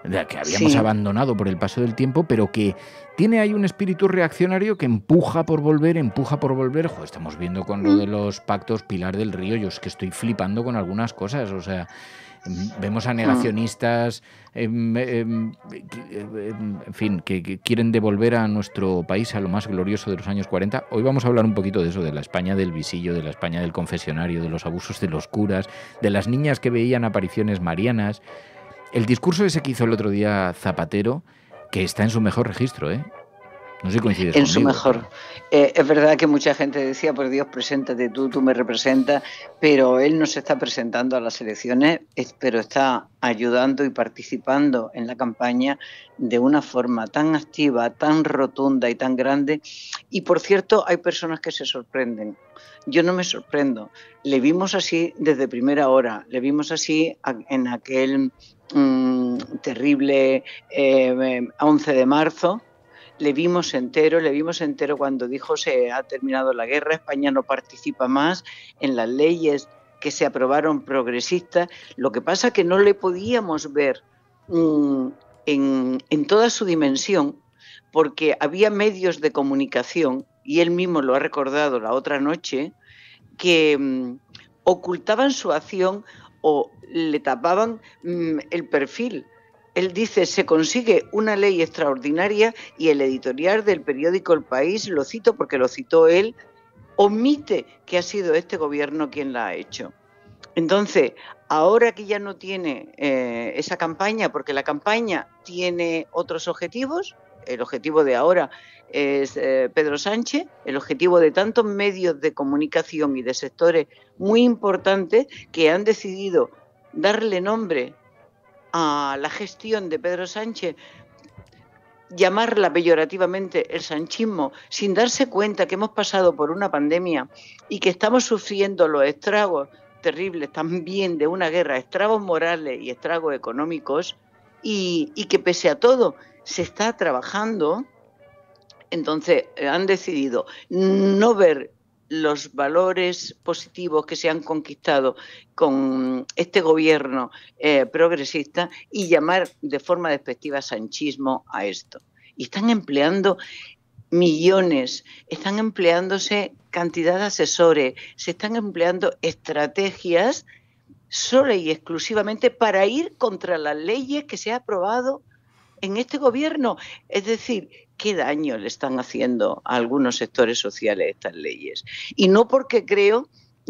que habíamos Sí. abandonado por el paso del tiempo, pero que tiene ahí un espíritu reaccionario que empuja por volver, empuja por volver. Estamos viendo con lo de los pactos Pilar del Río, yo es que estoy flipando con algunas cosas, o sea, em, vemos a negacionistas, em, em, en fin, que, que quieren devolver a nuestro país a lo más glorioso de los años 40. Hoy vamos a hablar un poquito de eso, de la España del visillo, de la España del confesionario, de los abusos de los curas, de las niñas que veían apariciones marianas. El discurso ese que hizo el otro día Zapatero, que está en su mejor registro, ¿eh? No sé si coincides en su mejor. Eh, es verdad que mucha gente decía, por Dios, preséntate tú, tú me representas, pero él no se está presentando a las elecciones, es- pero está ayudando y participando en la campaña de una forma tan activa, tan rotunda y tan grande. Y por cierto, hay personas que se sorprenden. Yo no me sorprendo. Le vimos así desde primera hora, le vimos así en aquel mm, terrible eh, 11 de marzo, le vimos entero, le vimos entero cuando dijo se ha terminado la guerra, España no participa más en las leyes que se aprobaron progresistas. Lo que pasa que no le podíamos ver mm, en, en toda su dimensión porque había medios de comunicación, y él mismo lo ha recordado la otra noche, que mm, ocultaban su acción o le tapaban mm, el perfil. Él dice, se consigue una ley extraordinaria y el editorial del periódico El País, lo cito porque lo citó él, omite que ha sido este gobierno quien la ha hecho. Entonces, ahora que ya no tiene eh, esa campaña, porque la campaña tiene otros objetivos, el objetivo de ahora es eh, Pedro Sánchez, el objetivo de tantos medios de comunicación y de sectores muy importantes que han decidido darle nombre a la gestión de Pedro Sánchez, llamarla peyorativamente el sanchismo, sin darse cuenta que hemos pasado por una pandemia y que estamos sufriendo los estragos terribles también de una guerra, estragos morales y estragos económicos, y, y que pese a todo se está trabajando, entonces eh, han decidido no ver los valores positivos que se han conquistado con este gobierno eh, progresista y llamar de forma despectiva sanchismo a esto. Y están empleando millones, están empleándose cantidad de asesores, se están empleando estrategias solo y exclusivamente para ir contra las leyes que se ha aprobado en este gobierno. Es decir, qué daño le están haciendo a algunos sectores sociales estas leyes. Y no porque creo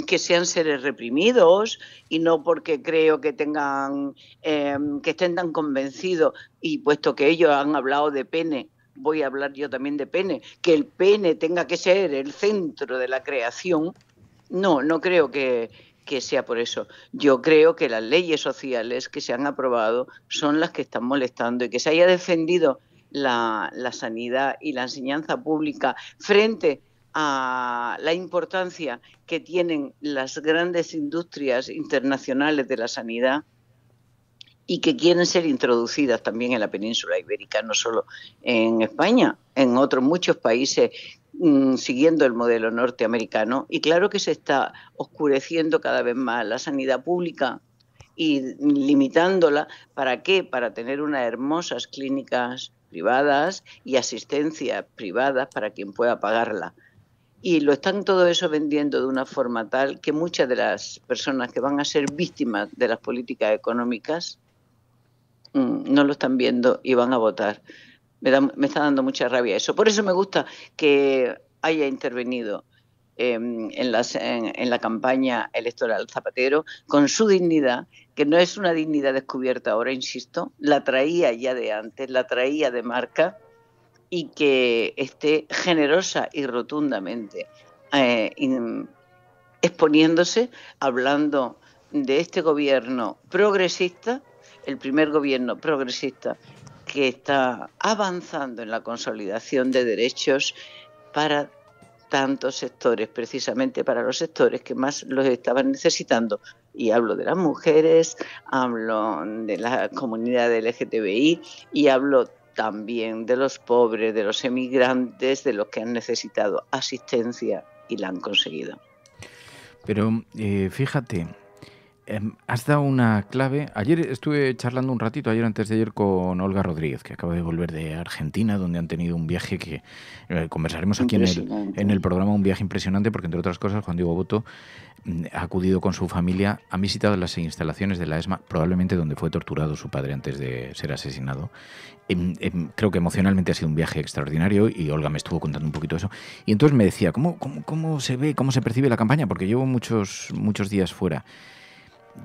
que sean seres reprimidos y no porque creo que tengan eh, que estén tan convencidos y puesto que ellos han hablado de pene voy a hablar yo también de pene que el pene tenga que ser el centro de la creación no no creo que, que sea por eso. Yo creo que las leyes sociales que se han aprobado son las que están molestando y que se haya defendido la, sanidad y la enseñanza pública frente a la importancia que tienen las grandes industrias internacionales de la sanidad y que quieren ser introducidas también en la península ibérica, no solo en España, en otros muchos países mm, siguiendo el modelo norteamericano. Y claro que se está oscureciendo cada vez más la sanidad pública y limitándola. ¿Para qué? Para tener unas hermosas clínicas privadas y asistencia privada para quien pueda pagarla. Y lo están todo eso vendiendo de una forma tal que muchas de las personas que van a ser víctimas de las políticas económicas mm, no lo están viendo y van a votar. Me, está dando mucha rabia eso. Por eso me gusta que haya intervenido eh, en, en- la campaña electoral Zapatero con su dignidad, que no es una dignidad descubierta ahora, insisto, la traía ya de antes, la traía de marca y que esté generosa y rotundamente eh, exponiéndose, hablando de este gobierno progresista, el primer gobierno progresista que está avanzando en la consolidación de derechos para tantos sectores, precisamente para los sectores que más los estaban necesitando. Y hablo de las mujeres, hablo de la comunidad LGTBI y hablo también de los pobres, de los emigrantes, de los que han necesitado asistencia y la han conseguido. Pero eh, fíjate, Em, has dado una clave. Ayer estuve charlando un ratito, ayer antes de ayer, con Olga Rodríguez, que acaba de volver de Argentina, donde han tenido un viaje que eh, conversaremos aquí en el, Impresionante. en el programa, un viaje impresionante, porque entre otras cosas, Juan Diego Boto mm, ha acudido con su familia, han visitado las instalaciones de la ESMA, probablemente donde fue torturado su padre antes de ser asesinado. Em, em, creo que emocionalmente ha sido un viaje extraordinario y Olga me estuvo contando un poquito eso. Y entonces me decía, ¿cómo, cómo, cómo se ve, cómo se percibe la campaña? Porque llevo muchos, muchos días fuera.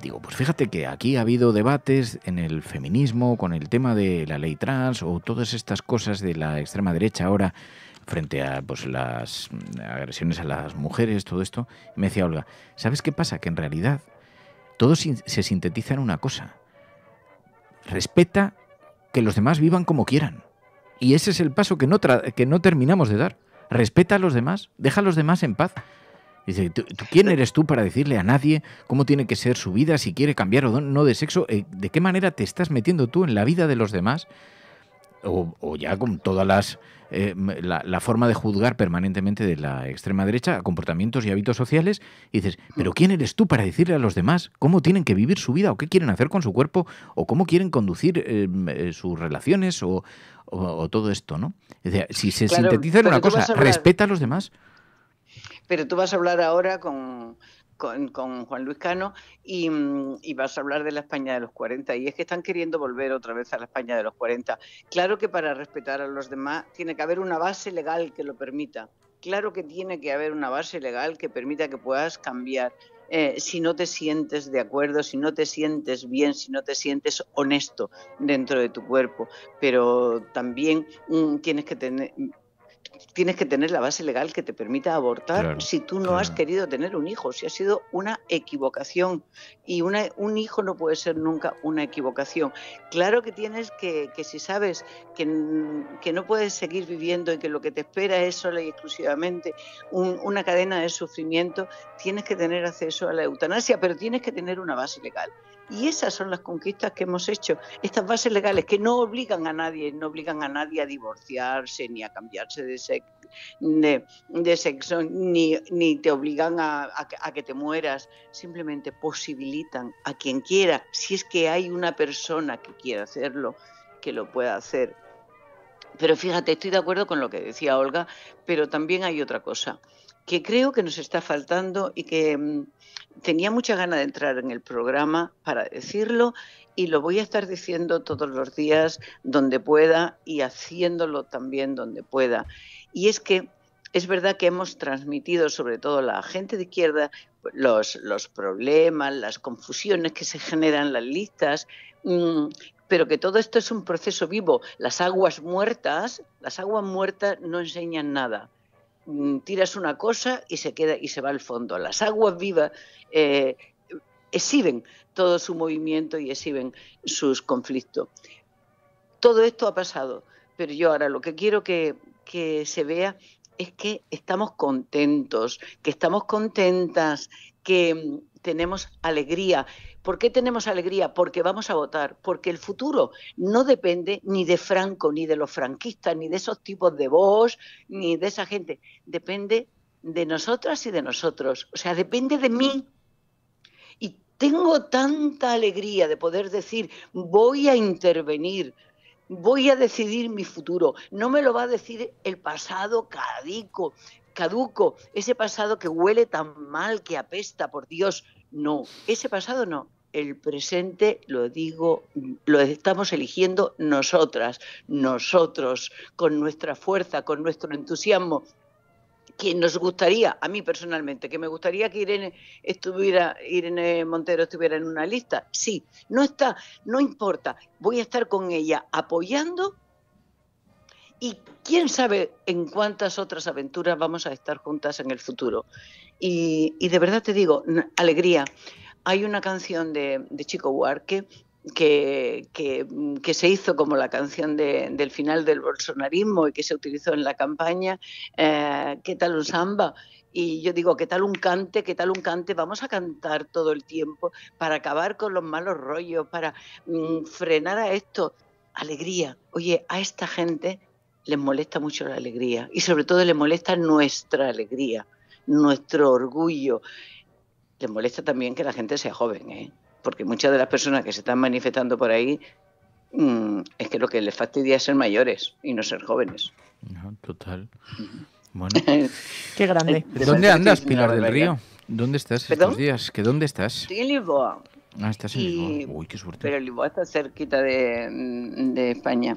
Digo, pues fíjate que aquí ha habido debates en el feminismo, con el tema de la ley trans o todas estas cosas de la extrema derecha ahora frente a pues, las agresiones a las mujeres, todo esto. Y me decía Olga, ¿sabes qué pasa? Que en realidad todo se sintetiza en una cosa. Respeta que los demás vivan como quieran. Y ese es el paso que no, que no terminamos de dar. Respeta a los demás, deja a los demás en paz. Dice, ¿tú, quién eres tú para decirle a nadie cómo tiene que ser su vida, si quiere cambiar o no de sexo? Eh, ¿De qué manera te estás metiendo tú en la vida de los demás? O, o ya con todas las... eh, la, la forma de juzgar permanentemente de la extrema derecha a comportamientos y hábitos sociales y dices, pero ¿quién eres tú para decirle a los demás cómo tienen que vivir su vida o qué quieren hacer con su cuerpo o cómo quieren conducir eh, m- eh, sus relaciones o, o- o todo esto, ¿no? Es decir, si se Claro, sintetiza en una cosa, respeta a los demás. Pero tú vas a hablar ahora con, con, Juan Luis Cano y, mm, y vas a hablar de la España de los 40. Y es que están queriendo volver otra vez a la España de los 40. Claro que para respetar a los demás tiene que haber una base legal que lo permita. Claro que tiene que haber una base legal que permita que puedas cambiar. Eh, si no te sientes de acuerdo, si no te sientes bien, si no te sientes honesto dentro de tu cuerpo, pero también mm, tienes que tener tienes que tener la base legal que te permita abortar Claro, si tú no has querido tener un hijo, si ha sido una equivocación. Y una, un hijo no puede ser nunca una equivocación. Claro que tienes que, que si sabes que, que no puedes seguir viviendo y que lo que te espera es sola y exclusivamente un- una cadena de sufrimiento, tienes que tener acceso a la eutanasia, pero tienes que tener una base legal. Y esas son las conquistas que hemos hecho. Estas bases legales que no obligan a nadie, no obligan a nadie a divorciarse ni a cambiarse de, de, sexo, ni, ni te obligan a, a que te mueras. Simplemente posibilitan a quien quiera, si es que hay una persona que quiera hacerlo, que lo pueda hacer. Pero fíjate, estoy de acuerdo con lo que decía Olga, pero también hay otra cosa que creo que nos está faltando y que mm, tenía mucha ganas de entrar en el programa para decirlo y lo voy a estar diciendo todos los días donde pueda y haciéndolo también donde pueda. Y es que es verdad que hemos transmitido, sobre todo la gente de izquierda, los, los problemas, las confusiones que se generan en las listas, mm, pero que todo esto es un proceso vivo. Las aguas muertas, las aguas muertas no enseñan nada tiras una cosa y se queda y se va al fondo. Las aguas vivas eh, exhiben todo su movimiento y exhiben sus conflictos. Todo esto ha pasado, pero yo ahora lo que quiero que, que se vea es que estamos contentos, que estamos contentas, que mm, tenemos alegría. ¿Por qué tenemos alegría? Porque vamos a votar, porque el futuro no depende ni de Franco, ni de los franquistas, ni de esos tipos de voz, ni de esa gente. Depende de nosotras y de nosotros. O sea, depende de mí. Y tengo tanta alegría de poder decir, voy a intervenir, voy a decidir mi futuro. No me lo va a decir el pasado cadico, caduco, ese pasado que huele tan mal, que apesta, por Dios. No, ese pasado no. El presente, lo digo, lo estamos eligiendo nosotras, nosotros, con nuestra fuerza, con nuestro entusiasmo que nos gustaría, a mí personalmente, que me gustaría que Irene estuviera, Irene Montero estuviera en una lista. Sí, no está, no importa. Voy a estar con ella apoyando y quién sabe en cuántas otras aventuras vamos a estar juntas en el futuro. Y, y de verdad te digo, alegría. Hay una canción de, de Chico Buarque que, que, que se hizo como la canción de- del final del bolsonarismo y que se utilizó en la campaña, eh, ¿qué tal un samba? Y yo digo, ¿qué tal un cante? ¿Qué tal un cante? Vamos a cantar todo el tiempo para acabar con los malos rollos, para mm, frenar a esto. Alegría. Oye, a esta gente les molesta mucho la alegría y sobre todo les molesta nuestra alegría, nuestro orgullo. les molesta también que la gente sea joven, ¿eh? porque muchas de las personas que se están manifestando por ahí mm, es que lo que les fastidia es ser mayores y no ser jóvenes. No, total. Bueno. Qué grande. ¿Dónde andas, Pilar del. Río? ¿Dónde estás ¿Perdón? estos días? ¿Que dónde estás? Estoy en Lisboa, Ah, estás en Y- Lisboa. Uy, qué suerte. pero Lisboa está cerquita de, de España.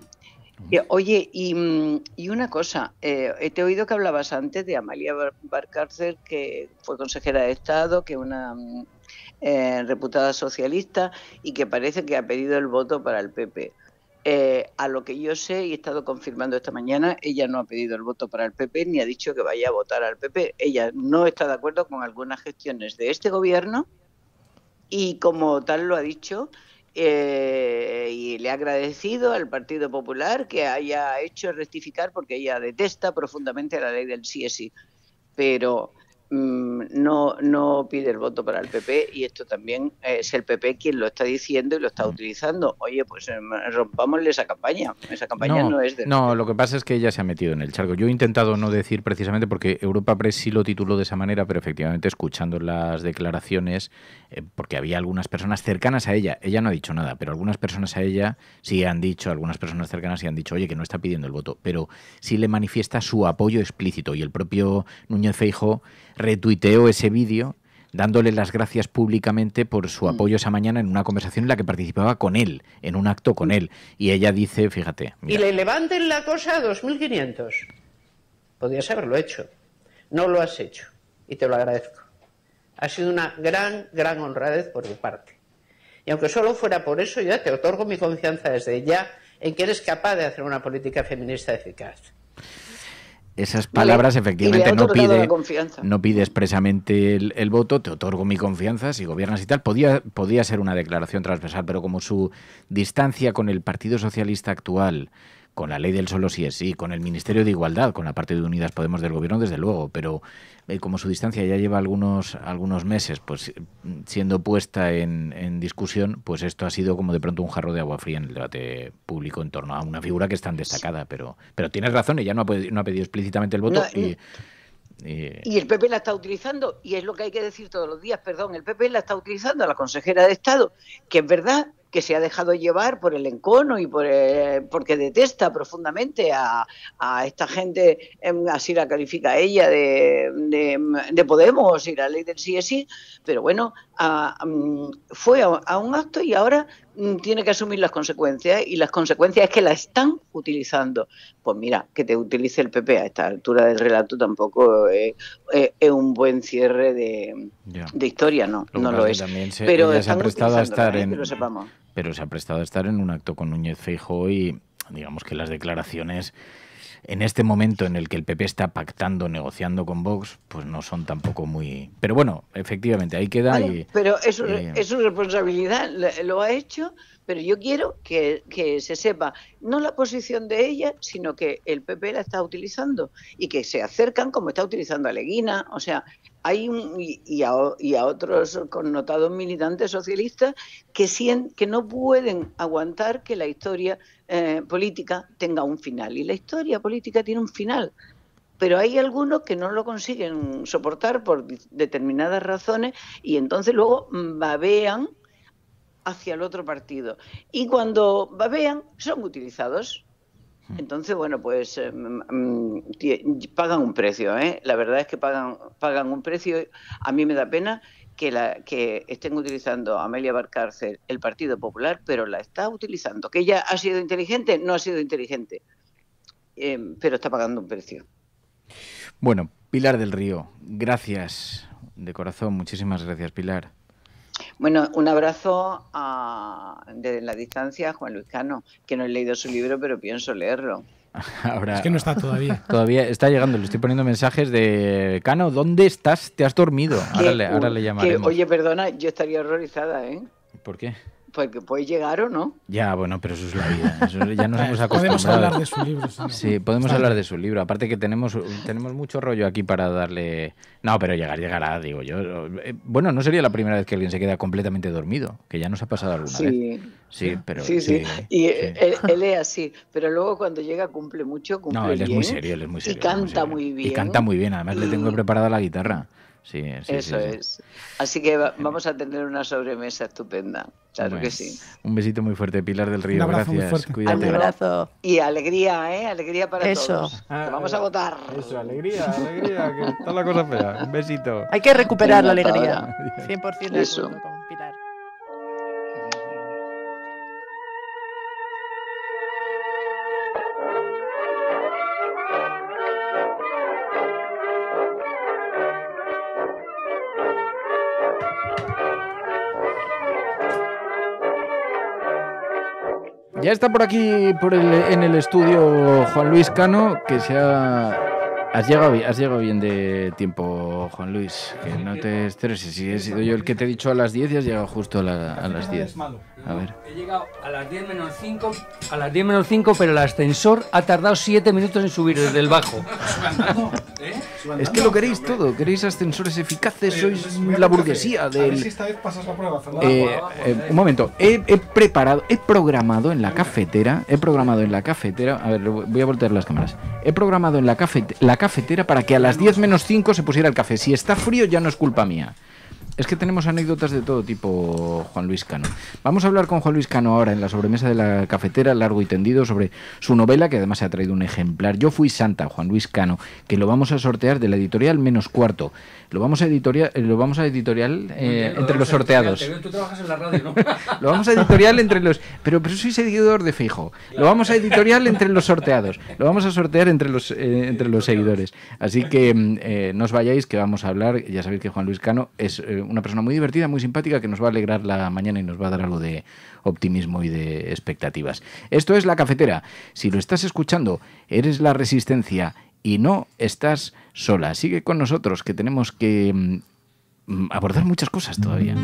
Oye, y, mm, y una cosa, eh, te he oído que hablabas antes de Amalia Bar- Barcárcer, que fue consejera de Estado, que es una mm, eh, reputada socialista y que parece que ha pedido el voto para el PP. Eh, a lo que yo sé y he estado confirmando esta mañana, ella no ha pedido el voto para el PP ni ha dicho que vaya a votar al PP. Ella no está de acuerdo con algunas gestiones de este gobierno y como tal lo ha dicho eh, y le ha agradecido al Partido Popular que haya hecho rectificar porque ella detesta profundamente la ley del sí. Pero mm, no, no pide el voto para el PP y esto también es el PP quien lo está diciendo y lo está utilizando. Oye, pues em, rompámosle esa campaña. Esa campaña no, es de... no, lo que pasa es que ella se ha metido en el charco. Yo he intentado no decir precisamente porque Europa Press sí lo tituló de esa manera, pero efectivamente escuchando las declaraciones, eh, porque había algunas personas cercanas a ella, ella no ha dicho nada, pero algunas personas a ella sí han dicho, algunas personas cercanas sí han dicho, oye, que no está pidiendo el voto, pero sí le manifiesta su apoyo explícito y el propio Núñez Feijo retuiteó ese vídeo dándole las gracias públicamente por su apoyo esa mañana en una conversación en la que participaba con él, en un acto con él. Y ella dice, fíjate, Y le levanten la cosa a 2.500. Podrías haberlo hecho. No lo has hecho. Y te lo agradezco. Ha sido una gran, gran honradez por mi parte. Y aunque solo fuera por eso, ya te otorgo mi confianza desde ya en que eres capaz de hacer una política feminista eficaz. Esas palabras efectivamente no pide no pide expresamente el, el voto, te otorgo mi confianza si gobiernas y tal. Podía, podía ser una declaración transversal, pero como su distancia con el Partido Socialista actual, con la ley del solo sí es sí, con el Ministerio de Igualdad, con la parte de Unidas Podemos del gobierno, desde luego, pero eh, como su distancia ya lleva algunos, algunos meses pues siendo puesta en, en discusión, pues esto ha sido como de pronto un jarro de agua fría en el debate público en torno a una figura que es tan destacada. Pero, pero tienes razón, ella no ha, pedi- no ha pedido explícitamente el voto No, y, y- Y el PP la está utilizando, y es lo que hay que decir todos los días, perdón, el PP la está utilizando a la consejera de Estado, que es verdad que se ha dejado llevar por el encono y por eh, porque detesta profundamente a, esta gente, em, así la califica ella, de, de, de Podemos y la ley del sí es sí, pero bueno, mm, fue a, un acto y ahora tiene que asumir las consecuencias, y las consecuencias es que la están utilizando. Pues mira, que te utilice el PP a esta altura del relato tampoco eh, eh, es un buen cierre de, historia, no, Lo no lo es. se- pero se ha prestado a estar ¿eh? en- lo sepamos. pero se ha prestado a estar en un acto con Núñez Feijóo y digamos que las declaraciones en este momento en el que el PP está pactando, negociando con Vox, pues no son tampoco muy... Pero bueno, efectivamente, ahí queda Vale, y... pero es, su- y- es su responsabilidad, lo ha hecho, pero yo quiero que, se sepa no la posición de ella, sino que el PP la está utilizando y que se acercan como está utilizando a Leguina, o sea, hay un, y, a, y a otros connotados militantes socialistas que, sien- que no pueden aguantar que la historia eh, política tenga un final. Y la historia política tiene un final pero hay algunos que no lo consiguen soportar por determinadas razones y entonces luego mm, babean hacia el otro partido. Y cuando babean, son utilizados. Entonces, bueno, pues eh, mm, mm, pagan un precio, ¿eh? La verdad es que pagan, pagan un precio. A mí me da pena que, la, que estén utilizando a Amelia Barcárcel el Partido Popular, pero la está utilizando. ¿Que ella ha sido inteligente? No ha sido inteligente, Eh, pero está pagando un precio. Bueno, Pilar del Río, gracias de corazón, muchísimas gracias Pilar. Bueno, un abrazo a, desde la distancia a Juan Luis Cano, que no he leído su libro, pero pienso leerlo. Ahora, Es que no está todavía. Todavía está llegando, le estoy poniendo mensajes de Cano, ¿dónde estás? ¿Te has dormido? Ahora le, ahora le que, llamaremos. oye, perdona, yo estaría horrorizada, ¿eh? ¿Por qué? Porque puede llegar o no. Ya, bueno, pero eso es la vida. eso ya nos hemos acostumbrado. Podemos hablar de su libro, si no. Sí, podemos hablar de su libro. Aparte que tenemos, tenemos mucho rollo aquí para darle... No, pero llegar, llegará, digo yo. Eh, Bueno, no sería la primera vez que alguien se queda completamente dormido, que ya nos ha pasado alguna Sí. vez. Sí, pero... sí, sí. sí. Y Él, él es así, pero luego cuando llega cumple mucho, cumple No, él es bien. muy serio, él es muy serio. Y canta muy bien. Y canta muy bien, además le tengo preparada la guitarra. Sí, sí, Eso sí, sí. es. Así que va- vamos a tener una sobremesa estupenda. Claro Bueno, que sí. Un besito muy fuerte, Pilar del Río. Un abrazo muy Gracias. fuerte. Cuídate. abrazo. Y alegría, ¿eh? Alegría para Eso. todos. Que vamos a votar. Eso, alegría, alegría, que está la cosa fea. Un besito. Hay que recuperar la alegría. ahora. 100% de Eso. Ya está por aquí por el- en el estudio Juan Luis Cano, que se ha... Has llegado, has llegado bien de tiempo, Juan Luis, que no te estreses. Si he sido yo el que te he dicho a las 10 y has llegado justo a, la- a las 10. A ver. He llegado a las 10 menos 5, a las 10 menos 5, pero el ascensor ha tardado 7 minutos en subir desde el bajo. Es que lo queréis todo, queréis ascensores eficaces, sois la burguesía si del... esta vez pasas la prueba. Eh, eh, un momento, he, he preparado, he programado en la cafetera, he programado en la cafetera, a ver, voy a voltear las cámaras, he programado en la, cafet- la cafetera para que a las 10 menos 5 se pusiera el café. Si está frío ya no es culpa mía. Es que tenemos anécdotas de todo tipo, Juan Luis Cano. Vamos a hablar con Juan Luis Cano ahora en la sobremesa de la cafetera, largo y tendido, sobre su novela, que además se ha traído un ejemplar. Yo fui Santa, Juan Luis Cano, que lo vamos a sortear de la editorial Menos Cuarto. Lo vamos a editorial, lo vamos a editorial eh, entre los sorteados. Tú trabajas en la radio, ¿no? Lo vamos a editorial entre los. Pero, pero soy seguidor de Fijo. Lo vamos a editorial entre los sorteados. Lo vamos a sortear entre los, eh, entre los seguidores. Así que mm, eh, no os vayáis, que vamos a hablar. Ya sabéis que Juan Luis Cano es una persona muy divertida, muy simpática, que nos va a alegrar la mañana y nos va a dar algo de optimismo y de expectativas. Esto es La Cafetera. Si lo estás escuchando, eres la resistencia y no estás sola. Sigue con nosotros, que tenemos que mm, abordar muchas cosas todavía.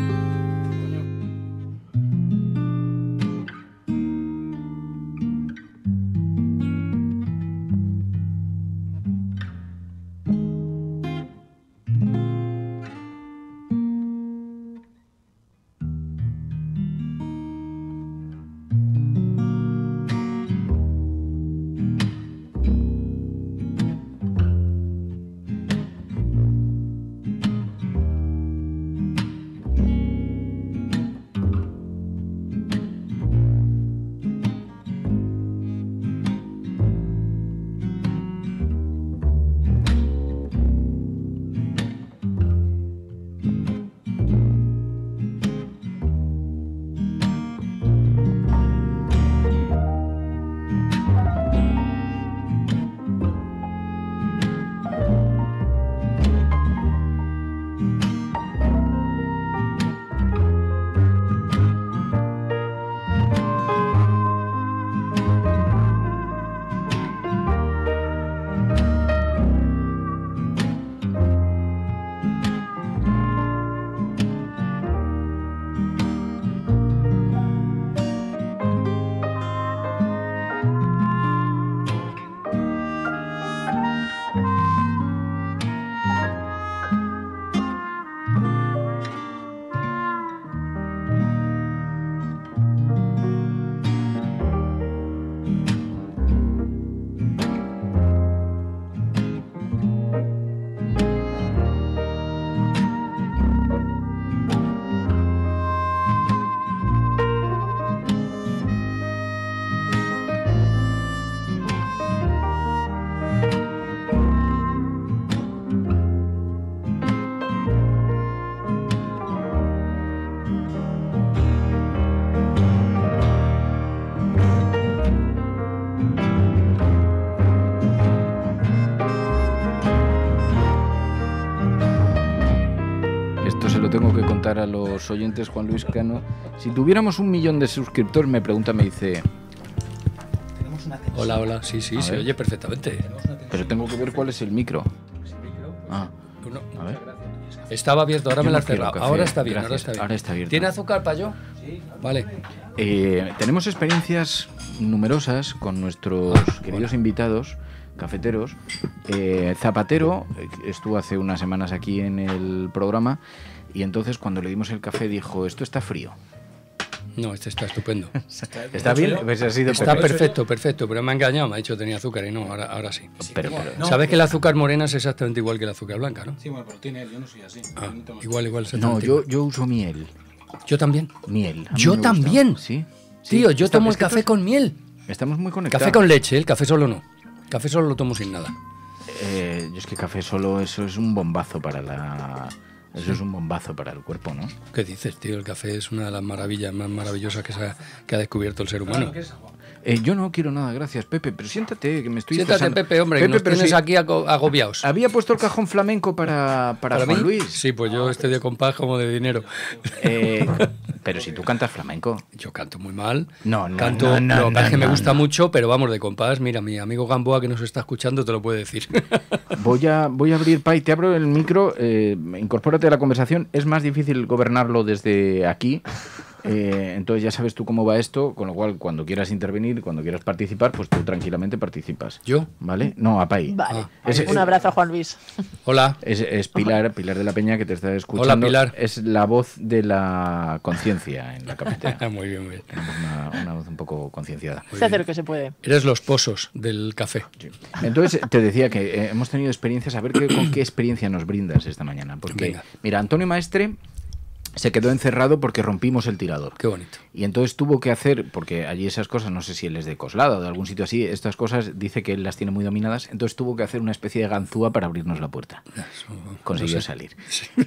Los oyentes, Juan Luis Cano. Si tuviéramos un millón de suscriptores, me pregunta, me dice... Hola, hola, sí, sí, A se ver. oye perfectamente. Pero tengo que ver cuál es el micro. Ah, a ver. Estaba abierto, ahora Yo me has quiero cerrado. Ahora está bien, ahora está bien. Ahora está abierto. ¿Tiene azúcar para yo? Vale. Eh, tenemos experiencias numerosas con nuestros queridos invitados cafeteros. Eh, Zapatero eh, estuvo hace unas semanas aquí en el programa y entonces cuando le dimos el café dijo, esto está frío. No, este está estupendo. ¿Está bien? Pues ha sido está perfecto, perfecto, pero me ha engañado, me ha dicho que tenía azúcar y no, ahora, ahora sí. Pero, pero- No. ¿Sabes que el azúcar morena es exactamente igual que el azúcar blanca, no? Sí, bueno, pero tiene él, yo no soy así. Ah, no igual, igual. No, yo, yo uso miel. Yo también. Miel. Yo gusta. también. Sí. Tío, yo tomo el café con miel. Estamos muy conectados. Café con leche, el café solo no. Café solo lo tomo sin nada. Eh, yo es que café solo, eso es un bombazo para la... Eso es un bombazo para el cuerpo, ¿no? ¿Qué dices, tío? El café es una de las maravillas más maravillosas que, se ha, que ha descubierto el ser humano. Eh, yo no quiero nada, gracias, Pepe, pero siéntate, que me estoy Siéntate. Pepe, hombre, que nos pero tienes aquí ago- agobiados. Había puesto el cajón flamenco para, para, Juan mí? Luis. Sí, pues yo estoy de compás como de dinero. Eh, pero si tú cantas flamenco. Yo canto muy mal. No, no, Canto, no, no, lo que pasa es que no, me no, gusta no. mucho, pero vamos, de compás, mira, mi amigo Gamboa que nos está escuchando te lo puede decir. Voy a, voy a abrir, Pai, te abro el micro, eh, incorpórate a la conversación. Es más difícil gobernarlo desde aquí. Eh, entonces ya sabes tú cómo va esto, con lo cual cuando quieras intervenir, cuando quieras participar, pues tú tranquilamente participas. ¿Yo? ¿Vale? No, a Pai. Vale. Es- Un abrazo a Juan Luis. Hola. Es, es Pilar, Pilar de la Peña que te está escuchando. Pilar. Es la voz de la conciencia en la cafetera. muy bien, muy bien. Tenemos Una, una voz un poco concienciada. Se hace lo que se puede. Eres los pozos del café. Entonces te decía que eh, hemos tenido experiencias, a ver qué, con qué experiencia nos brindas esta mañana. Porque, Venga. mira, Antonio Maestre se quedó encerrado porque rompimos el tirador. Qué bonito. Y entonces tuvo que hacer, porque allí esas cosas, no sé si él es de Coslada o de algún sitio así, estas cosas dice que él las tiene muy dominadas, entonces tuvo que hacer una especie de ganzúa para abrirnos la puerta. Consiguió no sé. salir.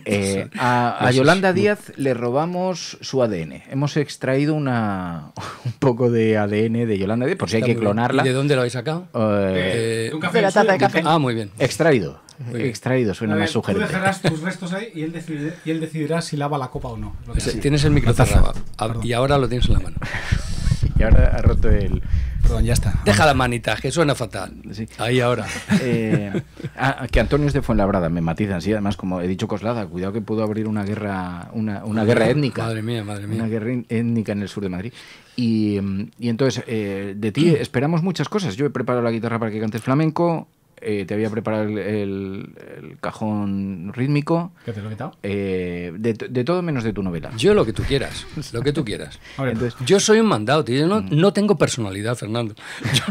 Eh, a, Yolanda. Díaz le robamos su ADN. Hemos extraído una, un poco de ADN de Yolanda Díaz, por si hay Está que clonarla. ¿Y de dónde lo habéis sacado? Eh, Eh, un café De la taza de café. Ah, muy bien. Extraído. Extraído, suena ver, más Tú sugerente. dejarás tus restos ahí y él, decide- y él decidirá si lava la copa o no. Tienes el micro cerrado y ahora lo tienes en la mano. Y ahora ha roto el. Perdón, ya está. Deja la manita, que suena fatal. Sí. Ahí ahora. Eh, ah, que Antonio es de Fuenlabrada, me matizan, sí, además como he dicho Coslada, cuidado que pudo abrir una guerra, una, una guerra étnica. Madre mía, madre mía. Una guerra étnica en el sur de Madrid. Y, mm, y entonces, eh, de ti esperamos muchas cosas. Yo he preparado la guitarra para que cantes flamenco, eh, te había preparado el, el- el cajón rítmico, ¿Que te lo he quitado? eh, de, de todo menos de tu novela. Yo lo que tú quieras, lo que tú quieras. Entonces, Yo soy un mandado, tío. Yo no, Mm. no tengo personalidad, Fernando. Yo,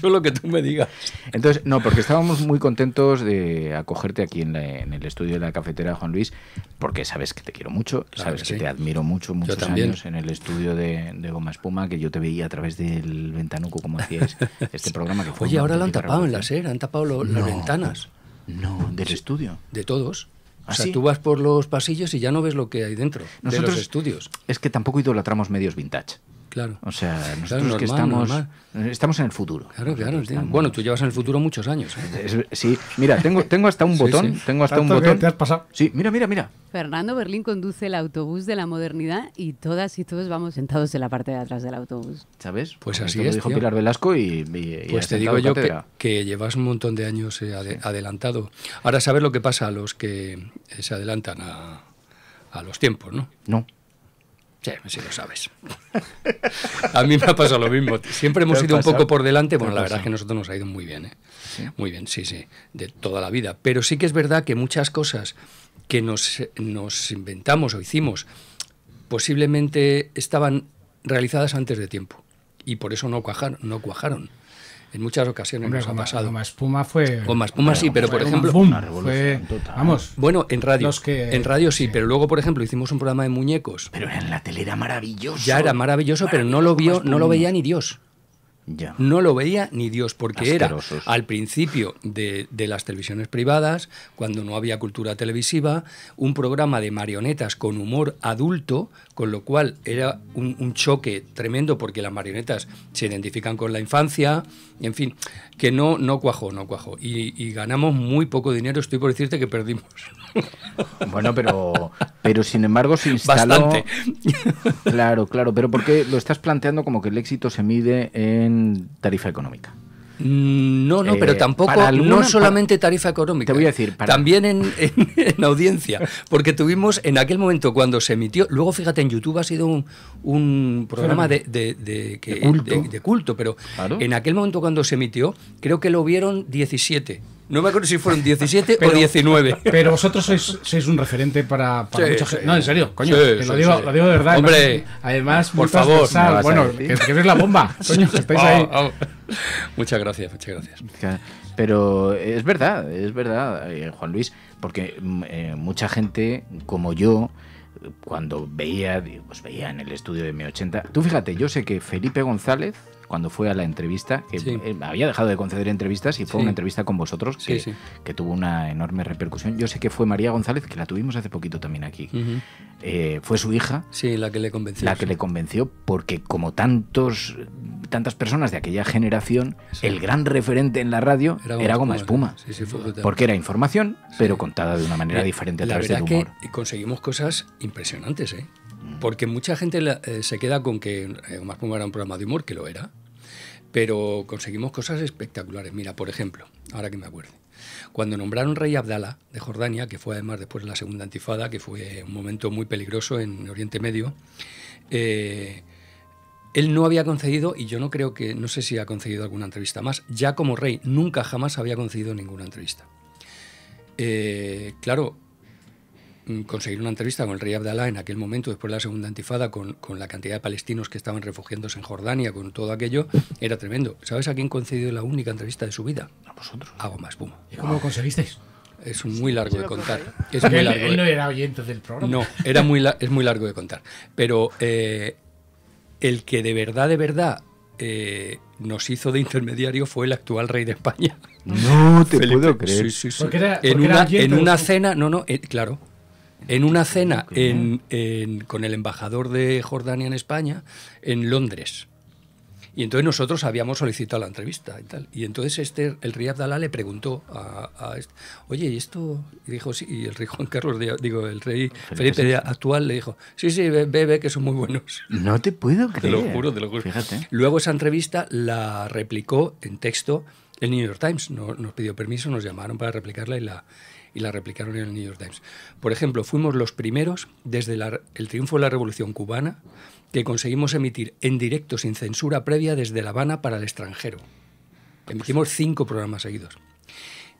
yo lo que tú me digas. Entonces, no, porque estábamos muy contentos de acogerte aquí en, la- en el estudio de la cafetera, Juan Luis, porque sabes que te quiero mucho, Claro sabes que que, sí. te admiro mucho, muchos años en el estudio de, de Goma Espuma, que yo te veía a través del ventanuco, como hacías este programa. Que fue Oye, ahora lo han tapado en la. SER, han tapado lo- las No. ventanas. No, del estudio. De todos. O ¿Ah, sea, sí? tú vas por los pasillos y ya no ves lo que hay dentro de Nosotros- los estudios. Es que tampoco idolatramos medios vintage. Claro. O sea, nosotros Claro, que normal, estamos, normal. estamos en el futuro. Claro, claro. Estamos- Bueno, tú llevas en el futuro muchos años. ¿eh? Es- sí, mira, tengo, tengo hasta un Sí, botón, sí. tengo hasta un Tanto que botón. te has pasado. Sí, mira, mira, mira. Fernando Berlín conduce el autobús de la modernidad y todas y todos vamos sentados en la parte de atrás del autobús. ¿Sabes? Pues Porque así esto lo es, dijo tío. Pilar Velasco y, y- y Pues te digo yo que, que llevas un montón de años eh, ade- adelantado. Ahora sabes lo que pasa a los que eh, se adelantan a, a los tiempos, ¿no? No. Sí, sí lo sabes. a mí me ha pasado lo mismo. Siempre hemos ¿Te ha ido un poco por delante. ¿Te Bueno, la verdad es que nosotros nos ha ido muy bien, ¿eh? Muy bien, sí, sí, de toda la vida. Pero sí que es verdad que muchas cosas que nos, nos inventamos o hicimos posiblemente estaban realizadas antes de tiempo y por eso no cuajaron. No cuajaron. En muchas ocasiones Hombre, nos ha pasado. Goma espuma fue. Goma espuma sí, pero por ejemplo... boom, Una revolución fue- total. Vamos. Bueno, en radio. Los que- En radio sí, pero luego, por ejemplo, hicimos un programa de muñecos. Pero en la tele era maravilloso. Ya era maravilloso, pero no lo vio, no lo veía ni Dios. Ya. No lo veía ni Dios, porque era al principio de, de las televisiones privadas, cuando no había cultura televisiva, un programa de marionetas con humor adulto, con lo cual era un, un choque tremendo porque las marionetas se identifican con la infancia, y en fin, que no, no cuajó, no cuajó. Y, y ganamos muy poco dinero, estoy por decirte que perdimos. Bueno, pero, pero sin embargo se instaló. Bastante. Claro, claro, pero porque lo estás planteando como que el éxito se mide en tarifa económica. Mm, No, no, Eh, pero tampoco, para alguna- no solamente tarifa económica. Te voy a decir, para- También en, en- en audiencia, porque tuvimos en aquel momento cuando se emitió, luego fíjate, en YouTube ha sido un, un programa de, de- de- que- culto. de- de culto, pero Claro. en aquel momento cuando se emitió, creo que lo vieron 17 No me acuerdo si fueron 17 Pero- o 19. Pero vosotros sois, sois un referente para, para Sí, mucha sí. gente. No, en serio, coño. Sí, te lo, digo, sí. lo digo de verdad. Hombre, además- por favor. transversal. ¿Me vas a Bueno, que, que eres la bomba. Coño, que estáis ahí. Ah, ah. Muchas gracias, muchas gracias. Pero es verdad, es verdad, eh, Juan Luis, porque mm, eh, mucha gente como yo, cuando veía, pues veía en el estudio de M80, tú fíjate, yo sé que Felipe González, cuando fue a la entrevista, que Sí. eh, había dejado de conceder entrevistas y fue Sí. una entrevista con vosotros que, sí. que tuvo una enorme repercusión. Yo sé que fue María González, que la tuvimos hace poquito también aquí. Eh, fue su hija. Sí, la que le convenció. La que le convenció, porque como tantos tantas personas de aquella generación, el gran referente en la radio era, Goma Espuma. Sí, sí, fue brutal. Porque era información, pero contada de una manera La- diferente a través del humor. que conseguimos cosas impresionantes, ¿eh? Porque mucha gente eh, se queda con que eh, Puma era un programa de humor, que lo era, pero conseguimos cosas espectaculares. Mira, por ejemplo, ahora que me acuerdo, cuando nombraron rey Abdala de Jordania, que fue además después de la segunda antifada, que fue un momento muy peligroso en Oriente Medio, eh, él no había concedido, y yo no creo que, no sé si ha concedido alguna entrevista más, ya como rey, nunca jamás había concedido ninguna entrevista. Eh, claro, conseguir una entrevista con el rey Abdalá en aquel momento, después de la segunda antifada, con, con la cantidad de palestinos que estaban refugiándose en Jordania, con todo aquello, era tremendo. ¿Sabes a quién concedió la única entrevista de su vida? A vosotros. A Goma Espuma. ¿Y cómo lo conseguisteis? Es muy largo de contar. Es Porque muy él, largo él de- no era oyente del programa. no, era muy la- es muy largo de contar. Pero eh, el que de verdad, de verdad eh, nos hizo de intermediario fue el actual rey de España. No te puedo creer. Sí, sí, sí. Porque era- en una, en una cena, no, no, eh, claro. En una cena en- en- con el embajador de Jordania en España, en Londres. Y entonces nosotros habíamos solicitado la entrevista y tal. Y entonces este, el rey Abdalá le preguntó a, a este, oye, ¿y esto? Y dijo, sí, y el rey Juan Carlos, de- digo, el rey Felipe de- actual le dijo, sí, sí, ve, ve, ve, que son muy buenos. No te puedo Te creer. lo juro, te lo juro. Fíjate. Luego esa entrevista la replicó en texto el New York Times. No- nos pidió permiso, nos llamaron para replicarla y la, y la replicaron en el New York Times. Por ejemplo, fuimos los primeros desde la- el triunfo de la Revolución Cubana que conseguimos emitir en directo sin censura previa desde La Habana para el extranjero. Emitimos cinco programas seguidos.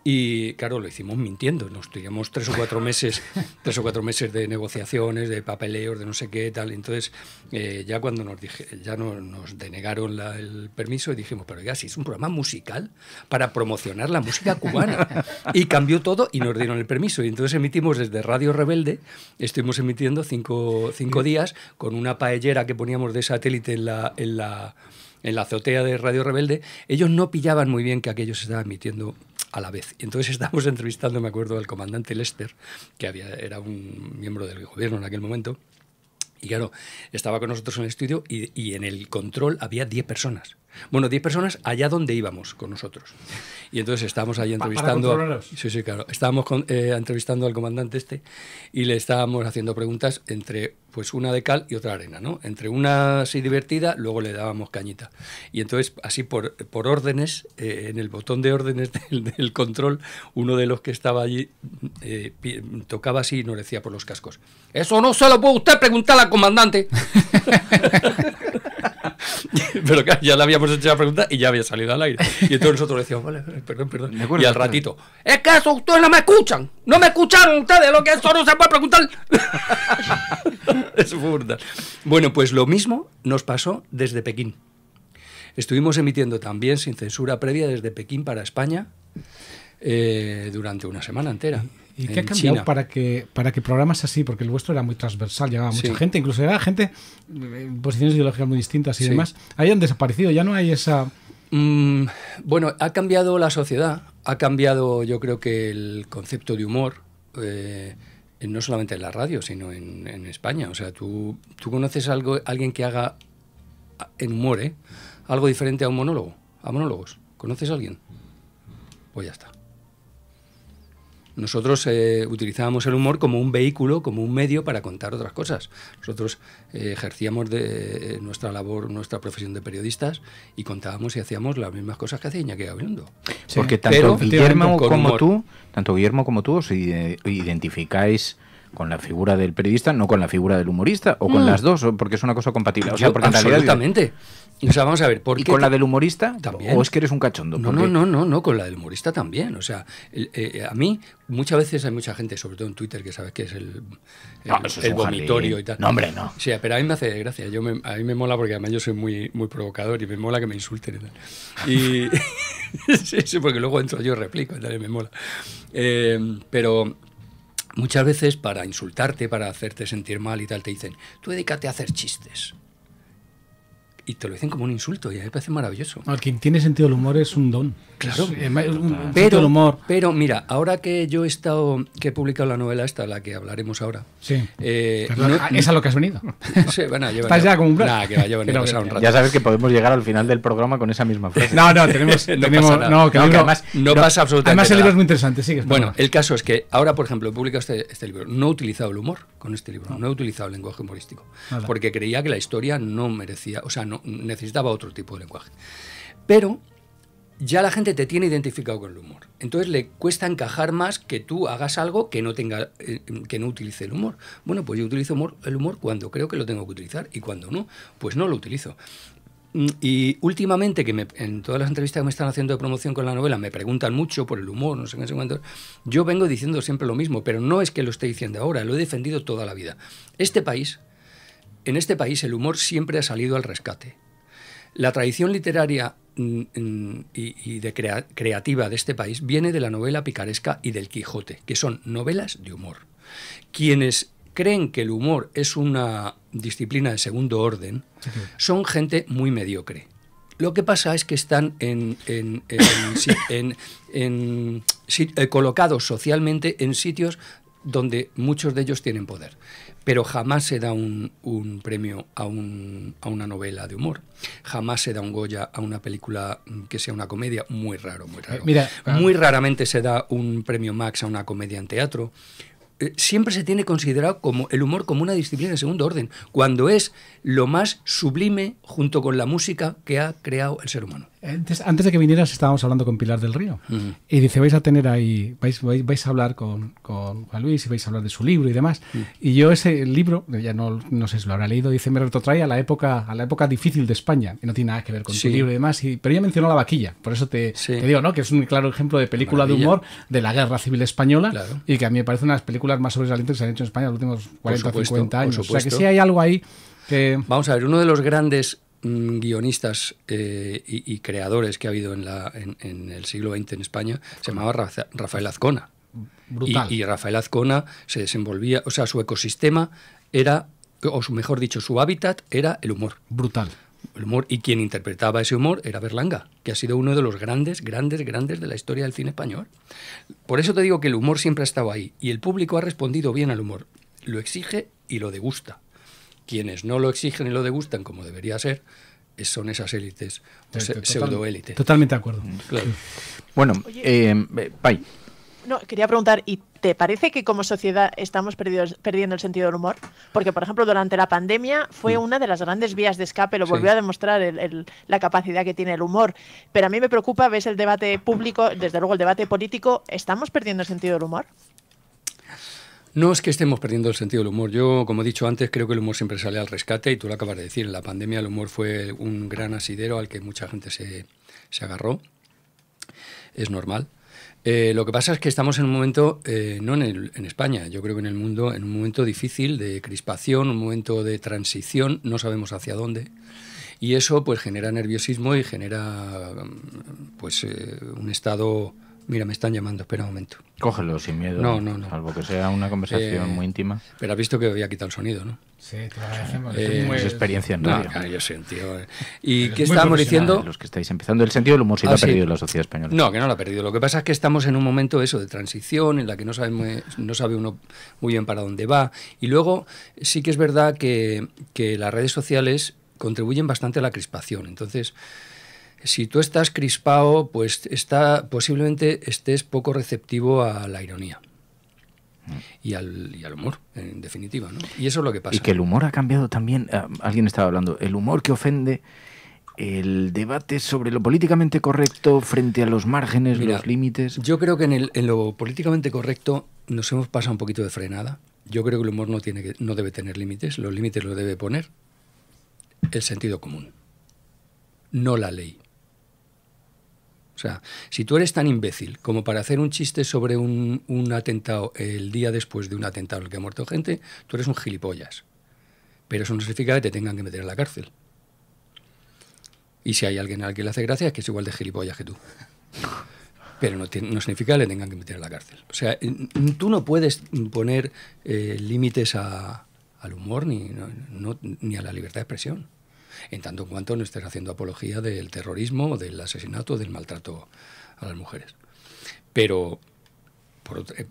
Y claro, lo hicimos mintiendo. Nos tuvimos tres o cuatro meses, tres o cuatro meses de negociaciones, de papeleos, de no sé qué tal. Entonces, eh, ya cuando nos dije, ya no- nos denegaron la- el permiso y dijimos, pero ya si es un programa musical para promocionar la música cubana. Y cambió todo y nos dieron el permiso. Y entonces emitimos desde Radio Rebelde, estuvimos emitiendo cinco, cinco días con una paellera que poníamos de satélite en la, en la en la azotea de Radio Rebelde, ellos no pillaban muy bien que aquello se estaba emitiendo a la vez. Entonces estábamos entrevistando, me acuerdo, al comandante Lester, que había, era un miembro del gobierno en aquel momento. Y claro, estaba con nosotros en el estudio y, y en el control había 10 personas. Bueno, 10 personas allá donde íbamos con nosotros. Y entonces estábamos ahí para entrevistando. controlaros. Sí, sí, claro. Estábamos con- eh, entrevistando al comandante este y le estábamos haciendo preguntas entre pues una de cal y otra arena, ¿no? Entre una así divertida, luego le dábamos cañita. Y entonces, así por, por órdenes, eh, en el botón de órdenes del, del control, uno de los que estaba allí eh, tocaba así y nos decía por los cascos. Eso no se lo puede usted preguntar al comandante. Pero claro, ya le habíamos hecho la pregunta y ya había salido al aire. Y entonces nosotros decíamos, vale, perdón, perdón. acuerdo, Y al ratito, es que eso ustedes no me escuchan. No me escucharon ustedes, lo que eso no se puede preguntar. Fue brutal. Bueno, pues lo mismo nos pasó desde Pekín. Estuvimos emitiendo también sin censura previa desde Pekín para España eh, durante una semana entera. ¿Y qué ha cambiado China. para que, para que programas así? Porque el vuestro era muy transversal, llegaba mucha Sí. gente, incluso era gente en posiciones ideológicas muy distintas y Sí. demás. Hayan desaparecido, ya no hay esa... Mm, bueno, ha cambiado la sociedad, ha cambiado yo creo que el concepto de humor, eh, no solamente en la radio, sino en, en España. O sea, tú, tú conoces algo, alguien que haga en humor, ¿eh? algo diferente a un monólogo, a monólogos. ¿Conoces a alguien? Pues ya está. Nosotros eh, utilizábamos el humor como un vehículo, como un medio para contar otras cosas. Nosotros eh, ejercíamos de, eh, nuestra labor, nuestra profesión de periodistas y contábamos y hacíamos las mismas cosas que hacía Iñaki Gabilondo. Porque tanto Pero, Guillermo como tú, tanto Guillermo como tú os ide- identificáis con la figura del periodista, no con la figura del humorista, o con Mm. las dos, o porque es una cosa compatible. O sea, Yo, porque absolutamente. O sea, vamos a ver, ¿por ¿Y qué con la del humorista? También. ¿O es que eres un cachondo? No, no, no, no, no, con la del humorista también. O sea, el- eh, a mí muchas veces hay mucha gente, sobre todo en Twitter, que sabes que es el, el, No, es el vomitorio y tal. No, hombre, no. Sí, pero a mí me hace gracia. Yo me- a mí me mola porque además yo soy muy, muy provocador y me mola que me insulten y tal. Y sí, sí, porque luego entro yo y replico y tal, y me mola. Eh, pero muchas veces para insultarte, para hacerte sentir mal y tal, te dicen, tú dedícate a hacer chistes. Y te lo dicen como un insulto y a mí me parece maravilloso. No, que tiene sentido del humor es un don. Claro. Es, eh, un- Pero, del humor. pero mira, ahora que yo he estado, que he publicado la novela esta, la que hablaremos ahora. Sí. eh, no- es a lo que has venido. Sí, bueno, lleva- Estás ya como un Nah, que va, Pero- pasado un rato. Ya sabes que podemos llegar al final del programa con esa misma frase. No, no, tenemos. No tenemos pasa nada. no, que No, libro- además no pasa absolutamente Además, el libro nada. es muy interesante. Sigue, Bueno, el caso es que ahora, por ejemplo, he publicado este, este libro. No he utilizado el humor con este libro, no he utilizado el lenguaje humorístico, Nada. porque creía que la historia no merecía, o sea, no necesitaba otro tipo de lenguaje. Pero ya la gente te tiene identificado con el humor. Entonces le cuesta encajar más que tú hagas algo que no tenga, eh, que no utilice el humor. Bueno, pues yo utilizo el humor cuando creo que lo tengo que utilizar y cuando no, pues no lo utilizo. Y últimamente, que en todas las entrevistas que me están haciendo de promoción con la novela, me preguntan mucho por el humor, no sé qué, no sé cuánto, yo vengo diciendo siempre lo mismo, pero no es que lo esté diciendo ahora, lo he defendido toda la vida. Este país, en este país, el humor siempre ha salido al rescate. La tradición literaria mm, mm, y, de crea- creativa de este país viene de la novela picaresca y del Quijote, que son novelas de humor. Quienes creen que el humor es una disciplina de segundo orden son gente muy mediocre. Lo que pasa es que están en, en- en- eh, colocados socialmente en sitios donde muchos de ellos tienen poder. Pero jamás se da un, un premio a, un- a una novela de humor. Jamás se da un Goya a una película que sea una comedia. Muy raro, muy raro. Eh, mira, muy raramente se da un premio Max a una comedia en teatro. Eh, Siempre se tiene considerado como el humor como una disciplina de segundo orden, cuando es lo más sublime junto con la música que ha creado el ser humano. Antes, antes de que vinieras estábamos hablando con Pilar del Río. Ujú. Y dice, vais a tener ahí, vais, vais, vais a hablar con, con Juan Luis y vais a hablar de su libro y demás. Y yo ese libro, ya no, no sé si lo habrá leído, dice, me retrotrae a la época, a la época difícil de España. Y no tiene nada que ver con Sí. tu libro y demás. Y, pero ella mencionó la vaquilla. Por eso te, Sí. te digo, ¿no? Que es un claro ejemplo de película de Maravilla. humor de la guerra civil española. Claro. Y que a mí me parece una de las películas más sobresalientes que se han hecho en España en los últimos 40 o supuesto, 50 por años. O sea que sí hay algo ahí que... Vamos a ver, uno de los grandes guionistas eh, y, y creadores que ha habido en, la, en, en el siglo XX en España se llamaba Rafa- Rafael Azcona. Brutal. Y, y Rafael Azcona se desenvolvía, o sea, su ecosistema era, o su, mejor dicho, su hábitat era el humor. Brutal. El humor, y quien interpretaba ese humor era Berlanga, que ha sido uno de los grandes, grandes, grandes de la historia del cine español. Por eso te digo que el humor siempre ha estado ahí, y el público ha respondido bien al humor. Lo exige y lo degusta. Quienes no lo exigen y lo degustan como debería ser, son esas élites, o Total- pseudoélites. Totalmente de acuerdo. Claro. Bueno, eh, eh, Pai, No, quería preguntar, ¿y te parece que como sociedad estamos perdidos- perdiendo el sentido del humor? Porque, por ejemplo, durante la pandemia fue una de las grandes vías de escape, lo Sí. volvió a demostrar el- el- la capacidad que tiene el humor. Pero a mí me preocupa, ves el debate público, desde luego el debate político, ¿estamos perdiendo el sentido del humor? No es que estemos perdiendo el sentido del humor. Yo, como he dicho antes, creo que el humor siempre sale al rescate y tú lo acabas de decir. En la pandemia el humor fue un gran asidero al que mucha gente se, se agarró. Es normal. Eh, lo que pasa es que estamos en un momento, eh, no en, España, yo creo que en el mundo, en un momento difícil de crispación, un momento de transición, no sabemos hacia dónde. Y eso pues genera nerviosismo y genera mm, pues eh, un estado... Mira, me están llamando, espera un momento. cógelo sin miedo. No, no, no. Salvo que sea una conversación Eh, muy íntima. Pero has visto que había quitado el sonido, ¿no? Sí, te lo agradecemos. Eh, Es experiencia en no, radio. claro, yo sé, tío. ¿Y Eres qué estábamos diciendo? Los que estáis empezando, el sentido del humor sí lo Ah, ha sí. perdido la sociedad española. No, que no lo ha perdido. Lo que pasa es que estamos en un momento eso de transición en la que no sabemos, no sabe uno muy bien para dónde va. Y luego sí que es verdad que, que las redes sociales contribuyen bastante a la crispación. Entonces, si tú estás crispado, pues está, posiblemente estés poco receptivo a la ironía. Y al, y al humor, en definitiva, ¿no? Y eso es lo que pasa. Y que el humor ha cambiado también. ah, alguien estaba hablando. El humor que ofende. El debate sobre lo políticamente correcto frente a los márgenes, Mira, los límites. Yo creo que en, el- en lo políticamente correcto nos hemos pasado un poquito de frenada Yo creo que el humor no, tiene que, no debe tener límites, los límites los debe poner el sentido común, no la ley. O sea, si tú eres tan imbécil como para hacer un chiste sobre un, atentado el día después de un atentado en el que ha muerto gente, tú eres un gilipollas. Pero eso no significa que te tengan que meter en la cárcel. Y si hay alguien al que le hace gracia, es que es igual de gilipollas que tú. Pero no, significa que le tengan que meter en la cárcel. O sea, tú no puedes poner eh, límites a- al humor ni, no- ni a la libertad de expresión, en tanto en cuanto no estés haciendo apología del terrorismo, del asesinato, del maltrato a las mujeres. Pero por eh,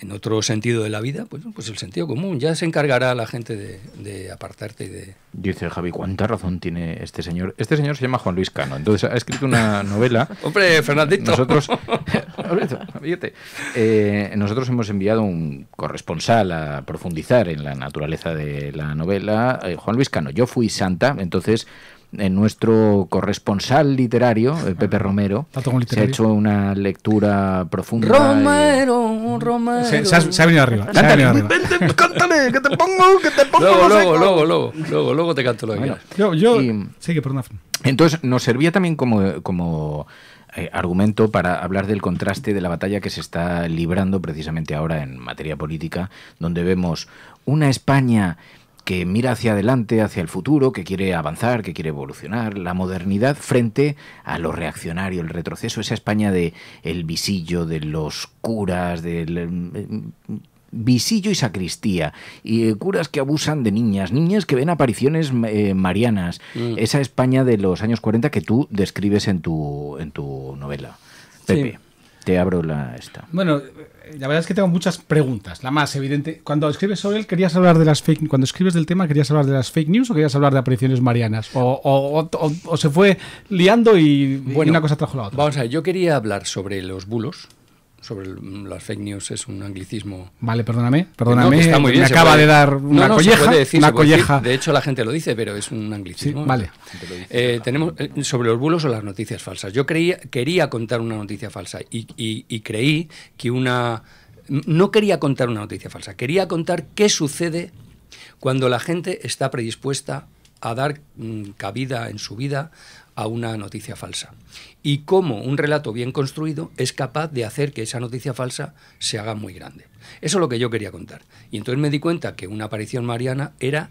en otro sentido de la vida, pues, pues el sentido común. Ya se encargará la gente de, de apartarte y de... Dice Javi, ¿cuánta razón tiene este señor? Este señor se llama Juan Luis Cano, entonces ha escrito una novela. Hombre, Fernandito. Nosotros, eh, nosotros hemos enviado un corresponsal a profundizar en la naturaleza de la novela, eh, Juan Luis Cano. Yo fui santa, entonces en nuestro corresponsal literario, eh, Pepe Romero, se ha hecho una lectura profunda. y- Romero. Se, se ha, se ha venido arriba. Se ha venido arriba. cántale, que te pongo, que te pongo. Luego, luego, luego, luego, luego, luego te canto lo que Bueno, quieras. Yo, yo Y- sigue, perdona. Fran. Entonces nos servía también como, como eh, argumento para hablar del contraste de la batalla que se está librando precisamente ahora en materia política, donde vemos una España que mira hacia adelante, hacia el futuro, que quiere avanzar, que quiere evolucionar, la modernidad frente a lo reaccionario, el retroceso, esa España de el visillo, de los curas, del eh, visillo y sacristía, y eh, curas que abusan de niñas, niñas que ven apariciones eh, marianas, Mm. esa España de los años 40 que tú describes en tu, en tu novela. Pepe, Sí. te abro la esta. Bueno, la verdad es que tengo muchas preguntas. La más evidente, cuando escribes sobre él, ¿querías hablar de las fake Cuando escribes del tema, ¿querías hablar de las fake news o querías hablar de apariciones marianas? O, o- o- o- o se fue liando y, y Bueno, una cosa trajo la otra. Vamos a ver, yo quería hablar sobre los bulos, sobre el- las fake news, es un anglicismo. Vale, perdóname, perdóname. está muy bien, me acaba puede- de dar una no, colleja. decir, una decir. De hecho, la gente lo dice, pero es un anglicismo. Sí, vale. Eh, tenemos eh, sobre los bulos o las noticias falsas. Yo creía, quería contar una noticia falsa y, y- y creí que una... No quería contar una noticia falsa, quería contar qué sucede cuando la gente está predispuesta a dar mm, cabida en su vida a una noticia falsa. Y cómo un relato bien construido es capaz de hacer que esa noticia falsa se haga muy grande. Eso es lo que yo quería contar. Y entonces me di cuenta que una aparición mariana era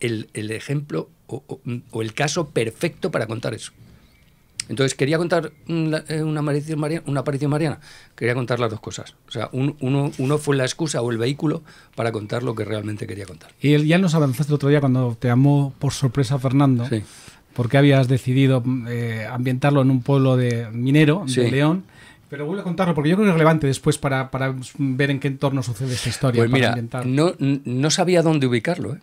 el, el ejemplo o, o- o el caso perfecto para contar eso. Entonces quería contar una, eh, una aparición mariana, una aparición mariana. Quería contar las dos cosas. O sea, un- uno, uno fue la excusa o el vehículo para contar lo que realmente quería contar. Y él ya nos avanzaste el otro día cuando te llamó por sorpresa Fernando. Sí. Porque habías decidido eh, ambientarlo en un pueblo de minero, de Sí. León. Pero vuelve a contarlo porque yo creo que es relevante después para, para ver en qué entorno sucede esta historia. Pues para mira, no, no sabía dónde ubicarlo. ¿eh?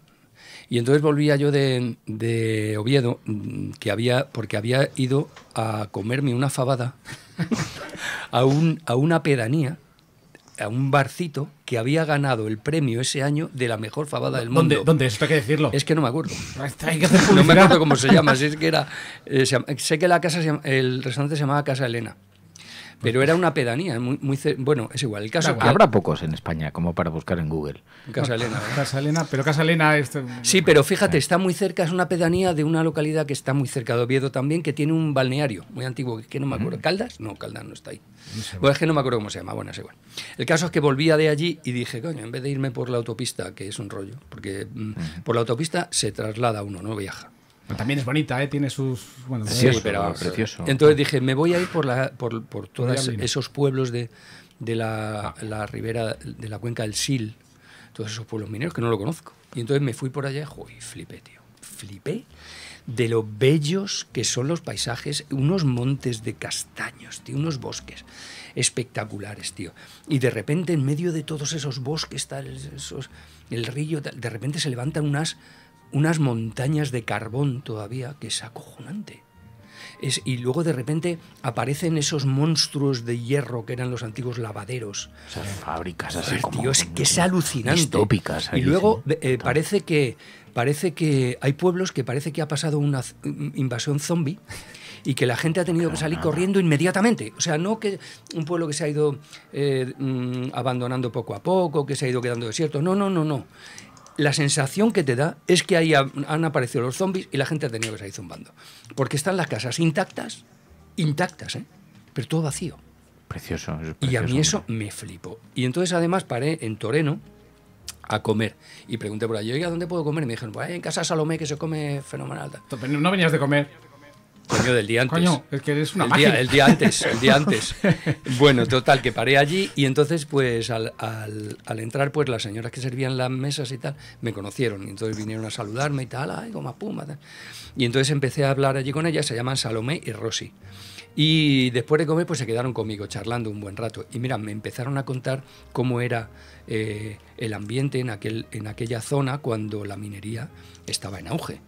Y entonces volvía yo de, de Oviedo, mm, que había, porque había ido a comerme una fabada a, un, a una pedanía, a un barcito que había ganado el premio ese año de la mejor fabada del ¿Dónde- mundo. dónde? Esto hay que decirlo. Es que no me acuerdo. Hay que hacer No me acuerdo cómo se llama. si es que era, eh, se sé que la casa, se llama- el restaurante se llamaba Casa Elena. Pero era una pedanía, muy, muy bueno, es igual. El caso que- Habrá pocos en España como para buscar en Google. Casa Elena. ¿verdad? Casa Elena, pero Casa Elena es... Sí, pero fíjate, está muy cerca, es una pedanía de una localidad que está muy cerca de Oviedo también, que tiene un balneario muy antiguo, que no me acuerdo. ¿Caldas? No, Caldas no está ahí. Bueno, es que no me acuerdo cómo se llama, bueno, es igual. El caso es que volvía de allí y dije, coño, en vez de irme por la autopista, que es un rollo, porque mm, por la autopista se traslada uno, no viaja. También es bonita, ¿eh? Tiene sus... Bueno, Sí, sus- pero precioso. Entonces dije, me voy a ir por, la, por, por todos esos pueblos de, de la, la ribera de la cuenca del Sil, todos esos pueblos mineros que no lo conozco. Y entonces me fui por allá, joder, flipé, tío. Flipé de lo bellos que son los paisajes, unos montes de castaños, tío, unos bosques espectaculares, tío. Y de repente en medio de todos esos bosques, tal, esos, el río, tal, de repente se levantan unas, unas montañas de carbón todavía, que es acojonante. Es, y luego de repente aparecen esos monstruos de hierro que eran los antiguos lavaderos. Esas fábricas así Joder, como es que es alucinante. distópicas Y luego eh, parece que parece que hay pueblos que parece que ha pasado una z- invasión zombie y que la gente ha tenido que salir corriendo inmediatamente. O sea, no que un pueblo que se ha ido eh, mm, abandonando poco a poco, que se ha ido quedando desierto. No, no, no, no. La sensación que te da es que ahí ha- han aparecido los zombies y la gente ha tenido que salir zumbando. Porque están las casas intactas, intactas, ¿eh? Pero todo vacío. Precioso. es Y a mí eso me flipó. Y entonces además paré en Toreno a comer y pregunté por allí, oiga, ¿dónde puedo comer? Y me dijeron, pues ahí en casa Salomé que se come fenomenal. Pero No venías de comer. Coño, del día antes. Coño, es que eres una el máquina. día, el día antes, el día antes. Bueno, total, que paré allí y entonces, pues, al, al- al entrar, pues, las señoras que servían las mesas y tal, me conocieron. Y entonces vinieron a saludarme y tal, ay, goma puma, tal. Y entonces empecé a hablar allí con ellas, se llaman Salomé y Rosy. Y después de comer, pues se quedaron conmigo charlando un buen rato. Y mira, me empezaron a contar cómo era eh, el ambiente en, aquel, en aquella zona cuando la minería estaba en auge.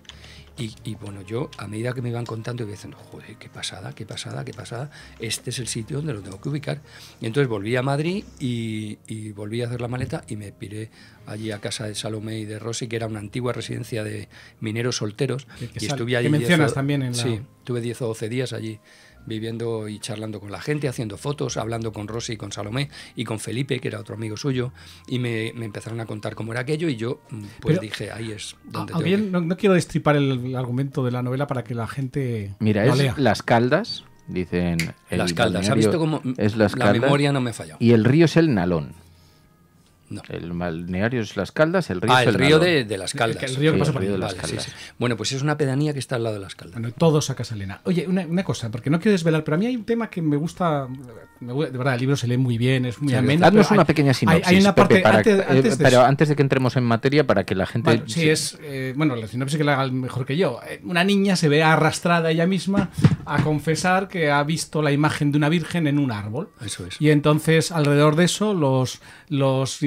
Y, y, bueno, yo a medida que me iban contando, iba diciendo, joder, qué pasada, qué pasada, qué pasada, este es el sitio donde lo tengo que ubicar. Y entonces volví a Madrid y, y volví a hacer la maleta y me piré allí a casa de Salomé y de Rosy, que era una antigua residencia de mineros solteros. Que- que y estuve que allí 10 mencionas también en la- Sí, tuve 10 o 12 días allí viviendo y charlando con la gente, haciendo fotos, hablando con Rosy y con Salomé y con Felipe, que era otro amigo suyo, y me, me empezaron a contar cómo era aquello y yo mm, pues Pero- dije, ahí es donde tengo bien, no, no quiero destripar el, el argumento de la novela para que la gente Mira, lo es lea. Las Caldas, dicen. el Las Caldas. ¿Ha balneario visto cómo es las la Caldas, memoria no me ha fallado? Y el río es el Nalón. No. El balneario es Las Caldas, el río Ah, es el el río de, de las Caldas. el río que Sí, pasa el por río ahí. de las Vale, sí, Caldas. sí. Bueno, pues es una pedanía que está al lado de las Caldas. Bueno, todos a Casalena. Oye, una, una cosa, porque no quiero desvelar, pero a mí hay un tema que me gusta. De verdad, el libro se lee muy bien, es muy Sí, ameno. Haznos una hay- pequeña sinopsis, Hay, una Pepe, parte. para- antes, eh, antes de pero eso- antes de que entremos en materia, para que la gente... Bueno, sí, es. eh, bueno, la sinopsis que la haga mejor que yo. Eh, Una niña se ve arrastrada ella misma a confesar que ha visto la imagen de una virgen en un árbol. Eso es. Y entonces, alrededor de eso, los, los,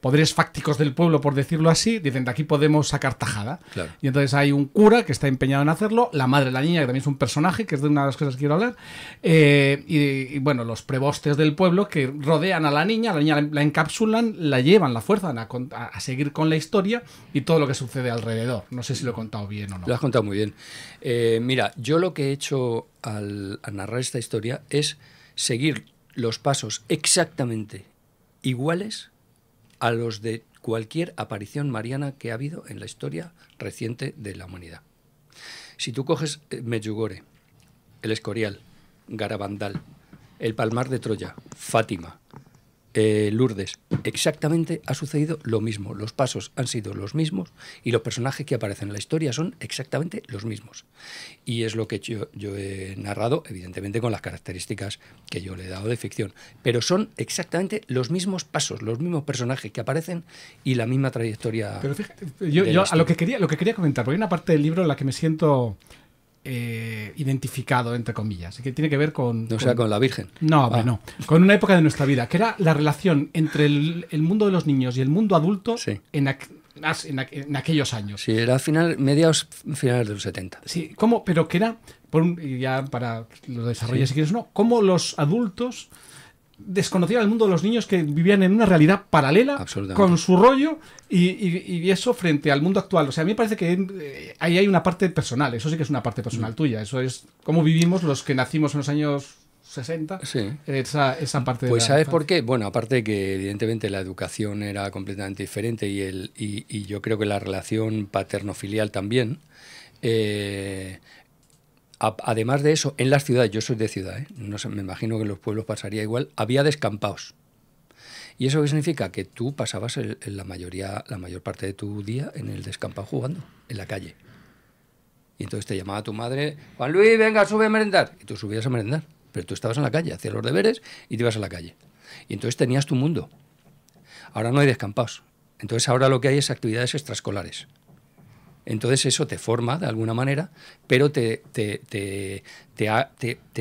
poderes fácticos del pueblo, por decirlo así, dicen de aquí podemos sacar tajada. Claro. Y entonces hay un cura que está empeñado en hacerlo, la madre de la niña, que también es un personaje, que es de una de las cosas que quiero hablar, eh, y, y, bueno, los prebostes del pueblo que rodean a la niña, la niña la, la encapsulan, la llevan, la fuerzan a seguir con la historia y todo lo que sucede alrededor. No sé si lo he contado bien o no. Lo has contado muy bien. Eh, mira, yo lo que he hecho al, al narrar esta historia es seguir los pasos exactamente iguales a los de cualquier aparición mariana que ha habido en la historia reciente de la humanidad. Si tú coges eh, Medjugorje, el Escorial, Garabandal, el Palmar de Troya, Fátima, eh, Lourdes, exactamente ha sucedido lo mismo. Los pasos han sido los mismos y los personajes que aparecen en la historia son exactamente los mismos. Y es lo que yo, yo he narrado, evidentemente con las características que yo le he dado de ficción. Pero son exactamente los mismos pasos, los mismos personajes que aparecen y la misma trayectoria. Pero fíjate, yo, yo a lo que quería, lo que quería comentar, porque hay una parte del libro en la que me siento eh, identificado, entre comillas, que tiene que ver con... O sea, con la Virgen. No, hombre, Ah. no. Con una época de nuestra vida, que era la relación entre el, el mundo de los niños y el mundo adulto en, aqu- as- en aqu- en aquellos años. Sí, era final, mediados finales de los 70. Sí, ¿cómo? Pero que era, por un- y ya para lo desarrolles Sí. si quieres, ¿no? Cómo los adultos desconocían el mundo de los niños que vivían en una realidad paralela con su rollo y, y- y eso frente al mundo actual. O sea, a mí me parece que eh, ahí hay una parte personal, eso sí que es una parte Mm. personal tuya, eso es cómo vivimos los que nacimos en los años 60, Sí. esa, esa parte de Pues la ¿sabes por qué? Bueno, aparte de que evidentemente la educación era completamente diferente y, el, y, y yo creo que la relación paterno-filial también. eh, además de eso, en las ciudades, yo soy de ciudad, ¿eh? no sé, me imagino que en los pueblos pasaría igual, había descampados. ¿Y eso qué significa? Que tú pasabas la, mayoría, la mayor parte de tu día en el descampado jugando, en la calle. Y entonces te llamaba tu madre, Juan Luis, venga, sube a merendar. Y tú subías a merendar. Pero tú estabas en la calle, hacías los deberes y te ibas a la calle. Y entonces tenías tu mundo. Ahora no hay descampados. Entonces ahora lo que hay es actividades extraescolares. Entonces eso te forma de alguna manera, pero te, te, te, te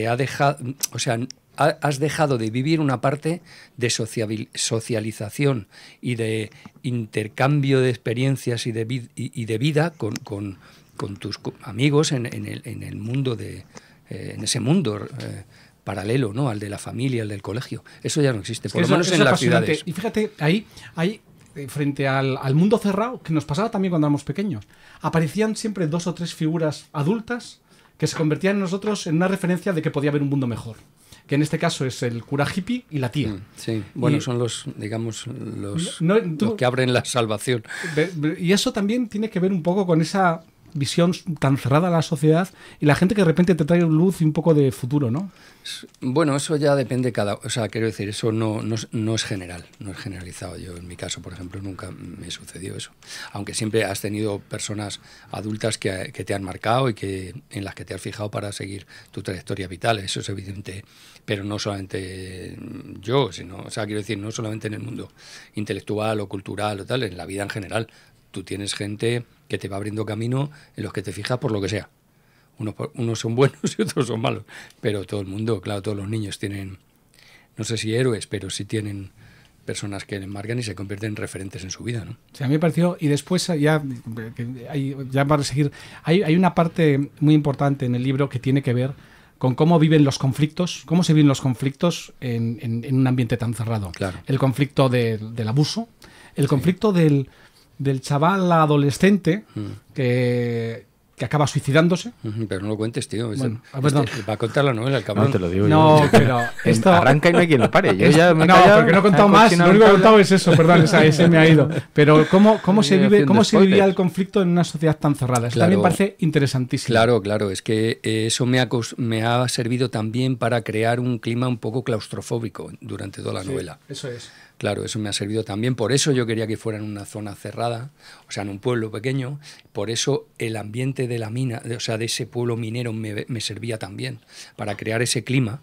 ha, dejado, o sea, has dejado de vivir una parte de socialización y de intercambio de experiencias y de, vid y de vida con, con, tus amigos en, el, en el, mundo de, eh, en ese mundo eh, paralelo, ¿no? Al de la familia, al del colegio. Eso ya no existe, por lo menos en las ciudades. Y fíjate, ahí, ahí frente al, al mundo cerrado, que nos pasaba también cuando éramos pequeños, aparecían siempre dos o tres figuras adultas que se convertían en nosotros en una referencia de que podía haber un mundo mejor. Que en este caso es el cura hippie y la tía. Sí, bueno, Y- son los, digamos, los, No, tú- los que abren la salvación. Y eso también tiene que ver un poco con esa visión tan cerrada a la sociedad y la gente que de repente te trae luz y un poco de futuro, ¿no? Bueno, eso ya depende cada... O sea, quiero decir, eso no, no, no es general, no es generalizado. Yo, en mi caso, por ejemplo, nunca me sucedió eso. Aunque siempre has tenido personas adultas que, que te han marcado y que en las que te has fijado para seguir tu trayectoria vital. Eso es evidente. Pero no solamente yo, sino... O sea, quiero decir, no solamente en el mundo intelectual o cultural o tal, en la vida en general. Tú tienes gente que te va abriendo camino en los que te fijas por lo que sea. Unos, unos son buenos y otros son malos. Pero todo el mundo, claro, todos los niños tienen, no sé si héroes, pero sí tienen personas que les marcan y se convierten en referentes en su vida, ¿no? Sí, a mí me pareció, y después ya, ya para seguir, hay, hay una parte muy importante en el libro que tiene que ver con cómo viven los conflictos, cómo se viven los conflictos en, en- en un ambiente tan cerrado. Claro. El conflicto de- del abuso, el conflicto del, del chaval adolescente que, que acaba suicidándose. Pero no lo cuentes, tío. Este- Bueno, ah, perdón. este va a contar la novela, el cabrón. No, te lo digo No, yo. pero esto... Arranca y no hay quien lo pare. Yo ya me no, callado, porque no he contado más. Lo único que he contado es eso, perdón, esa, ese me ha ido. Pero cómo, cómo se vive, cómo se vivía el conflicto en una sociedad tan cerrada. Eso Claro. también parece interesantísimo. Claro, claro, es que eh, eso me ha, me ha servido también para crear un clima un poco claustrofóbico durante toda la Sí, novela. Eso es. Claro, eso me ha servido también. Por eso yo quería que fuera en una zona cerrada, o sea, en un pueblo pequeño. Por eso el ambiente de la mina, o sea, de ese pueblo minero me, me servía también para crear ese clima.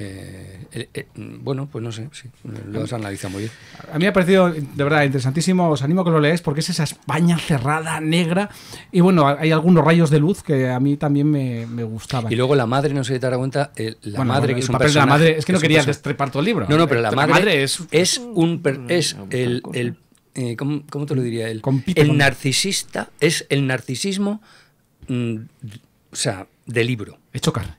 Eh, eh, eh, bueno, pues no sé, sí, lo has analizado muy bien. A mí me ha parecido de verdad interesantísimo. Os animo a que lo leáis porque es esa España cerrada, negra. Y bueno, hay algunos rayos de luz que a mí también me, me gustaban. Y luego la madre, no sé si te das cuenta, la Bueno, madre bueno, que es el un papel de la personaje- madre- es que no un quería personaje- destripar todo el libro. No, no, pero la La madre, es- es, un per- es el, el eh, ¿cómo, cómo te lo diría? El, narcisista es el narcisismo, mm, o sea, de libro. Hecho carne.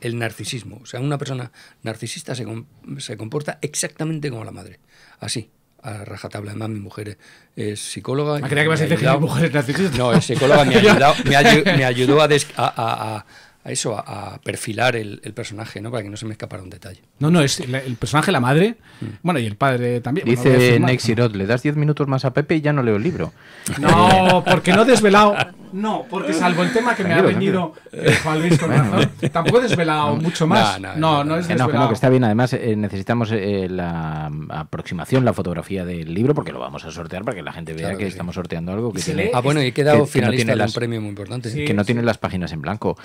El narcisismo, o sea, una persona narcisista se, com- se comporta exactamente como la madre, así. A rajatabla, además mi mujer es psicóloga. Ah, creía que ibas a decir que mi mujer es narcisista. No, es psicóloga, me ayudado, me ayu- me ayudó a, des- a- a- a- a eso, a, a perfilar el, el personaje, ¿no? Para que no se me escapara un detalle. No, no, es la- el personaje, la madre. Mm. Bueno, y el padre también. Bueno, no Dice más, Nexirot, le das 10 minutos más a Pepe y ya no leo el libro. No, porque no he desvelado. No, porque salvo el tema que me ha venido eh, Juan Luis con razón, tampoco he desvelado mucho más. No, No, no, es Que no, que no, desvelado. que está bien. Además, eh, necesitamos eh, la aproximación, la fotografía del libro, porque lo vamos a sortear para que la gente vea Claro que, que sí. estamos sorteando algo que tiene. Ah, bueno, y he quedado que- que no finalista tiene de un las- premio muy importante. que Sí, no sí. tiene las páginas en blanco.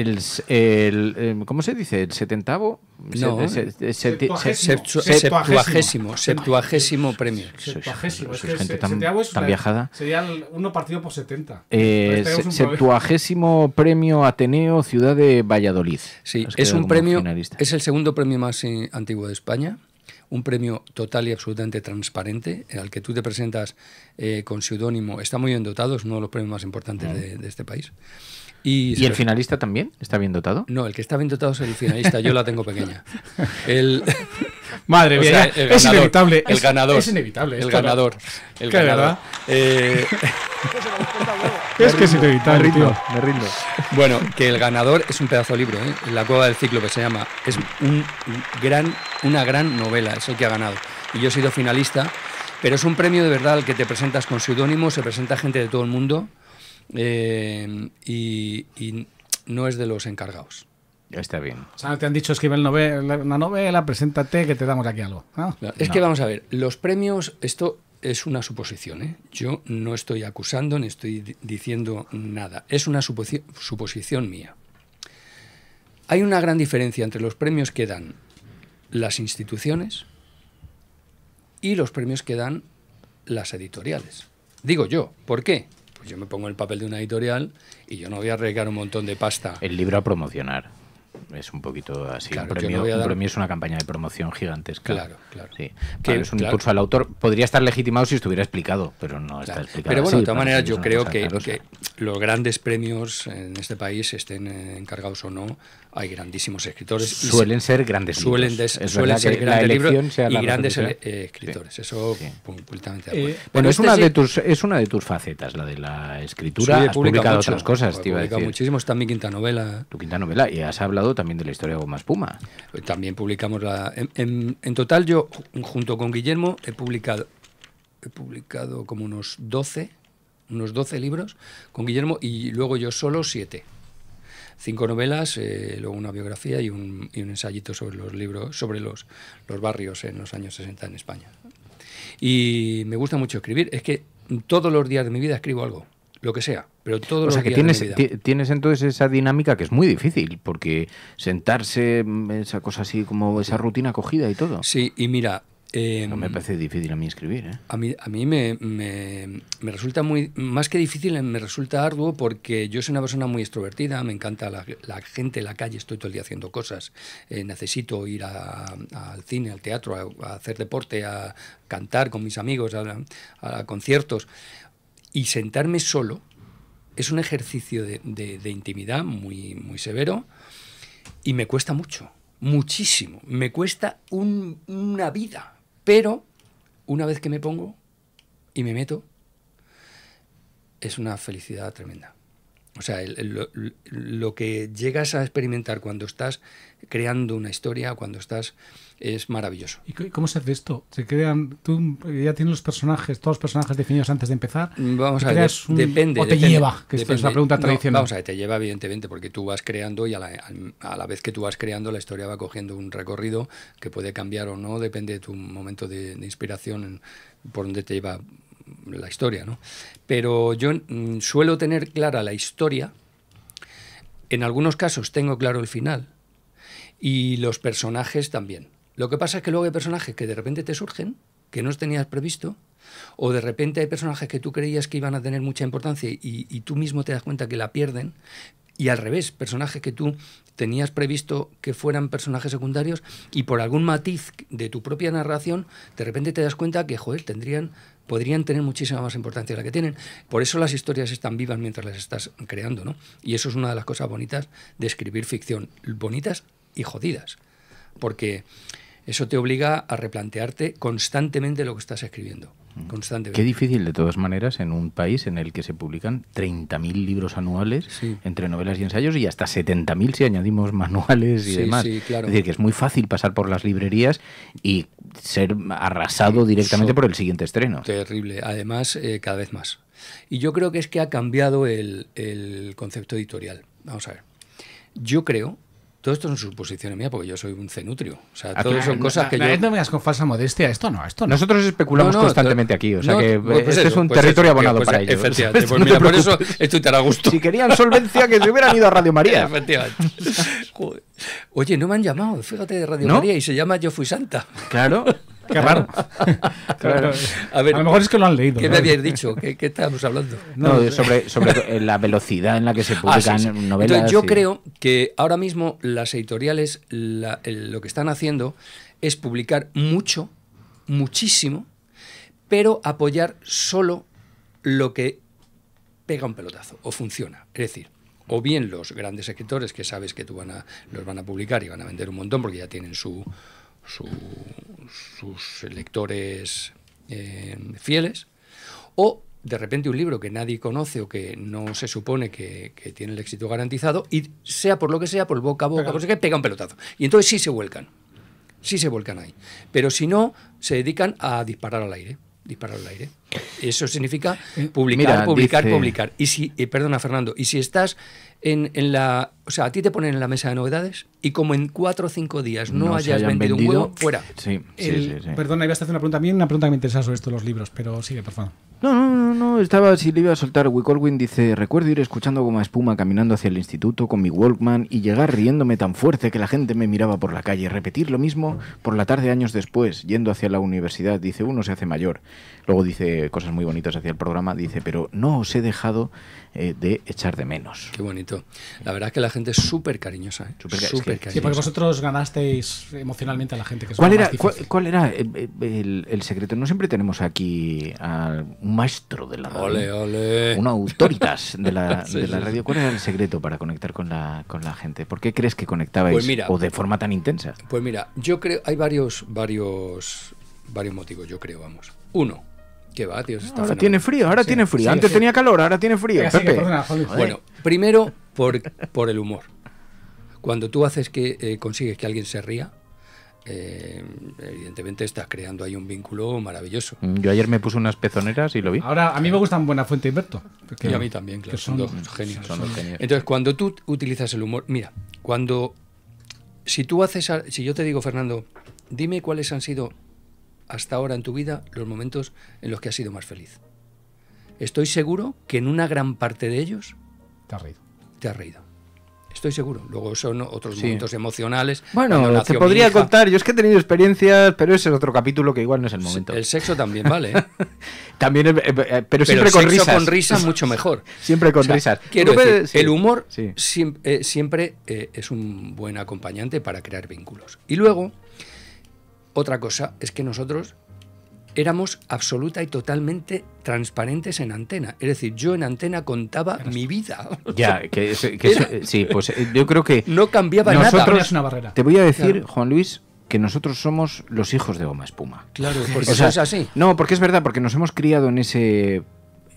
El, el, eh, ¿Cómo se dice? ¿El setentavo? No, Se- se- se- se- septu- se- septuagésimo, septuagésimo premio. Septuagésimo, es que gente tan- es viajada. Sería el uno partido por 70. Eh, se- septuagésimo premio Ateneo Ciudad de Valladolid. Sí, Has es un premio, finalista. es el segundo premio más eh, antiguo de España, un premio total y absolutamente transparente, al que tú te presentas eh, con seudónimo. Está muy bien dotado, es uno de los premios más importantes de, de este país. Y, ¿Y se el finalista también? ¿Está bien dotado? No, el que está bien dotado es el finalista, yo la tengo pequeña. El, Madre o mía, sea, ya, el es ganador, inevitable, El es- ganador. es inevitable, El ganador. El. Eh, Es que es inevitable, Me rindo, tío. me rindo. Bueno, que el ganador es un pedazo de libro, ¿eh? La cueva del ciclo que se llama. Es un gran, una gran novela, es el que ha ganado. Y yo he sido finalista, pero es un premio de verdad al que te presentas con seudónimo, se presenta gente de todo el mundo eh, y, y no es de los encargados. Está bien. O sea, te han dicho escribe el novela, una novela, preséntate, que te damos aquí algo. ¿no? Es que vamos a ver, los premios, esto es una suposición, ¿eh? Yo no estoy acusando ni estoy di- diciendo nada, es una suposi- suposición mía. Hay una gran diferencia entre los premios que dan las instituciones y los premios que dan las editoriales. Digo yo, ¿por qué? Pues yo me pongo en el papel de una editorial y yo no voy a arriesgar un montón de pasta. El libro a promocionar. Es un poquito así. Claro, un, premio, no un premio es una campaña de promoción gigantesca. Claro, claro. Sí. Que- es un claro. impulso al autor. Podría estar legitimado si estuviera explicado, pero no está explicado. Pero bueno, así, de todas maneras, yo creo que los grandes premios en este país, estén eh, encargados o no, hay grandísimos escritores. y Suelen se- ser grandes suelen libros. des- Es suelen ser grandes libros y grandes resolución. eh, escritores. Eso completamente de Eh, acuerdo. Bueno, Pero es este una, sí- de tus, es una de tus facetas, la de la escritura. Sí, has publicado publicado mucho, otras cosas, he te iba a decir. muchísimo, está mi quinta novela. Tu quinta novela, y has hablado también de la historia de Goma Espuma. También publicamos la. En, en- en total, yo, ju- junto con Guillermo, he publicado, he publicado como unos 12, unos 12 libros con Guillermo y luego yo solo 7. Cinco novelas, eh, luego una biografía y un, y un ensayito sobre los libros, sobre los, los barrios en los años 60 en España. Y me gusta mucho escribir. Es que todos los días de mi vida escribo algo, lo que sea, pero todos O los sea que días tienes, de mi vida. ti- tienes entonces esa dinámica que es muy difícil, porque sentarse, mm, esa cosa así como esa rutina cogida y todo. Sí, y mira... eh, No me parece difícil a mí escribir, ¿eh? A mí, a mí me, me- me resulta muy, más que difícil, me resulta arduo porque yo soy una persona muy extrovertida, me encanta la, la gente, la calle, estoy todo el día haciendo cosas, eh, necesito ir a- al cine, al teatro, a, a hacer deporte, a cantar con mis amigos, a, a conciertos, y sentarme solo es un ejercicio de, de- de intimidad muy, muy severo y me cuesta mucho, muchísimo, me cuesta un- una vida, pero una vez que me pongo y me meto, es una felicidad tremenda. O sea, lo que llegas a experimentar cuando estás creando una historia, cuando estás, es maravilloso. ¿Y cómo se hace esto? ¿Se crean, tú ya tienes los personajes, todos los personajes definidos antes de empezar? Vamos ¿Te a ver, un- depende. ¿O te depende, lleva? Que es la pregunta No, tradicional. vamos a ver, te lleva evidentemente porque tú vas creando y a la, a la vez que tú vas creando la historia va cogiendo un recorrido que puede cambiar o no, depende de tu momento de, de inspiración, por donde te lleva la historia, ¿no? Pero yo mm, suelo tener clara la historia, en algunos casos tengo claro el final y los personajes también. Lo que pasa es que luego hay personajes que de repente te surgen, que no tenías previsto, o de repente hay personajes que tú creías que iban a tener mucha importancia y, tú mismo te das cuenta que la pierden, y al revés, personajes que tú tenías previsto que fueran personajes secundarios y por algún matiz de tu propia narración, de repente te das cuenta que, tendrían, podrían tener muchísima más importancia de la que tienen. Por eso las historias están vivas mientras las estás creando, ¿no? Y eso es una de las cosas bonitas de escribir ficción, bonitas y jodidas, porque eso te obliga a replantearte constantemente lo que estás escribiendo, constantemente. Qué difícil, de todas maneras, en un país en el que se publican 30.000 libros anuales entre novelas y ensayos y hasta 70.000 si añadimos manuales y Sí, demás. sí, claro. Es decir, que es muy fácil pasar por las librerías y ser arrasado directamente por el siguiente estreno. Terrible, además eh, cada vez más. Y yo creo que es que ha cambiado el, el concepto editorial. Vamos a ver. Yo creo, todo esto son suposiciones mías porque yo soy un cenutrio. O sea, Ah, todo claro, son No, cosas no, que no, yo... No me digas con falsa modestia, esto no, esto no. Nosotros especulamos No, no, constantemente to- aquí, o sea no, que pues este eso, es un pues territorio eso, abonado pues para ellos. Efectivamente, pues mira, por eso estoy tan a gusto. Si querían solvencia, que se hubieran ido a Radio María. Efectivamente. Joder. Oye, no me han llamado, fíjate, de Radio ¿No? María y se llama Yo Fui Santa. Claro. Qué raro. Claro. A, ver, A lo mejor es que lo han leído, ¿Qué ¿no? me habías dicho? ¿Qué, qué estábamos hablando? No, sobre, sobre eh, la velocidad en la que se Ah, publican sí, sí. novelas. Entonces, yo y- creo que ahora mismo las editoriales la- el- lo que están haciendo es publicar mucho, muchísimo, pero apoyar solo lo que pega un pelotazo o funciona. Es decir, o bien los grandes escritores que sabes que tú van a, los van a publicar y van a vender un montón porque ya tienen su, su- sus lectores eh, fieles, o de repente un libro que nadie conoce o que no se supone que, que tiene el éxito garantizado y sea por lo que sea, por boca a boca, Pega. por qué, pega un pelotazo. Y entonces sí se vuelcan, sí se vuelcan ahí. Pero si no, se dedican a disparar al aire, disparar al aire. Eso significa publicar, mira, publicar, dice- publicar. Y si, eh, perdona Fernando, y si estás en, en la, o sea, a ti te ponen en la mesa de novedades y como en cuatro o cinco días no, hayas vendido, un huevo, fuera. Sí, sí, El- sí, sí. Perdona, ibas a hacer una pregunta a mí, una pregunta que me interesa sobre esto de los libros, pero sigue, por favor. No, no, no, no, estaba, si le iba a soltar, Wick dice, recuerdo ir escuchando como espuma caminando hacia el instituto con mi Walkman y llegar riéndome tan fuerte que la gente me miraba por la calle, repetir lo mismo por la tarde años después, yendo hacia la universidad, dice, uno se hace mayor. Luego dice cosas muy bonitas hacia el programa, dice, pero no os he dejado eh, de echar de menos. Qué bonito. La verdad es que la gente es súper cariñosa. ¿eh? Súper- es Súper que- cariñosa. Sí, porque vosotros ganasteis emocionalmente a la gente. Que ¿Cuál era, más cuál, era eh, eh, el, el secreto? No siempre tenemos aquí a un maestro de la radio. Ole, ole. Un autoritas de la, Sí, de la sí, radio. ¿Cuál era el secreto para conectar con la, con la gente? ¿Por qué crees que conectabais Pues mira. o de forma tan intensa? Pues mira, yo creo, hay varios, varios, varios motivos, yo creo, vamos. Uno, que va, tío, Ahora tiene frío, ahora Sí, tiene frío. sí, Antes sí. tenía calor, ahora tiene frío. Pepe. perdona. Bueno, primero por, por el humor. Cuando tú haces que eh, consigues que alguien se ría, eh, evidentemente estás creando ahí un vínculo maravilloso. Mm, Yo ayer me puse unas pezoneras y lo vi. Ahora, a mí me gustan Buenafuente y Berto. y a mí también, claro, que son, son- dos genios. son dos genios. Entonces, cuando tú utilizas el humor, mira, cuando si tú haces, a- si yo te digo, Fernando, dime cuáles han sido hasta ahora en tu vida los momentos en los que has sido más feliz. Estoy seguro que en una gran parte de ellos Te has reído. te has reído. Estoy seguro. Luego son otros Sí. momentos emocionales. Bueno, te podría hija. contar. Yo es que he tenido experiencias, pero ese es otro capítulo que igual no es el momento. El sexo también vale. ¿eh? También, eh, eh, pero, Pero siempre con sexo risas. con risas mucho mejor. Siempre con O sea, risas. Quiero decir, sí. el humor Sí. eh, siempre eh, es un buen acompañante para crear vínculos. Y luego, otra cosa es que nosotros éramos absoluta y totalmente transparentes en antena. Es decir, yo en antena contaba mi vida. Ya, que, es- que eso- Era- sí, pues eh, yo creo que No cambiaba nada. nosotros, Ponías una barrera. Te voy a decir, Claro. Juan Luis, que nosotros somos los hijos de Goma Espuma. Claro, porque O sea, eso es así. No, porque es verdad, porque nos hemos criado en ese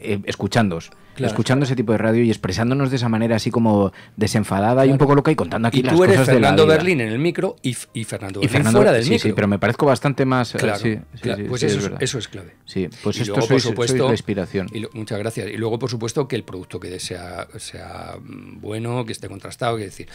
eh, escuchándos, Claro. escuchando ese tipo de radio y expresándonos de esa manera así como desenfadada y un poco loca y contando aquí Y las tú eres cosas Fernando de la vida. Berlín en el micro y, Fernando Y Berlín Fernando, fuera del sí, micro. sí, pero me parezco bastante más. eh, Claro, sí, pues eso, es eso es clave. Sí, pues Y esto luego, sois, por supuesto, sois la inspiración. y lo- muchas gracias. Y luego, por supuesto, que el producto que sea, sea bueno, que esté contrastado, que decir,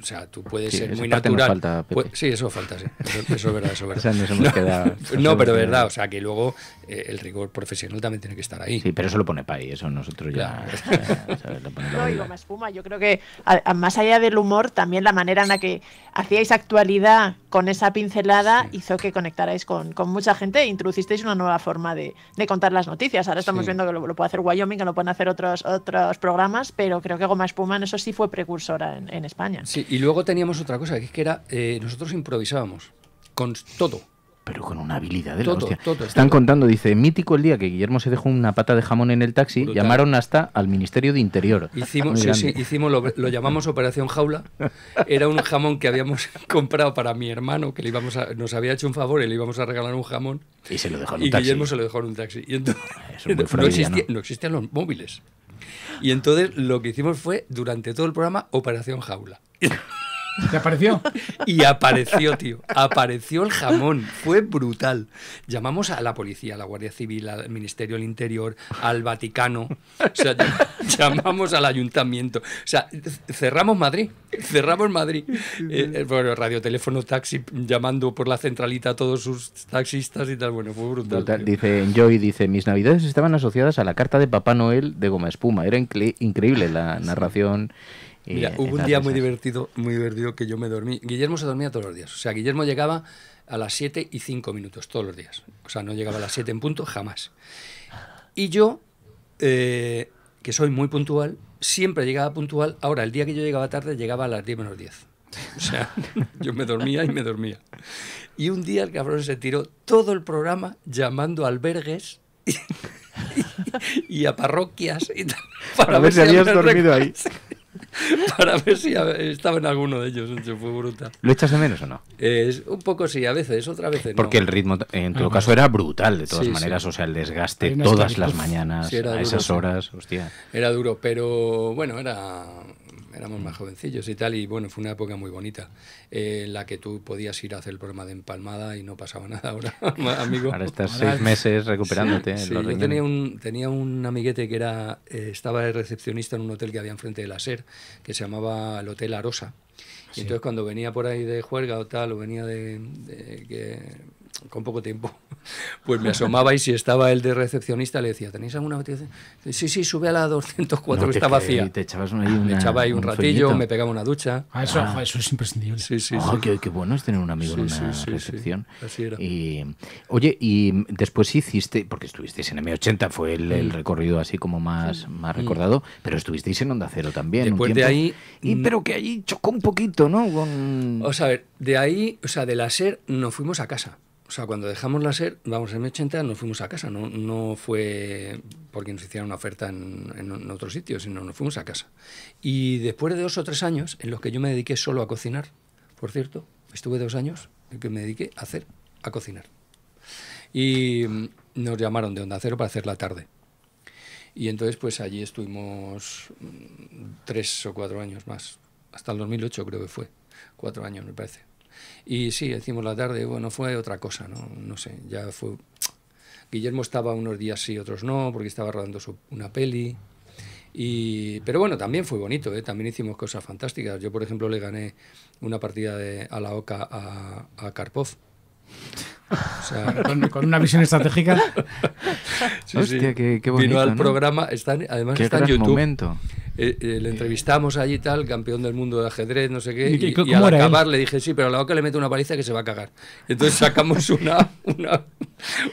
o sea, tú puedes Sí, ser muy natural. falta. Pues- sí, eso falta, sí. Eso, eso es verdad, eso es verdad. Esa nos hemos quedado- no, pero verdad, o sea, que luego eh, el rigor profesional también tiene que estar ahí. Sí, pero eso lo pone Pai, eso nosotros ya. ya, ¿sabes? Lo No, y. Goma Espuma, yo creo que a- a- más allá del humor, también la manera en la que hacíais actualidad con esa pincelada hizo que conectarais con, con mucha gente e introducisteis una nueva forma de, de contar las noticias. Ahora estamos Sí. viendo que lo, lo puede hacer Wyoming, que lo pueden hacer otros, otros programas, pero creo que Goma Espuma en eso sí fue precursora en, en España. Sí, y luego teníamos otra cosa, que es que era, eh, nosotros improvisábamos con todo. Pero con una habilidad de la todo, Están contando, dice, mítico el día que Guillermo se dejó una pata de jamón en el taxi, Brutal. llamaron hasta al Ministerio de Interior. Hicimos, sí, sí, hicimos lo, lo llamamos Operación Jaula. Era un jamón que habíamos comprado para mi hermano, que le íbamos a- nos había hecho un favor y le íbamos a regalar un jamón. Y se lo dejó en Y un taxi. Guillermo se lo dejó en un taxi. Y entonces, no, existía- no existían los móviles. Y entonces lo que hicimos fue, durante todo el programa, Operación Jaula. ¿Te apareció? Y apareció, tío. Apareció el jamón. Fue brutal. Llamamos a la policía, a la Guardia Civil, al Ministerio del Interior, al Vaticano. O sea, llamamos al ayuntamiento. O sea, cerramos Madrid. Cerramos Madrid. Eh, bueno, radioteléfono, taxi, llamando por la centralita a todos sus taxistas y tal. Bueno, fue brutal. Dice Joy, dice, mis navidades estaban asociadas a la carta de Papá Noel de Goma Espuma. Era incre- increíble la narración. Mira, hubo un día muy risas. divertido, muy divertido que yo me dormí. Guillermo se dormía todos los días. O sea, Guillermo llegaba a las 7 y 5 minutos todos los días. O sea, no llegaba a las 7 en punto jamás. Y yo, eh, que soy muy puntual, siempre llegaba puntual. Ahora, el día que yo llegaba tarde, llegaba a las 10 menos 10. O sea, yo me dormía y me dormía. Y un día el cabrón se tiró todo el programa llamando a albergues y, y a parroquias y tal, Para ver si habías había dormido ahí. para ver si estaba en alguno de ellos. Eso fue brutal. ¿Lo echas de menos o no? Es un poco sí, a veces, otras veces Porque el ritmo, en todo caso, era brutal, de todas Sí, sí. maneras. O sea, el desgaste todas las mañanas, Sí, a duro, esas sí. horas, hostia. Era duro, pero bueno, era éramos más jovencillos y tal, y bueno, fue una época muy bonita, eh, en la que tú podías ir a hacer el programa de empalmada y no pasaba nada ahora, amigo. Ahora estás seis meses recuperándote. Sí, en sí, los yo tenía un, tenía un amiguete que era eh, estaba de recepcionista en un hotel que había enfrente de la SER, que se llamaba el Hotel Arosa. Y Sí. entonces cuando venía por ahí de juerga o tal, o venía de, de que con poco tiempo, Pues me asomaba y si estaba el de recepcionista le decía, ¿tenéis alguna habitación? Sí, sí, sube a la 204 No que está vacía. y te echabas ahí me una- echaba ahí un, un ratillo, sueñito. me pegaba una ducha. Ah, eso, jo, eso es imprescindible. Sí, sí, Ah, sí. qué, qué bueno es tener un amigo en una sí, sí, sí. recepción. Así era. Y, oye, y después hiciste, porque estuvisteis en M80, fue el, el Mm. recorrido así como más, más Mm. recordado, pero estuvisteis en Onda Cero también. un Después de ahí- Y, pero que ahí chocó un poquito, ¿no? Con... O sea, a ver, de ahí, o sea, de la SER nos fuimos a casa. O sea, cuando dejamos la SER, vamos, en M80 nos fuimos a casa. No, no fue porque nos hicieran una oferta en, en- en otro sitio, sino nos fuimos a casa. Y después de dos o tres años en los que yo me dediqué solo a cocinar, por cierto, estuve dos años en que me dediqué a hacer, a cocinar. Y mm, nos llamaron de Onda Cero para hacer la tarde. Y entonces, pues allí estuvimos mm, tres o cuatro años más. Hasta el 2008 creo que fue. Cuatro años, me parece. Y sí, hicimos la tarde, bueno, fue otra cosa, ¿no? No sé, ya fue... Guillermo estaba unos días sí, otros no, porque estaba rodando su- una peli. Y, pero bueno, también fue bonito, ¿eh? también hicimos cosas fantásticas. Yo, por ejemplo, le gané una partida de, a la OCA a, a Karpov. O sea, Con, con una visión estratégica. Sí, Hostia, sí. qué- qué bonito, Vino al ¿no? programa, está en- además Qué está en gran YouTube. momento. Eh, eh, le entrevistamos allí tal, campeón del mundo de ajedrez, no sé qué, ¿Y y, y al él? acabar le dije, sí, pero a la OCA le mete una paliza que se va a cagar. Entonces sacamos una, una-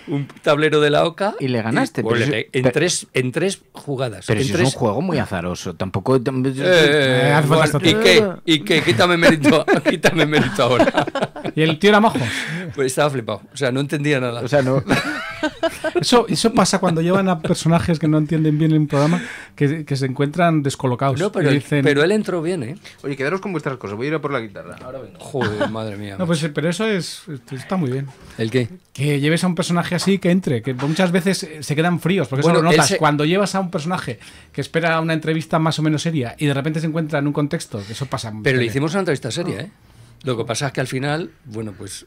un tablero de la OCA. Y le ganaste, pues, pero pe- en, pero- tres, en tres jugadas. Pero en si tres- es un juego muy azaroso, tampoco... Eh, eh, bueno, ¿Y qué? ¿Y qué? Quítame mérito, quítame mérito ahora. Y el tío era majo. Pues estaba flipado. O sea, no entendía nada. O sea, no... Eso, eso pasa cuando llevan a personajes que no entienden bien el programa, que, que se encuentran descolocados. No, pero, dicen, pero él entró bien, ¿eh? Oye, quedaros con vuestras cosas, voy a ir a por la guitarra. Ahora vengo. Joder, madre mía. No, pues, pero eso es, está muy bien. ¿El qué? Que lleves a un personaje así que entre, que muchas veces eh, se quedan fríos, porque eso Bueno, lo él notas. se- Cuando llevas a un personaje que espera una entrevista más o menos seria y de repente se encuentra en un contexto, eso pasa. Pero le hicimos una entrevista seria, ¿eh? Lo que pasa es que al final, bueno, pues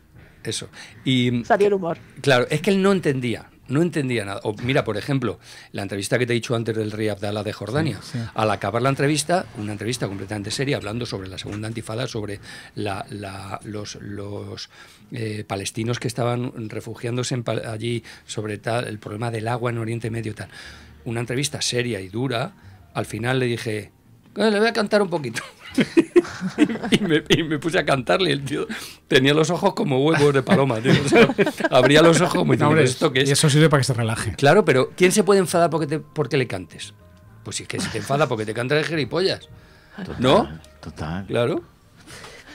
eso. Y Salió el humor. claro, es que él no entendía, no entendía nada. O mira, por ejemplo, la entrevista que te he dicho antes del rey Abdallah de Jordania. Sí, sí. Al acabar la entrevista, una entrevista completamente seria, hablando sobre la segunda antifada, sobre la- la- los, los eh, palestinos que estaban refugiándose en allí, sobre tal, el problema del agua en Oriente Medio, tal. Una entrevista seria y dura. Al final le dije, "Eh, le voy a cantar un poquito. Y, me, y me puse a cantarle y el tío tenía los ojos como huevos de paloma. tío. O sea, abría los ojos como No, diciendo, ¿esto qué es? Y eso sirve para que se relaje. Claro, pero ¿quién se puede enfadar porque, te, porque le cantes? Pues si es que se te enfada porque te cantas de gilipollas. ¿No? Total. Claro.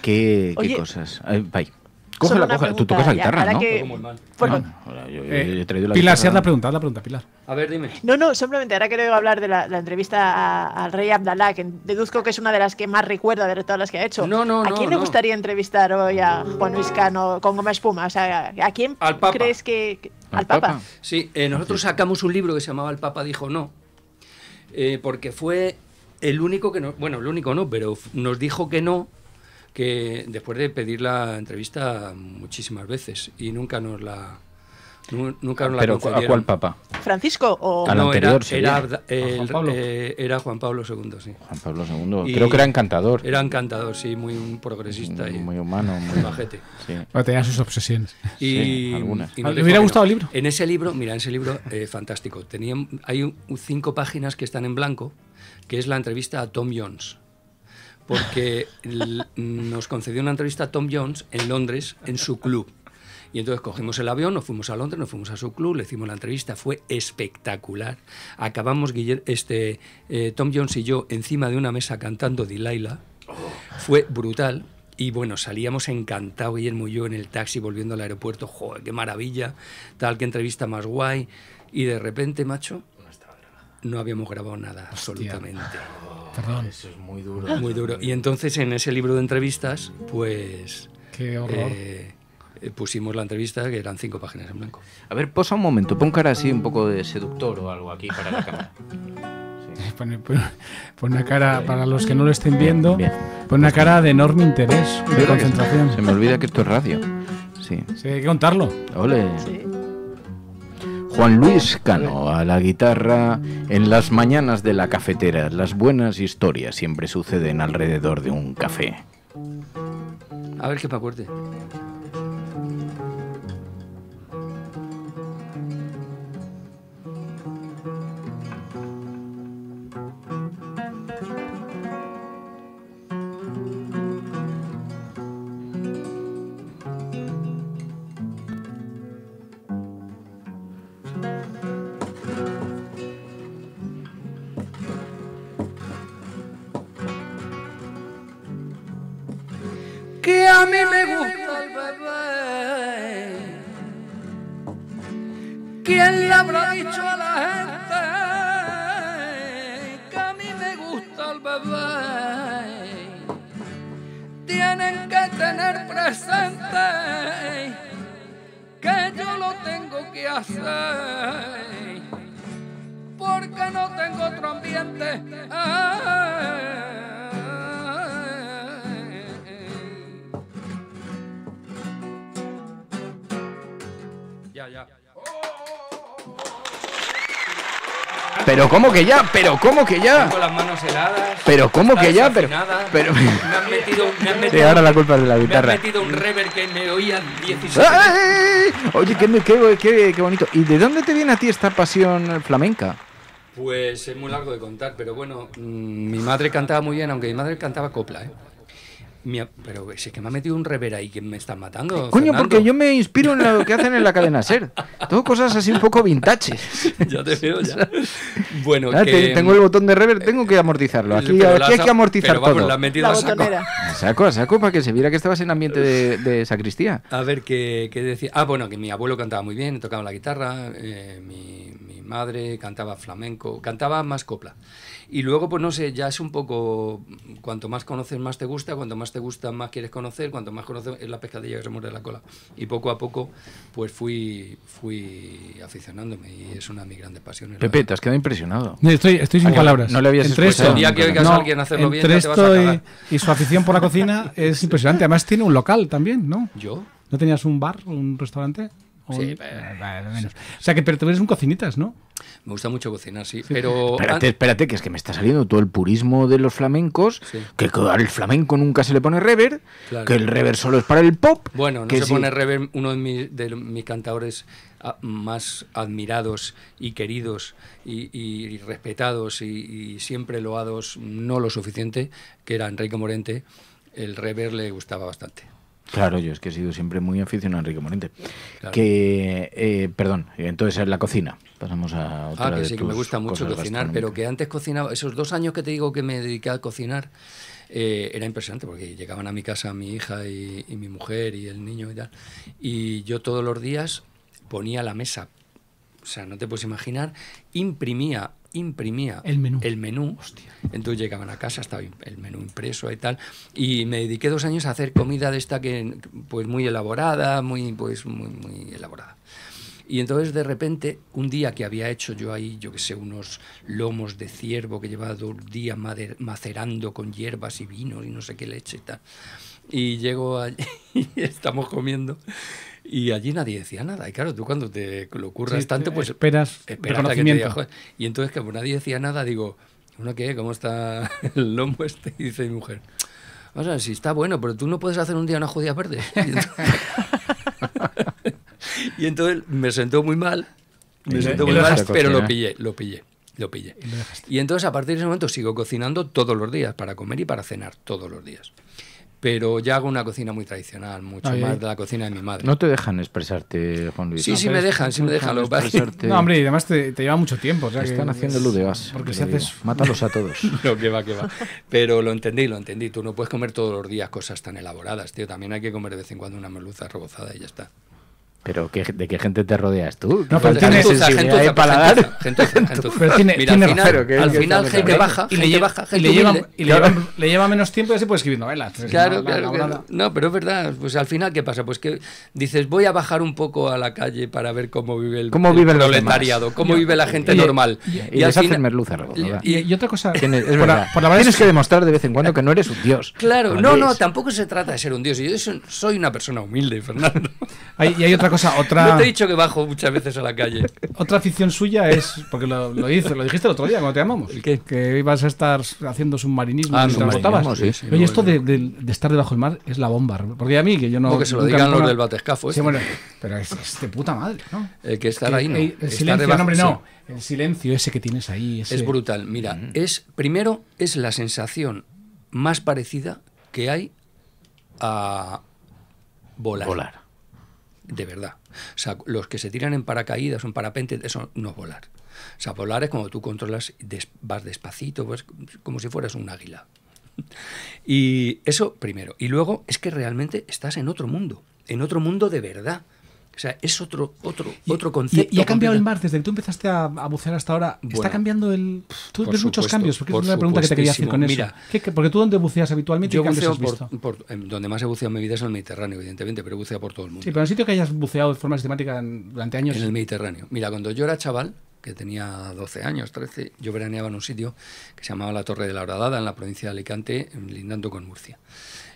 ¿Qué, qué Oye, cosas? Ay. Cógela, cógela. Tú tocas la ya, guitarra, ahora ¿no? que- bueno, Ahora, yo- yo- Eh, yo he traído la Pilar, si guitarra. haz la pregunta, haz la pregunta, Pilar. A ver, dime. No, no, simplemente ahora quiero hablar de la, la entrevista al rey Abdalá, que deduzco que es una de las que más recuerda de todas las que ha hecho. No, no, ¿A no, quién le no. gustaría entrevistar hoy a Juan Luis Cano con goma espuma? O sea, ¿a quién Al Papa. crees que... que- al, Papa? Sí, eh, nosotros sacamos un libro que se llamaba El Papa dijo no, eh, porque fue el único que nos, bueno, el único no, pero nos dijo que no, que después de pedir la entrevista muchísimas veces y nunca nos la, nu- nunca nos la Pero ¿a cuál papa? ¿Francisco o...? Al No, anterior era, era el- Juan Pablo. eh, era Juan Pablo II, sí. Juan Pablo II. Y Creo que era encantador. Era encantador, sí, muy un progresista y Muy humano, muy muy majete. Sí. Bueno, tenía sus obsesiones. Y, Sí, algunas. y ¿Le nos dijo hubiera gustado el libro? En ese libro, mira, en ese libro, eh, fantástico. Tenía, hay un- cinco páginas que están en blanco, que es la entrevista a Tom Jones. Porque nos concedió una entrevista a Tom Jones en Londres, en su club. Y entonces cogimos el avión, nos fuimos a Londres, nos fuimos a su club, le hicimos la entrevista, fue espectacular. Acabamos Guiller- este, eh, Tom Jones y yo encima de una mesa cantando Delilah. Fue brutal. Y bueno, salíamos encantados, Guillermo y yo, en el taxi volviendo al aeropuerto. ¡Joder, qué maravilla! Tal, qué entrevista más guay. Y de repente, macho, no habíamos grabado nada, absolutamente. Perdón. Eso es muy duro. Muy duro. Y entonces en ese libro de entrevistas, pues... Qué horror. eh, eh, pusimos la entrevista, que eran cinco páginas en blanco. A ver, posa un momento, pon cara así un poco de seductor o algo aquí para la cámara. Pone, pone- pone una cara, para los que no lo estén viendo, pone una cara de enorme interés, de ¿Verdad que concentración. Se me olvida que esto es radio. Sí. Sí, hay que contarlo. Ole. Juan Luis Cano a la guitarra en las mañanas de la cafetera. Las buenas historias siempre suceden alrededor de un café. A ver que me acuerde. Pero ¿cómo que ya? Pero ¿cómo que ya? Tengo las manos heladas. Pero ¿cómo que ya? Pero, pero Me han metido, me han Sí, metido, ahora la culpa es de la me han guitarra. metido un rever que me oían 17 ¡Ay! Oye, qué, qué- qué- qué bonito. ¿Y de dónde te viene a ti esta pasión flamenca? Pues es muy largo de contar, pero bueno, mm, mi madre cantaba muy bien, aunque mi madre cantaba copla, ¿eh? Mi pero si es que me ha metido un rever ahí que me están matando. Coño, Fernando. porque yo me inspiro en lo que hacen en la cadena SER. Todo cosas así un poco vintage. ya te veo, ya. Bueno, que... tengo el botón de rever, tengo que amortizarlo. Aquí, Pero aquí la hay has- que amortizar pero vamos, todo. la metido La a saco. A saco, a saco, para que se viera que estabas en ambiente de, de sacristía. A ver, ¿qué, qué decía? Ah, bueno, que mi abuelo cantaba muy bien, tocaba la guitarra, eh, mi, mi madre cantaba flamenco, cantaba más copla. Y luego, pues no sé, ya es un poco, cuanto más conoces, más te gusta, cuanto más te gusta, más quieres conocer, cuanto más conoces, es la pescadilla que se muerde la cola. Y poco a poco, pues fui, fui aficionándome y es una de mis grandes pasiones. Pepe, te has quedado impresionado. Estoy, estoy sin Ah, palabras. No le habías Entre esto- El día que oigas a alguien hacerlo bien, entre ya te vas a esto y- y, su afición por la cocina es impresionante. Además tiene un local también, ¿no? ¿Yo? ¿No tenías un bar, un restaurante? ¿O Sí, un- pero- vale, menos. O sea que pero tú eres un cocinitas, ¿no? Me gusta mucho cocinar, sí, pero... Espérate, espérate, que es que me está saliendo todo el purismo de los flamencos, que al flamenco nunca se le pone rever, Claro. que el rever solo es para el pop. Bueno, no que se sí. pone rever uno de, mis- de mis cantadores ah, más admirados y queridos y, y respetados y, y siempre loados, no lo suficiente, que era Enrique Morente. El rever le gustaba bastante. Claro, yo es que he sido siempre muy aficionado a Enrique Morente. Claro. Que, eh, perdón, entonces en la cocina. Pasamos a otra Ah, que de sí, que me gusta mucho cocinar, pero que antes cocinaba, esos dos años que te digo que me dediqué a cocinar, eh, era impresionante porque llegaban a mi casa mi hija y, y mi mujer y el niño y tal, y yo todos los días ponía la mesa, o sea, no te puedes imaginar, imprimía, imprimía El menú. el menú. entonces llegaban a casa, estaba el menú impreso y tal, y me dediqué dos años a hacer comida de esta que, pues muy elaborada, muy, pues muy, muy elaborada. Y entonces de repente, un día que había hecho yo ahí, yo que sé, unos lomos de ciervo que llevaba dos días macerando con hierbas y vinos y no sé qué leche y tal. Y llego allí y estamos comiendo y allí nadie decía nada. Y claro, tú cuando te lo curras Sí, tanto, pues esperas esperas a que. Y entonces como nadie decía nada, digo, ¿uno qué? ¿Cómo está el lomo este? Y dice mi mujer, o sea, si está bueno, pero tú no puedes hacer un día unas judías verdes. Y entonces, y entonces me sentó muy mal, me sentó muy mal, pero lo pillé, lo pillé, lo pillé. Y entonces a partir de ese momento sigo cocinando todos los días, para comer y para cenar, todos los días. Pero ya hago una cocina muy tradicional, mucho Ay, más de la cocina de mi madre. No te dejan expresarte, Juan Luis. Sí, sí me dejan, sí me dejan. Lo. No, hombre, y además te, te lleva mucho tiempo. o sea que- Están haciendo ludegas. Porque te si lo digo. haces... Mátalos a todos. No, que va, que va. Pero lo entendí, lo entendí. Tú no puedes comer todos los días cosas tan elaboradas, tío. También hay que comer de vez en cuando una merluza rebozada y ya está. Pero ¿qué- ¿de qué gente te rodeas tú? No, pero tiene- sensibilidad paladar. Pero tiene, Mira, tiene al final, razón. Pero que- al que final gente baja, y le gente lleva, baja, y gente le lleva, y le lleva, le lleva menos tiempo y así puede escribir novelas. Claro, claro, claro. No, pero es verdad. Pues al final, ¿qué pasa? Pues que dices, voy a bajar un poco a la calle para ver cómo vive el, ¿Cómo el viven los proletariado, cómo vive la gente Y- normal. Y, al les hacen final- merluza rebozada. Y, y otra cosa, Tienes, es por verdad. la- por la verdad Tienes es- que demostrar de vez en cuando que no eres un dios. Claro, no, no, tampoco se trata de ser un dios. Yo so- soy una persona humilde, Fernando. y hay otra cosa, otra... No te he dicho que bajo muchas veces a la calle. Otra afición suya es, porque lo, lo, hice, lo dijiste el otro día cuando te llamamos, que ibas a estar haciendo submarinismo Ah, submarinismo, sí, sí, Oye, no, esto no. de, de- de estar debajo del mar es la bomba. Porque a mí, que yo no. Como que se lo nunca digan los del batescafo, Sí, este. bueno, pero es, es de puta madre, ¿no? El que estar Que- ahí, no. el, silencio, debajo, no, hombre, sí. no. El silencio ese que tienes ahí. ese- Es brutal. Mira, es primero es la sensación más parecida que hay a volar. Volar. De verdad. O sea, los que se tiran en paracaídas o en parapente, eso no es volar. O sea, volar es como tú controlas, vas despacito, pues, como si fueras un águila. Y eso primero. Y luego es que realmente estás en otro mundo, en otro mundo de verdad. O sea, es otro, otro, otro concepto. y ha cambiado el mar desde que tú empezaste a, a bucear hasta ahora. ¿Está cambiando el.? Tú por ves muchos cambios, porque por es una pregunta que te quería hacer con eso. supuestísimo. Mira, ¿Qué- qué- porque tú, ¿dónde buceas habitualmente? Yo ¿Qué cambios buceo has por, visto? por- en donde más he buceado en mi vida es en el Mediterráneo, evidentemente, pero he buceado por todo el mundo. Sí, pero en el sitio que hayas buceado de forma sistemática durante años. En el Mediterráneo. Mira, cuando yo era chaval, que tenía 12 años, 13, yo veraneaba en un sitio que se llamaba la Torre de la Horadada, en la provincia de Alicante, lindando con Murcia.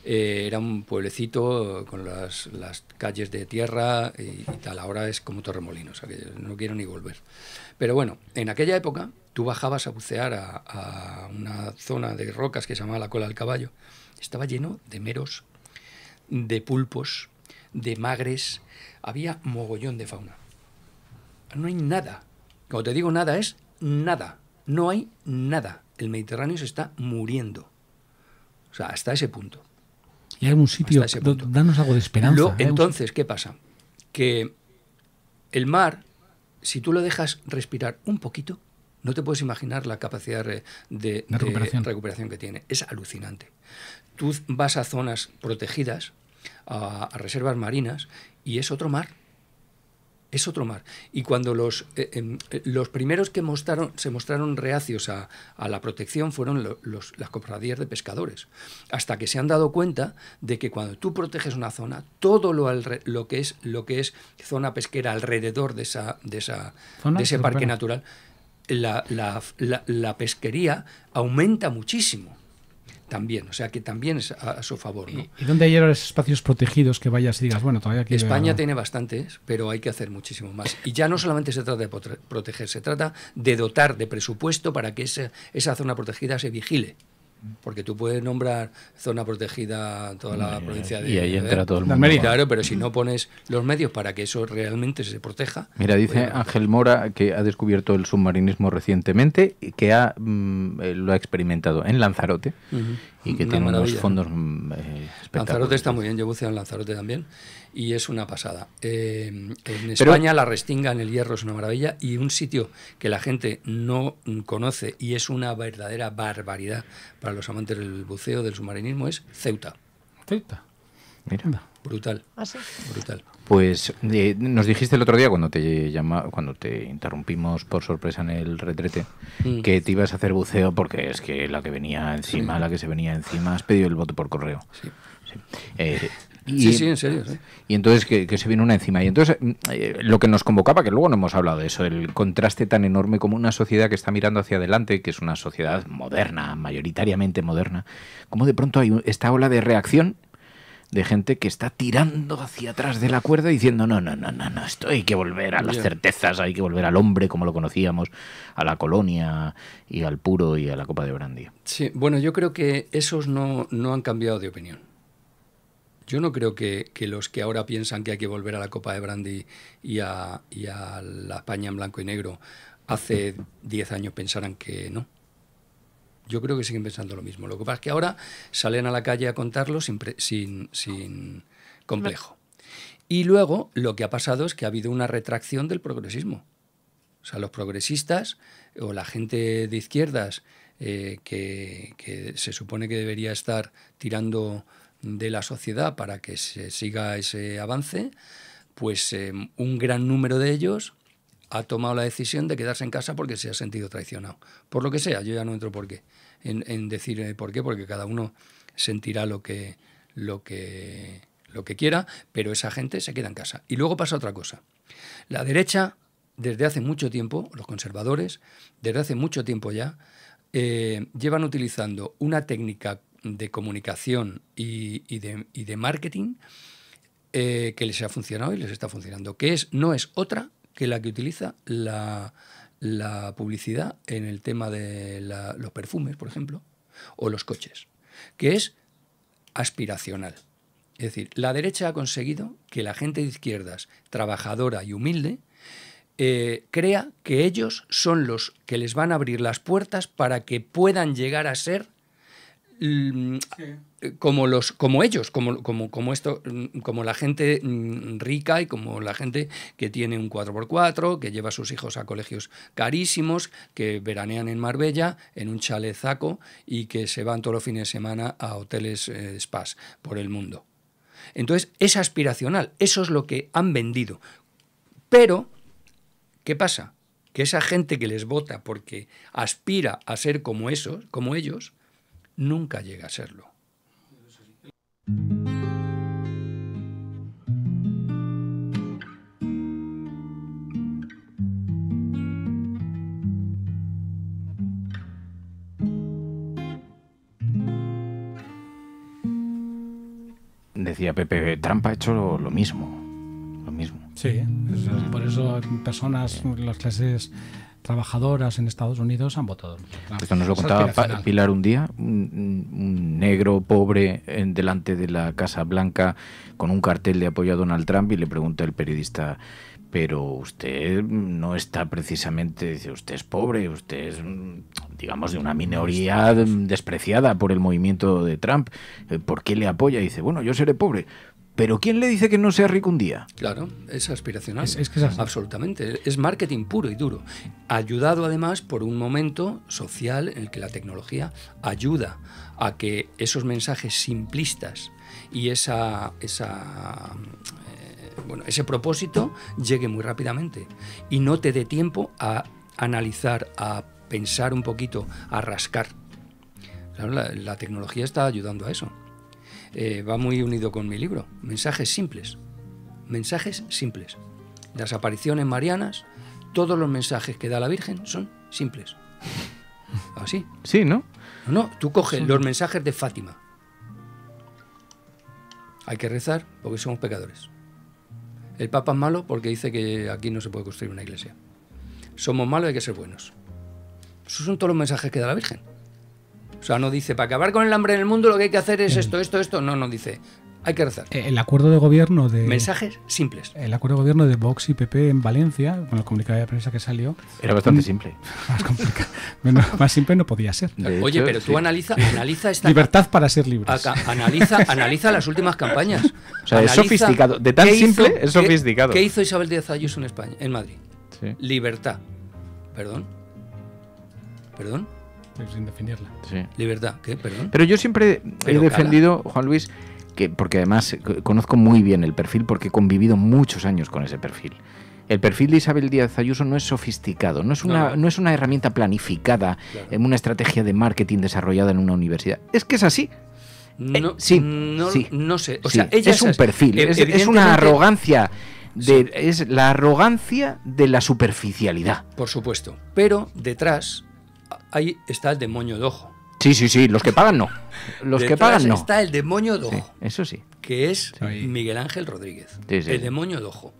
Eh, era un pueblecito con las, calles de tierra y, tal. Ahora es como Torremolinos, no quiero ni volver. Pero bueno, en aquella época tú bajabas a bucear a, a una zona de rocas que se llamaba la Cola del Caballo. Estaba lleno de meros, de pulpos, de magres. Había mogollón de fauna. No hay nada. Cuando te digo nada, es nada. No hay nada. El Mediterráneo se está muriendo. O sea, hasta ese punto. Y algún sitio. Danos algo de esperanza. Entonces, ¿qué pasa? Que el mar, si tú lo dejas respirar un poquito, no te puedes imaginar la capacidad de, de- de recuperación. recuperación que tiene. Es alucinante. Tú vas a zonas protegidas, a, a reservas marinas, y es otro mar. Es otro mar. Y cuando los, eh, em, eh, los primeros que mostraron, se mostraron reacios a, a la protección fueron lo- los- las cofradías de pescadores. Hasta que se han dado cuenta de que cuando tú proteges una zona, todo lo, alre- lo, que, es, lo que es zona pesquera alrededor de, esa, de, esa, de ese se parque natural, la, la- la- la pesquería aumenta muchísimo. También, o sea que también es a, a su favor. ¿no? ¿Y dónde hay ahora espacios protegidos que vayas y digas, bueno, todavía aquí. España tiene bastantes, pero hay que hacer muchísimo más. Y ya no solamente se trata de proteger, se trata de dotar de presupuesto para que esa, esa zona protegida se vigile. Porque tú puedes nombrar zona protegida toda la provincia de y ahí entra todo el mundo. Almería. Claro, pero si no pones los medios para que eso realmente se proteja. Mira, dice pues, Ángel Mora que ha descubierto el submarinismo recientemente y que ha, mm, eh, lo ha experimentado en Lanzarote y que Una tiene unos fondos mm, eh, Lanzarote espectaculares. está muy bien, yo buceo en Lanzarote también y es una pasada. Eh, en Pero- España la restinga en el hierro es una maravilla y un sitio que la gente no conoce y es una verdadera barbaridad para los amantes del buceo, del submarinismo, es Ceuta. Ceuta. Mira. Brutal. ¿Ah, sí? Brutal. Pues eh, nos dijiste el otro día cuando te llama, cuando te interrumpimos por sorpresa en el retrete Mm. que te ibas a hacer buceo porque es que la que venía encima, Sí. la que se venía encima, has pedido el voto por correo. Sí. Sí. Eh, Sí, sí, en serio, sí. Y entonces que, que se viene una encima. Y entonces mm, eh, lo que nos convocaba, que luego no hemos hablado de eso, el contraste tan enorme como una sociedad que está mirando hacia adelante, que es una sociedad moderna, mayoritariamente moderna, como de pronto hay esta ola de reacción de gente que está tirando hacia atrás de la cuerda diciendo no, no, no, no, no, esto hay que volver a las certezas, hay que volver al hombre como lo conocíamos, a la colonia y al puro y a la copa de brandy. Sí, bueno, yo creo que esos no, no han cambiado de opinión. Yo no creo que, que los que ahora piensan que hay que volver a la Copa de Brandy y a, y a la España en blanco y negro hace 10 años pensaran que no. Yo creo que siguen pensando lo mismo. Lo que pasa es que ahora salen a la calle a contarlo sin, pre- sin, sin complejo. Y luego lo que ha pasado es que ha habido una retracción del progresismo. O sea, los progresistas o la gente de izquierdas eh, que, que se supone que debería estar tirando de la sociedad para que se siga ese avance, pues eh, un gran número de ellos ha tomado la decisión de quedarse en casa porque se ha sentido traicionado. Por lo que sea, yo ya no entro por qué, en, decir eh, por qué, porque cada uno sentirá lo que, lo, que, lo que quiera, pero esa gente se queda en casa. Y luego pasa otra cosa. La derecha, desde hace mucho tiempo, los conservadores, desde hace mucho tiempo ya, eh, llevan utilizando una técnica de comunicación y, de, marketing eh, que les ha funcionado y les está funcionando, que es, no es otra que la que utiliza la, publicidad en el tema de los perfumes, por ejemplo, o los coches, que es aspiracional. Es decir, la derecha ha conseguido que la gente de izquierdas, trabajadora y humilde, eh, crea que ellos son los que les van a abrir las puertas para que puedan llegar a ser mm, eh, como los como ellos como como como esto mm, como la gente mm, rica y como la gente que tiene un 4x4 que lleva a sus hijos a colegios carísimos que veranean en Marbella en un chalezaco y que se van todos los fines de semana a hoteles eh, spas por el mundo. Entonces es aspiracional eso es lo que han vendido. Pero qué pasa que esa gente que les vota porque aspira a ser como esos como ellos nunca llega a serlo Decía Pepe, Trump ha hecho lo, lo mismo. Lo mismo. Sí, es- por eso personas, las clases trabajadoras en Estados Unidos han votado. Esto nos lo contaba. Pilar un día, un, negro pobre en, delante de la Casa Blanca con un cartel de apoyo a Donald Trump y le pregunta el periodista, pero usted no está precisamente, dice, usted es pobre, usted es, mm, digamos, de una minoría despreciada por el movimiento de Trump, eh, ¿por qué le apoya? Y dice, bueno, yo seré pobre, pero ¿quién le dice que no sea rico un día? Claro, es aspiracional. Es- es que es así. Absolutamente. Es marketing puro y duro. Ayudado además por un momento social en el que la tecnología ayuda a que esos mensajes simplistas y esa, esa eh, bueno, ese propósito llegue muy rápidamente y no te dé tiempo a analizar, a pensar un poquito, a rascar. Claro, la, la tecnología está ayudando a eso. Eh, va muy unido con mi libro. Mensajes simples. Mensajes simples. Las apariciones marianas, todos los mensajes que da la Virgen son simples. Así. Sí, ¿no? No, no, tú coges los mensajes de Fátima. Hay que rezar porque somos pecadores. El Papa es malo porque dice que aquí no se puede construir una iglesia. Somos malos y hay que ser buenos. Esos son todos los mensajes que da la Virgen. O sea, no dice, para acabar con el hambre en el mundo lo que hay que hacer es esto, esto, esto. No, no, dice, hay que rezar. Eh, El acuerdo de gobierno de. Mensajes simples. El acuerdo de gobierno de Vox y PP en Valencia, con el comunicado de prensa que salió. Era bastante mm, simple. Más complicado. Menos- más simple no podía ser. De Oye, hecho, pero tú sí. analiza, analiza esta Libertad para ser libres. Acá, analiza, analiza las últimas campañas. O sea, es sofisticado. De tan hizo- simple, es qué- sofisticado. ¿Qué hizo Isabel Díaz Ayuso en España, en Madrid? Sí. Libertad. Perdón. Perdón. Sin definirla. Sí. Libertad. ¿Qué? Perdón. Pero yo siempre Pero he cala. defendido, Juan Luis, que porque además eh, co- conozco muy bien el perfil porque he convivido muchos años con ese perfil. El perfil de Isabel Díaz Ayuso no es sofisticado, no es una, no. no es una herramienta planificada en una estrategia de marketing desarrollada en una universidad. Es que es así. No, sí, no, sí. no sé. O Sí, sea, ella es un así. perfil, es, es una arrogancia. De, Es la arrogancia de la superficialidad. Por supuesto. Pero detrás ahí está el demonio de ojo. Sí, sí, sí, los que pagan no. Los que pagan no. está el demonio de Sí, ojo. eso sí. que es Miguel Ángel Rodríguez. Sí. El demonio de ojo.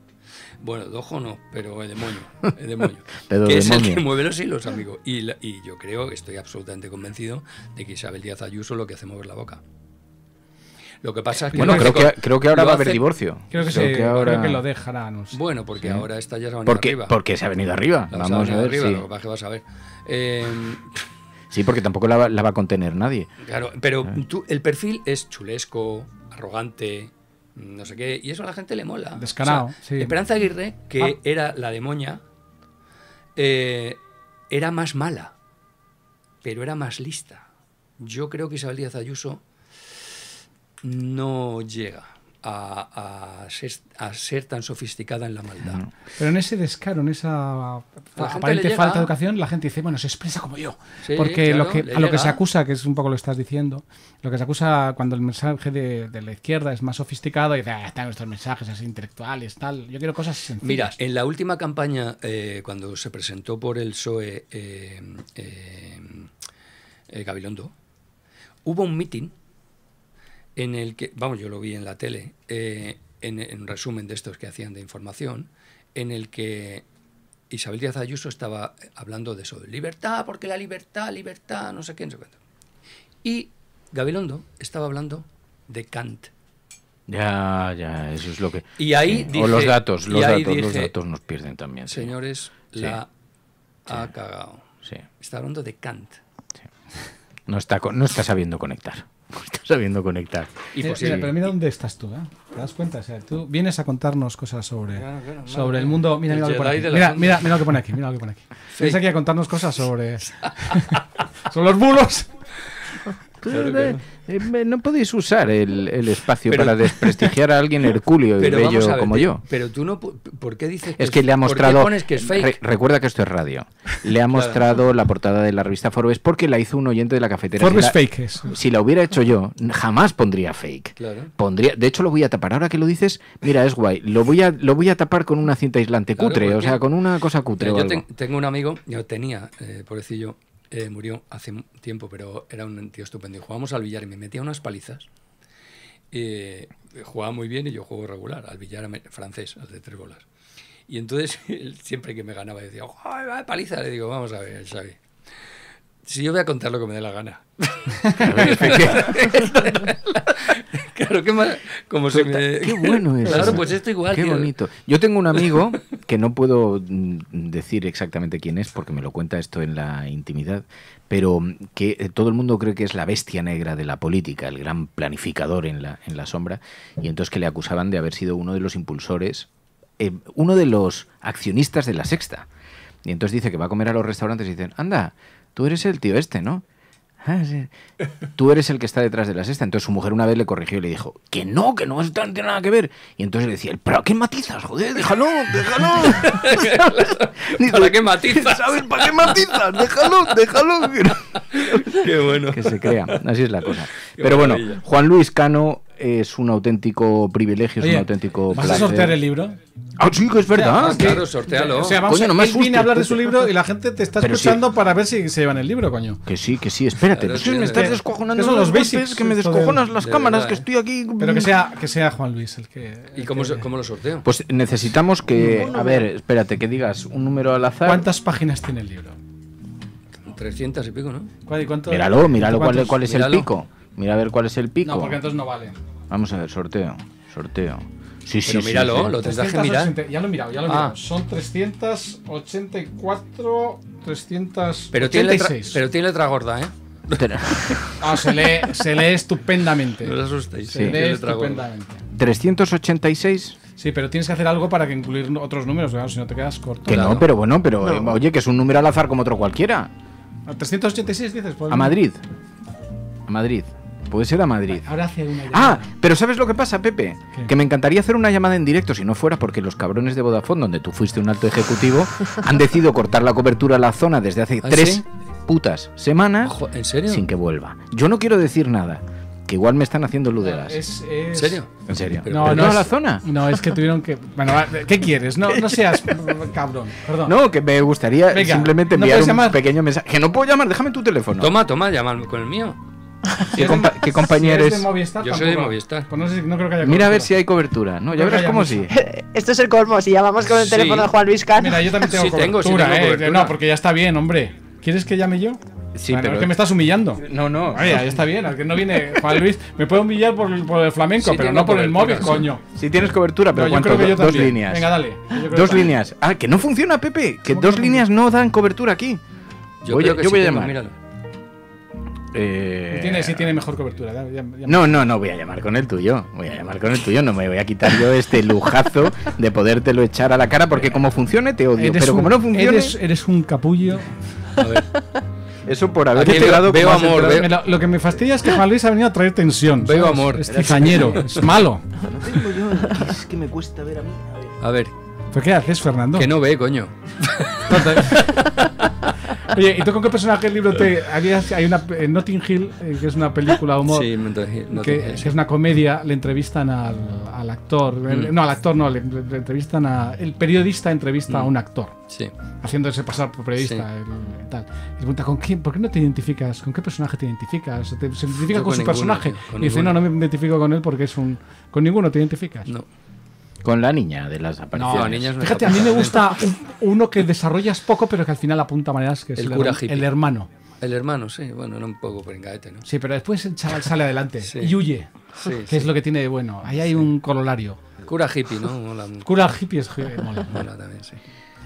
Bueno, de ojo no, pero el demonio. El demonio. Pero que es el demonio. que mueve los hilos, amigo. Y, la- y yo creo, estoy absolutamente convencido de que Isabel Díaz Ayuso lo que hace mover la boca. Lo que pasa es que. Bueno, creo que, creo que ahora va a haber divorcio. Creo que, se, creo que lo dejará. No sé. Bueno, porque Sí. ahora esta ya se ha venido Porque, arriba. porque se ha venido arriba. La- Vamos a ver. arriba, sí. Lo que pasa es que vas a ver. Eh, Sí, porque tampoco la, va- la va a contener nadie. Claro, pero Ah. tú, el perfil es chulesco, arrogante, no sé qué, y eso a la gente le mola. Descarado, O sea, sí. Esperanza Aguirre, que Ah. era la demonia, eh, era más mala, pero era más lista. Yo creo que Isabel Díaz Ayuso no llega a, a ser, a ser tan sofisticada en la maldad. Pero en ese descaro, en esa aparente llega. falta de educación, la gente dice, bueno, se expresa como yo. Sí, Porque lo que, a lo que se acusa, que es un poco lo que estás diciendo, lo que se acusa cuando el mensaje de, de la izquierda es más sofisticado, y dice, ah, están nuestros mensajes así intelectuales, tal. Yo quiero cosas sencillas. Mira, en la última campaña, eh, cuando se presentó por el PSOE eh, eh, eh, Gabilondo, hubo un mitin en el que, vamos, yo lo vi en la tele, eh, en, en un resumen de estos que hacían de información, en el que Isabel Díaz Ayuso estaba hablando de eso, de libertad, porque la libertad, libertad, no sé qué, no sé cuánto. Y Gabilondo estaba hablando de Kant. Ya, ya, eso es lo que. Y ahí dije- o los datos, los datos, los datos nos pierden también. Señores, Sí. la Sí. ha cagado. Sí. Está hablando de Kant. No está, no está sabiendo conectar. Está sabiendo conectar. Mira, mira, pero mira dónde estás tú, ¿eh? ¿Te das cuenta? O sea, tú vienes a contarnos cosas sobre, Claro, claro, sobre el mundo. Mira, El mira, lo que pone aquí. mira, mira, mira lo que pone aquí. Mira lo que pone aquí. Sí. Vienes aquí a contarnos cosas sobre. sobre los bulos. Claro que no. Eh, no podéis usar el, el espacio Pero- para desprestigiar a alguien hercúleo y bello ver, como yo. Pero tú no. ¿Por qué dices Es que le ha ¿por qué mostrado. pones que es fake? Re- recuerda que esto es radio. Le ha mostrado la portada de la revista Forbes porque la hizo un oyente de la cafetera. Forbes si la, fake es. Si la hubiera hecho yo, jamás pondría fake. Claro. Pondría, de hecho lo voy a tapar. Ahora que lo dices, mira, es guay. Lo voy a, lo voy a tapar con una cinta aislante Claro, cutre, o sea, con una cosa cutre. Yo ten- tengo un amigo, yo tenía, eh, pobrecillo, eh, murió hace tiempo, pero era un tío estupendo. Y jugábamos al billar y me metía unas palizas. Eh, jugaba muy bien y yo juego regular, al billar francés, al de tres bolas. Y entonces, él siempre que me ganaba decía, ¡ay, paliza! Le digo, vamos a ver, Xavi. Si yo voy a contar lo que me dé la gana. claro, qué mal, como si Total, me... Qué bueno es. Claro, pues esto igual. Qué tío. bonito. Yo tengo un amigo que no puedo mm, decir exactamente quién es porque me lo cuenta esto en la intimidad, pero mm, que eh, todo el mundo cree que es la bestia negra de la política, el gran planificador en la, en la sombra, y entonces que le acusaban de haber sido uno de los impulsores, eh, uno de los accionistas de la sexta. Y entonces dice que va a comer a los restaurantes y dicen, anda, tú eres el tío este, ¿no? "Ah, sí. Tú eres el que está detrás de la sexta. Entonces su mujer una vez le corrigió y le dijo, que no, que no, no tiene nada que ver. Y entonces le decía, pero ¿a qué matizas? Joder, déjalo, déjalo. Dice, ¿Para qué matizas? ¿Sabes para qué matizas? Déjalo, déjalo. Qué bueno. Que se crea, así es la cosa. Qué Pero bueno. Juan Luis Cano es un auténtico privilegio, es Oye, un auténtico ¿Vas a sortear el libro? Ah, sí, que es verdad. Claro, sortéalo. O sea, vamos Coño, a, no me viene a hablar de su libro y la gente te está escuchando para ver si se llevan el libro, coño. Que sí, que sí, espérate. Claro, sí, me estás de- descojonando que son los basics, que me descojonas las de cámaras, verdad, que estoy aquí. Pero que sea, que sea Juan Luis el que. ¿Y el cómo, que- cómo lo sorteo? Pues necesitamos que, a ver, espérate, que digas un número al azar. ¿Cuántas páginas tiene el libro? 300 y pico, ¿no? ¿Cuál- cuánto- Míralo, míralo cuál, cuál es el pico. Mira a ver cuál es el pico. No, porque entonces no vale. Vamos a ver, sorteo, sorteo. Sí, sí, Pero sí, míralo, sí. lo tendrás que mirar. 380 Ya lo he mirado, ya lo he Ah. mirado. Son 384, 386. Pero tiene, letra, pero tiene letra gorda, ¿eh? Ah, se lee, se lee estupendamente. No os asustéis. Se Sí. lee estupendamente. 386. Sí, pero tienes que hacer algo para que incluir otros números, claro, si no te quedas corto. Que no, pero bueno, pero eh, oye, que es un número al azar como otro cualquiera. ¿A 386 dices? Pues A Madrid. A Madrid. Puede ser a Madrid. Ahora hace una Ah, pero ¿sabes lo que pasa, Pepe? ¿Qué? Que me encantaría hacer una llamada en directo si no fuera porque los cabrones de Vodafone, donde tú fuiste un alto ejecutivo, han decidido cortar la cobertura a la zona desde hace ¿Ah, tres sí? putas semanas Ojo, ¿En serio? sin que vuelva. Yo no quiero decir nada, que igual me están haciendo luderas. Es, ¿En es- serio? En serio. Pero- No, ¿Pero no es- la zona? No, es que tuvieron que. Bueno, ¿qué quieres? No, no seas cabrón. Perdón. No, que me gustaría Venga, simplemente ¿no enviar un llamar? pequeño mensaje. Que no puedo llamar, déjame tu teléfono. Toma, toma, llama con el mío. ¿Qué, compa- qué compañía Si Movistar, Yo soy de. Movistar. Pues no, sé, no creo que haya Mira a ver si hay cobertura. No, ya No verás cómo sí. Esto es el colmo. Si llamamos con el Sí. teléfono de Juan Luis Cano. Mira, yo también tengo Sí, cobertura, tengo, sí tengo eh. cobertura. No, porque ya está bien, hombre. ¿Quieres que llame yo? Sí, Bueno, pero- es que me estás humillando. No, no. Oye, ya está bien, al que no viene Juan Luis. Me puedo humillar por, el- por el flamenco, Sí, pero no por el móvil, sí. coño. Si tienes cobertura, pero No, yo creo que yo dos también. líneas. Venga, dale. Dos líneas. Ah, que no funciona, Pepe. Que ¿Cómo que dos líneas no dan cobertura aquí. Yo Voy a- creo que yo voy a llamar. míralo. Sí Tiene, sí tiene mejor cobertura. ya- ya- ya- No, no, no voy a llamar con el tuyo. Voy a llamar con el tuyo. No me voy a quitar yo este lujazo de podértelo echar a la cara porque como funcione te odio. Eres Pero un- como no funcione, Eres, eres un capullo. A ver. eso por haber Aquí veo- veo amor, veo- Mira, lo que me fastidia es que Juan Luis ha venido a traer tensión. Veo ¿sabes? amor. Es cizañero, es malo. No tengo yo, es que me cuesta ver a mí. A ver. A ver, ¿Pero qué haces, Fernando? que no ve, coño. Oye, ¿y tú con qué personaje del libro te habías hay una en Notting Hill eh, que es una película humor Sí, Notting Hill, que, Hill, que es una comedia, le entrevistan al, al actor, el- Mm. no al actor no, le, le entrevistan a el periodista entrevista a Mm. un actor, Sí. haciéndose pasar por periodista, Sí. el- tal. Y le pregunta con quién, ¿por qué no te identificas? ¿Con qué personaje te identificas? ¿Te- ¿Se identifica con, con su ninguno, personaje? con y dice, ninguno. no, no me identifico con él porque es un con ninguno te identificas. No. Con la niña de las apariciones. No, niñas no Fíjate, a mí me gusta un- uno que desarrollas poco, pero que al final apunta a maneras que es El el, cura hippie. el hermano. El hermano, sí, bueno, era un poco pringaete, ¿no? Sí, pero después el chaval sale adelante Sí. y huye. Sí, que sí. es lo que tiene de bueno. Ahí hay un corolario. Cura hippie, ¿no? Mola, Cura hippie es mola. mola también, sí.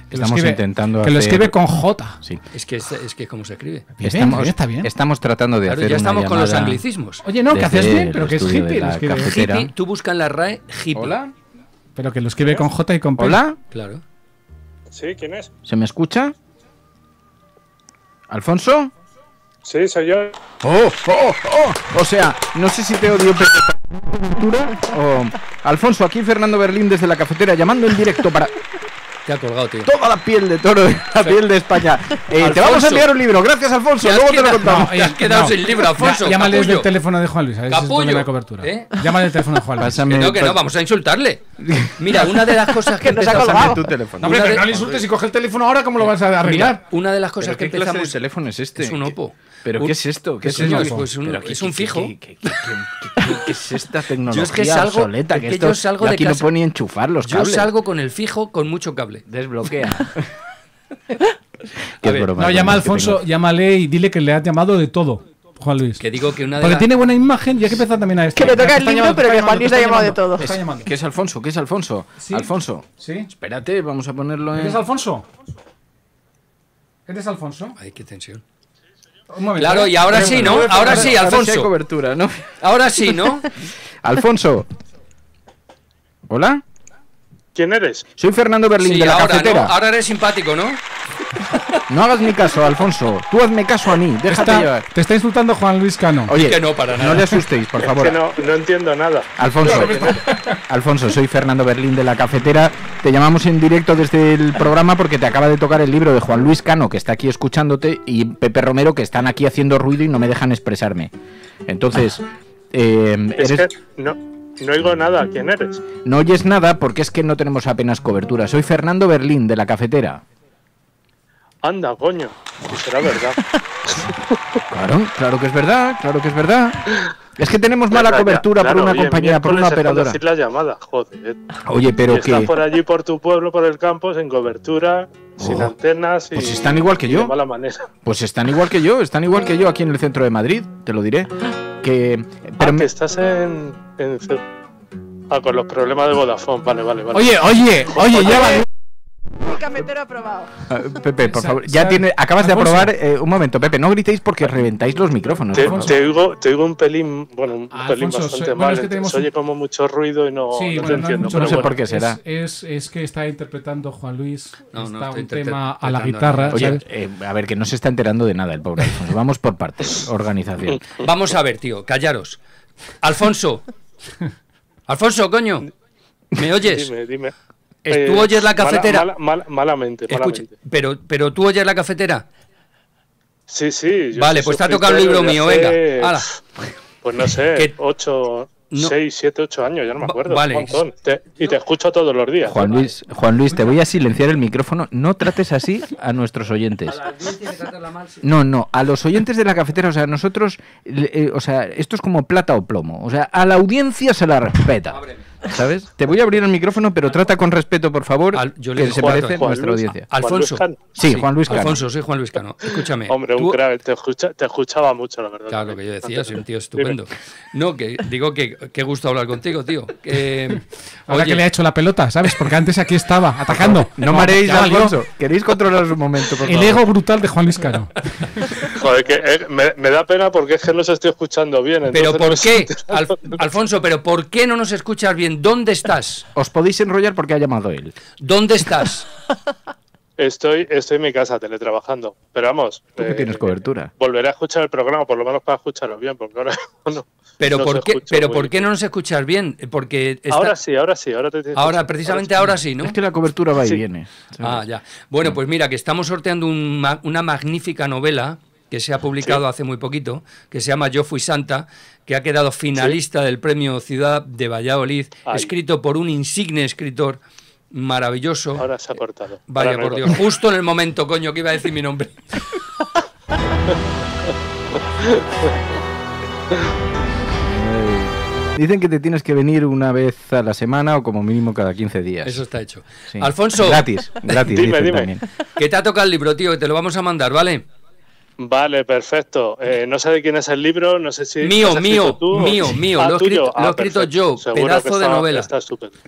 Que lo Estamos escribe- intentando que lo escribe con J. Sí. Es que es, es que cómo se escribe. Estamos, está bien. estamos tratando de Claro, hacer ya una estamos con los anglicismos. Oye, no, que haces bien, pero que es hippie, lo escribe. Hippie, tú buscas en la RAE hippie. Hola. Pero que lo escribe con J y con P. Hola. Claro. Sí, ¿quién es? ¿Se me escucha? ¿Alfonso? Sí, soy yo. Oh, oh, oh. O sea, no sé si te odio cultura o... Alfonso, aquí Fernando Berlín desde la cafetera llamando en directo para Te ha colgado, tío. toda la piel de toro, la piel de España. Eh, te vamos a enviar un libro. Gracias, Alfonso. Luego te lo contamos. Te has quedado sin libro, Alfonso, Ya- Llámale desde el teléfono de Juan Luis, a ver si es Capullo. donde no hay cobertura. ¿Eh? Llámale el teléfono de Juan Luis. Que no, que no, vamos a insultarle. Mira, una de las cosas que, Que nos ha empezamos- colgado. Pásame tu teléfono. No, hombre, pero no le insultes y coge el teléfono ahora, ¿cómo lo vas a arreglar? Mira, una de las cosas ¿Pero que qué de empezamos. teléfono es este? Es un Oppo. ¿Pero qué es esto? ¿Qué es pues un- ¿Pero qué- es un qué- fijo. qué- qué- qué- qué- qué es esta tecnología Yo es que salgo- obsoleta? Que que esto, yo salgo de aquí casa- no puedo ni enchufar los Yo salgo con el fijo con mucho cable. Desbloquea. No, llama a Alfonso, llámale y dile que le has llamado de todo, Juan Luis. Que digo que una de Porque tiene buena imagen y hay que empezar también a esto. Que me toca el libro, llamando, pero que Juan Luis le ha llamado de todo. Llamando. ¿Qué es Alfonso? ¿Qué es Alfonso? Alfonso. ¿Sí? Espérate, vamos a ponerlo en... ¿Eres Alfonso? ¿Eres Alfonso? Ay, qué tensión. Un momento, Claro, y ahora sí, ¿no? Ahora sí, Alfonso. cobertura, ¿no? Ahora sí, ¿no? Alfonso. ¿Hola? ¿Quién eres? Soy Fernando Berlín Sí, de la ahora, cafetera. ¿no? Ahora eres simpático, ¿no? No hagas ni caso, Alfonso. Tú hazme caso a mí. Déjate Está- llevar. te está insultando Juan Luis Cano. Oye, que no, para nada. le asustéis, por Es favor. que no, no entiendo nada. Alfonso, Alfonso, soy Fernando Berlín de la cafetera. Te llamamos en directo desde el programa porque te acaba de tocar el libro de Juan Luis Cano, que está aquí escuchándote, y Pepe Romero, que están aquí haciendo ruido y no me dejan expresarme. Entonces, eh, Es que no, no oigo nada. ¿Quién eres? no oyes nada porque es que no tenemos apenas cobertura. Soy Fernando Berlín de la cafetera. Anda, coño. Será verdad. Claro, claro que es verdad, claro que es verdad. Es que tenemos mala Claro, cobertura por una oye, compañía, por una operadora. hacéis la llamada, joder. Oye, pero que... por allí, por tu pueblo, por el campo, sin cobertura, sin Oh, antenas y. pues están igual que yo. De mala manera. Pues están igual que yo, están igual que yo aquí en el centro de Madrid, te lo diré. Que, pero ah, me- que estás en. En Ah, con los problemas de Vodafone. Vale, vale, vale. Oye, oye, oye, ya va. El cafetero aprobado. Pepe, por favor, ya tiene, acabas de aprobar. eh, un momento, Pepe, no gritéis porque reventáis los micrófonos. Te, te oigo, te oigo un pelín, bueno, un pelín bastante soy- bueno, mal. es que entonces tenemos se oye como mucho ruido y no, Sí, no bueno, te no, hay entiendo. mucho no sé bueno. por qué será. Es, es, es que está interpretando Juan Luis No, está un tema a la guitarra. Oye, eh, a ver, que no se está enterando de nada el pobre Alfonso. Vamos por partes. Organización. Vamos a ver, tío, callaros. Alfonso. Alfonso, coño. ¿Me oyes? Dime, dime. Eh, ¿Tú Eh, oyes la cafetera? mala- mala- malamente, Escucha, malamente. pero, pero tú oyes la cafetera. Sí, sí. yo Vale, pues te ha tocado el libro mío, venga. hala. Pues no sé, Que- 8, No. 6, 7, 8 años, ya no me Va- acuerdo. vale. Un montón. Te- y te escucho todos los días. Juan Luis, Juan Luis, te voy a silenciar el micrófono. No trates así a nuestros oyentes. No, no, a los oyentes de la cafetera, o sea, nosotros, le- eh, o sea, esto es como plata o plomo. O sea, a la audiencia se la respeta. ¿Sabes? Te voy a abrir el micrófono, pero trata con respeto, por favor, Al- yo le que digo se merece Juan nuestra Luis- audiencia. Alfonso. Sí, Juan Luis Cano. Alfonso, soy Juan Luis Cano. Escúchame. Hombre, un tú- crack, te, escucha- te escuchaba mucho, la verdad. Claro, lo que yo decía, soy un tío Dime. estupendo. No, que digo que qué gusto hablar contigo, tío. Ahora oye, que le ha hecho la pelota, ¿sabes? Porque antes aquí estaba, atacando. No mareéis, ya valió. Alfonso. ¿Queréis controlaros un momento, por El ego brutal de Juan Luis Cano. Joder, que eh, me, me da pena porque es que no os estoy escuchando bien. Pero no ¿por qué? Al-. Alfonso, pero ¿por qué no nos escuchas bien? ¿Dónde estás? Os podéis enrollar porque ha llamado él. ¿Dónde estás? Estoy, estoy en mi casa teletrabajando. Pero vamos. Tú que eh, tienes cobertura. Volveré a escuchar el programa, por lo menos para escucharlo bien, porque ahora no. Pero no ¿por se qué? Pero ¿por qué no nos escuchas bien? Porque está- Ahora sí, ahora sí, ahora te te- ahora precisamente ahora sí, ¿no? Es que la cobertura va y Sí. viene. Ah, ya. Bueno, pues mira, que estamos sorteando un una magnífica novela que se ha publicado hace muy poquito, que se llama Yo fui santa, que ha quedado finalista del premio Ciudad de Valladolid, Ay. escrito por un insigne escritor maravilloso. Ahora se ha cortado. Vaya Ahora por Dios, justo en el momento, coño, que iba a decir mi nombre. Dicen que te tienes que venir una vez a la semana o como mínimo cada 15 días. Eso está hecho. Sí. Alfonso. Gratis, gratis. Dime, dime. también. Que te ha tocado el libro, tío, que te lo vamos a mandar, ¿vale? Vale, perfecto. Eh, no sé de quién es el libro, no sé si. Mío, mío, mío, mío. Ah, lo he escrito, ah, yo, pedazo de novela. Está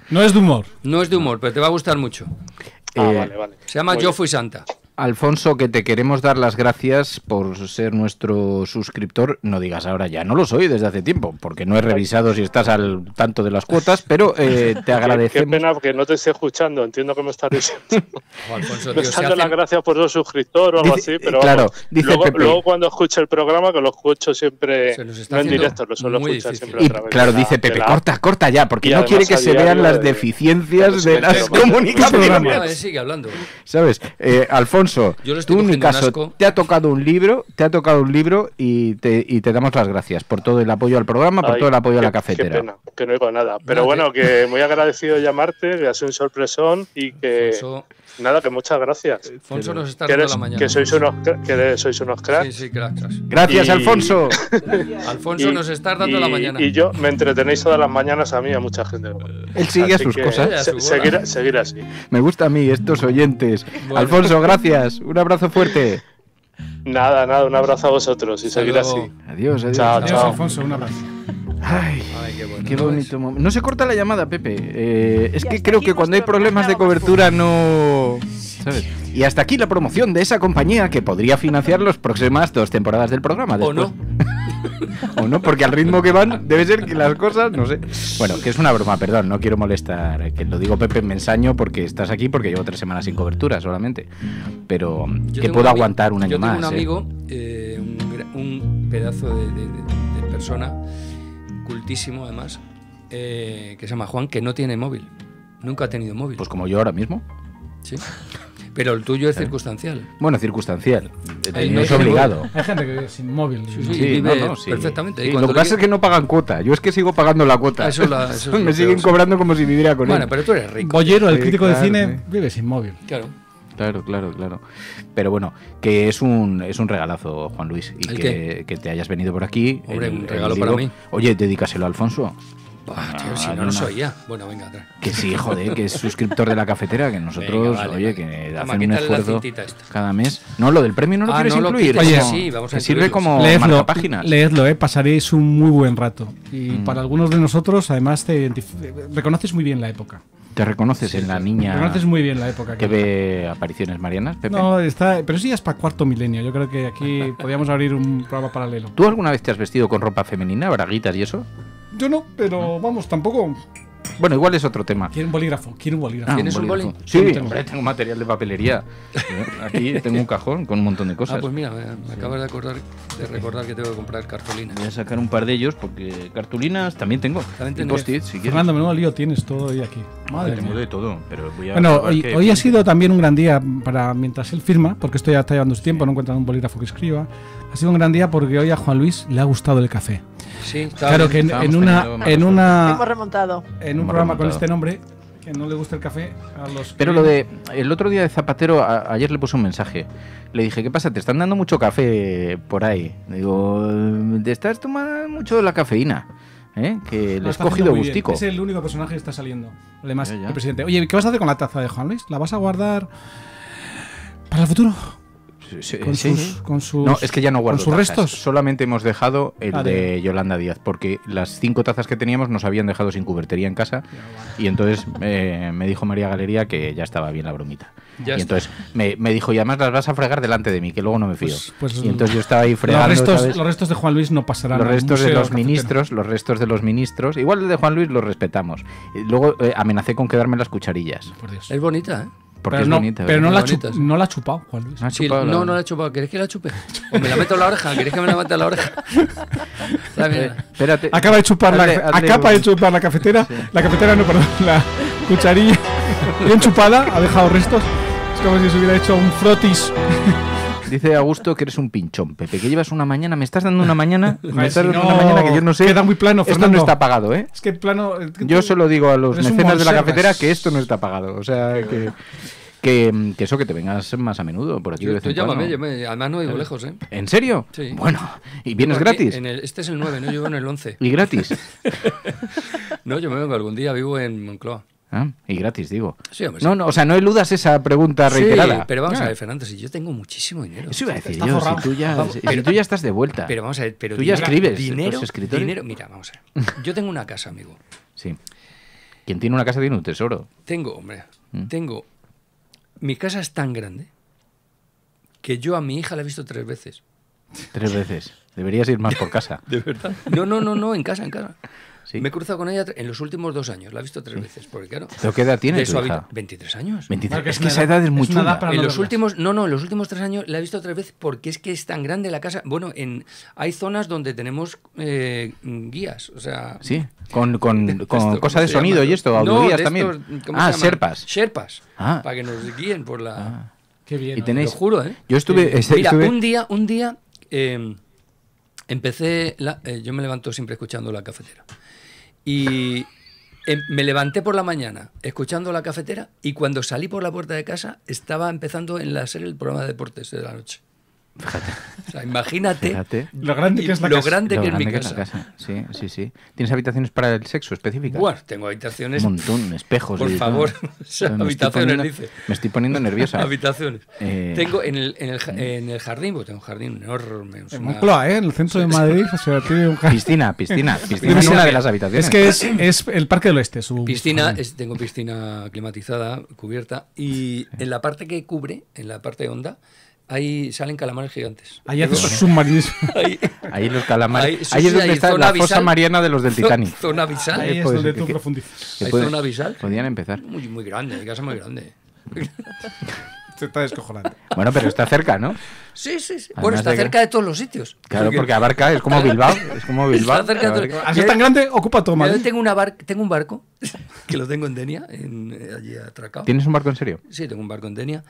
no es de humor. No es de humor, pero te va a gustar mucho. Ah, eh, vale, vale. Se llama Yo. Fui Santa. Alfonso, que te queremos dar las gracias por ser nuestro suscriptor. No digas ahora ya, no lo soy desde hace tiempo, porque no he revisado si estás al tanto de las cuotas, pero eh, te agradecemos. Qué pena que no te esté escuchando, entiendo que me estás diciendo. Oh, Alfonso, me estás dando las gracias por ser suscriptor o algo dice, así, eh, pero claro, vamos, dice luego, Pepe, luego, cuando escucho el programa, que lo escucho siempre no en directo, lo suelo escuchar difícil. siempre y, otra. Claro, dice Pepe, la... corta, corta ya, porque no quiere que se vean las deficiencias de, de, de las comunicaciones. Sigue hablando. ¿Sabes? Eh, Alfonso Alfonso, yo tú en mi caso, asco. te ha tocado un libro, te ha tocado un libro y te, y te damos las gracias por todo el apoyo al programa, por Ay, todo el apoyo qué, a la cafetera. Qué pena, que no digo nada. Pero bueno, que muy agradecido de llamarte, que ha sido un sorpresón y que... Alfonso Nada, que muchas gracias. Eh, Alfonso nos está dando la mañana. Que sois unos, que sois unos cracks. Sí, sí. Gracias. Alfonso. Alfonso, nos está dando la mañana. Y yo me entretenéis todas las mañanas a mí y a mucha gente. Él sigue así sus cosas. Seguir, así. Me gusta a mí estos oyentes. Alfonso, gracias. Un abrazo fuerte. Nada, nada, un abrazo a vosotros y seguir así. Adiós, adiós. Chao, adiós, chao. Alfonso, un abrazo. Ay, qué, bonito. momento. No se corta la llamada, Pepe. Eh, es que creo que cuando hay problemas de cobertura no... ¿sabes? Y hasta aquí la promoción de esa compañía que podría financiar las próximas dos temporadas del programa. Después. O no. o no, porque al ritmo que van debe ser que las cosas, no sé. Bueno, que es una broma, perdón, no quiero molestar. Eh, que lo digo Pepe, me ensaño porque estás aquí porque llevo tres semanas sin cobertura solamente. Pero yo mm, que puedo un aguantar un año yo tengo más. Un amigo, eh. Eh, un, un, pedazo de, de, de persona cultísimo además, eh, que se llama Juan, que no tiene móvil. Nunca ha tenido móvil. Pues como yo ahora mismo. Sí. Pero el tuyo es eh. circunstancial. Bueno, circunstancial. Eh, no es obligado. Hay gente que vive sin móvil. Perfectamente. Lo que pasa es que no pagan cuota. Yo es que sigo pagando la cuota. Ah, Me siguen cobrando como si viviera con bueno, él. Bueno, pero tú eres rico. Bollero, el crítico de cine, vive sin móvil. Claro. Claro, claro, claro. Pero bueno, que es un, es un regalazo, Juan Luis, y que, te hayas venido por aquí. Hombre, un regalo para mí. Oye, dedícaselo a Alfonso. Ah, si no, no, soy ya. Bueno, venga, trae. Que sí, joder, que es suscriptor de la cafetera, que nosotros, oye, que vale. hacen un esfuerzo cada mes. No, lo del premio no lo ah, quieres no incluir. Lo oye, sí, vamos a sirve como leedlo, páginas. Leedlo, eh, pasaréis un muy buen rato. Y mm. para algunos de nosotros, además, te reconoces muy bien la época. Te reconoces en la niña. Te reconoces muy bien la época que, que ve apariciones marianas, Pepe. No, está, pero sí es para cuarto milenio. Yo creo que aquí podríamos abrir un programa paralelo. ¿Tú alguna vez te has vestido con ropa femenina, braguitas y eso? Yo no, pero vamos, tampoco bueno, igual es otro tema. Quiero un bolígrafo, quiero un bolígrafo. Ah, ¿Tienes un bolígrafo? Sí, tengo? Hombre, tengo material de papelería. Eh, aquí tengo un cajón con un montón de cosas. Ah, pues mira, me acabas de acordar de recordar que tengo que comprar cartulina. Voy a sacar un par de ellos porque cartulinas también tengo. También post si quieres. Fernando, menudo lío tienes todo hoy aquí. Madre tengo mía. de todo, pero voy a Bueno, hoy, que... hoy, ha sido también un gran día para mientras él firma, porque esto ya está llevando su tiempo, sí. no encuentran un bolígrafo que escriba ha sido un gran día porque hoy a Juan Luis le ha gustado el café. Sí, está claro que en, en una, en una, remontado. en un programa con este nombre que no le gusta el café a los. Pero lo de el otro día de Zapatero ayer le puse un mensaje. Le dije qué pasa, te están dando mucho café por ahí. Le digo te estás tomando mucho la cafeína. ¿eh? Que les he cogido gustico. Es el único personaje que está saliendo. Además, ya, el presidente. Oye, ¿qué vas a hacer con la taza de Juan Luis? ¿La vas a guardar para el futuro? Con, sus, es que ya no guardo. Con sus restos. Solamente hemos dejado el ah, de. Yolanda Díaz, porque las cinco tazas que teníamos nos habían dejado sin cubertería en casa. Y entonces eh, me dijo María Galería que ya estaba bien la bromita. Y entonces me, me, dijo, y además las vas a fregar delante de mí, que luego no me fío. Pues, pues, y entonces yo estaba ahí fregando. Los restos, de Juan Luis no pasarán. Los restos de los ministros, los restos de los ministros. Igual el de Juan Luis los respetamos. Luego eh, amenacé con quedarme las cucharillas. Es bonita, ¿eh? Porque pero es no, bonita. Pero no la, bonita, no la, ha chupado, Juan No, no, la ha chupado. ¿Querés que la chupe? ¿O me la meto en la oreja? ¿Querés que me la meta en la oreja? Espérate. Acaba de chupar, la, acaba de chupar la cafetera. La cafetera no, perdón. La cucharilla bien chupada. Ha dejado restos. Es como si se hubiera hecho un frotis Dice Augusto que eres un pinchón, Pepe, que llevas una mañana, me estás dando una mañana, me estás dando una mañana que yo no sé. Queda muy plano, Fernando. Esto no está pagado, ¿eh? Es que plano. Yo solo digo a los mecenas de la cafetera que esto no está pagado, o sea que. Eso, que te vengas más a menudo por aquí. Yo, de yo llámame, además no vivo ¿Eh? lejos, ¿eh? ¿En serio? Sí. Bueno, ¿y vienes gratis? Este es el 9, no, yo vivo en el 11. ¿Y gratis? no, yo me vengo algún día, vivo en Moncloa. Ah, y gratis, digo. No, no, o sea, no eludas esa pregunta reiterada. Pero vamos a ver, Fernando, si yo tengo muchísimo dinero. Eso iba a decir yo, si tú, ya, pero, si tú ya estás de vuelta. Pero vamos a ver, pero tú ya escribes. Dinero, dinero, mira, vamos a ver. Yo tengo una casa, amigo. Sí. Quien tiene una casa tiene un tesoro. Tengo, hombre, mm. tengo... Mi casa es tan grande que yo a mi hija la he visto tres veces. Tres veces. Deberías ir más por casa. ¿De verdad? No, no, no, no, en casa, en casa. Me he cruzado con ella en los últimos dos años. La he visto tres veces. Porque, claro, ¿Pero qué edad tiene de tu hija? habi- 23 años. 23. Es que esa edad es muy chula. En los últimos, no, no, en los últimos tres años la he visto tres veces porque es que es tan grande la casa. Bueno, en hay zonas donde tenemos eh, guías, o sea. Sí, con, con, Esto, con ¿cómo cosa de sonido llama? y esto, audioguías de también. estos, ¿cómo ah, serpas. Sherpas. Ah. Para que nos guíen por la. Qué bien. Y tenéis- Lo juro, ¿eh? Yo estuve- este- Mira, estuve- un día, un día eh, empecé. la- eh, yo me levanto siempre escuchando la cafetera. Y em, me levanté por la mañana escuchando la cafetera y cuando salí por la puerta de casa estaba empezando en la serie el programa de deportes de la noche. O sea, imagínate Fíjate. Lo grande que es la lo casa. grande Lo que es mi que es casa. Sí, sí, sí. ¿Tienes habitaciones para el sexo específicas? Bueno, tengo habitaciones. Un montón, espejos. Por favor, o sea, Me estoy habitaciones, poniendo- dice. Me estoy poniendo nerviosa. Habitaciones. Eh, Tengo en el, en, el, ja- en el jardín, porque tengo un jardín enorme. es En Moncloa, ¿eh? En el centro de Madrid. O sea, tiene un Piscina, piscina, piscina Debe en una de las habitaciones. Es que es, es el Parque del Oeste. Su Piscina, jardín. es- tengo piscina climatizada, cubierta, y en la parte que cubre, en la parte honda, ahí salen calamares gigantes. Ahí haces submarinismo. Ahí, Ahí los calamares. Ahí, es donde ahí está la fosa abisal. mariana de los del Titanic. Zona abisal. Ahí es puede donde tú que- profundizas. que ¿Hay puede- zona abisal? Podían empezar. Muy, muy grande, mi casa es muy grande. Se está descojonando. Bueno, pero está cerca, ¿no? Sí, sí, sí. Además Bueno, está de que- cerca de todos los sitios. Claro, porque abarca, es como Bilbao. Es como Bilbao. Está cerca de todo- Así es tan grande, ocupa todo Yo Madrid. tengo, una bar- tengo un barco que lo tengo en Denia, en, eh, allí atracado. ¿Tienes un barco en serio? Sí, tengo un barco en Denia.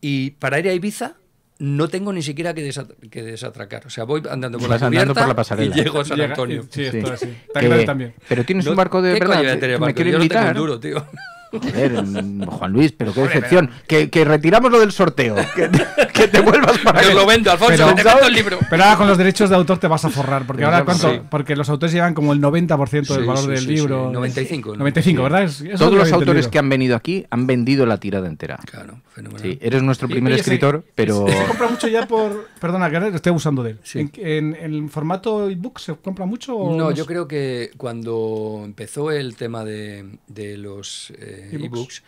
Y para ir a Ibiza no tengo ni siquiera que, desat- que desatracar. O sea, voy andando por Vas la andando cubierta por la pasarela. y llego a San Llega- Antonio. Sí, esto Sí. así. Tan Que- grande también. Pero tienes No, un barco de ¿qué verdad. que me barco? quiero Yo no tengo invitar. un duro, tío. Joder, mm, Juan Luis, pero qué decepción. Que, que retiramos lo del sorteo. Que, que te vuelvas para que- lo vendo, Alfonso, Pero- te vendo el libro. Pero ahora con los derechos de autor te vas a forrar. Porque ahora cuánto, sí. porque los autores llevan como el 90% del Sí, valor sí, del sí, libro. sí. 95, ¿no? 95, ¿verdad? Es- Todos lo los autores entendido. que han venido aquí han vendido la tirada entera. Claro, fenomenal. Sí, eres nuestro Y- primer se- escritor, pero. Se compra mucho ya por. Perdona, que ahora estoy abusando de él. Sí. ¿En, en, en el formato ebook se compra mucho? o No, no yo sé? creo que cuando empezó el tema de, de los eh, E-books. ebooks,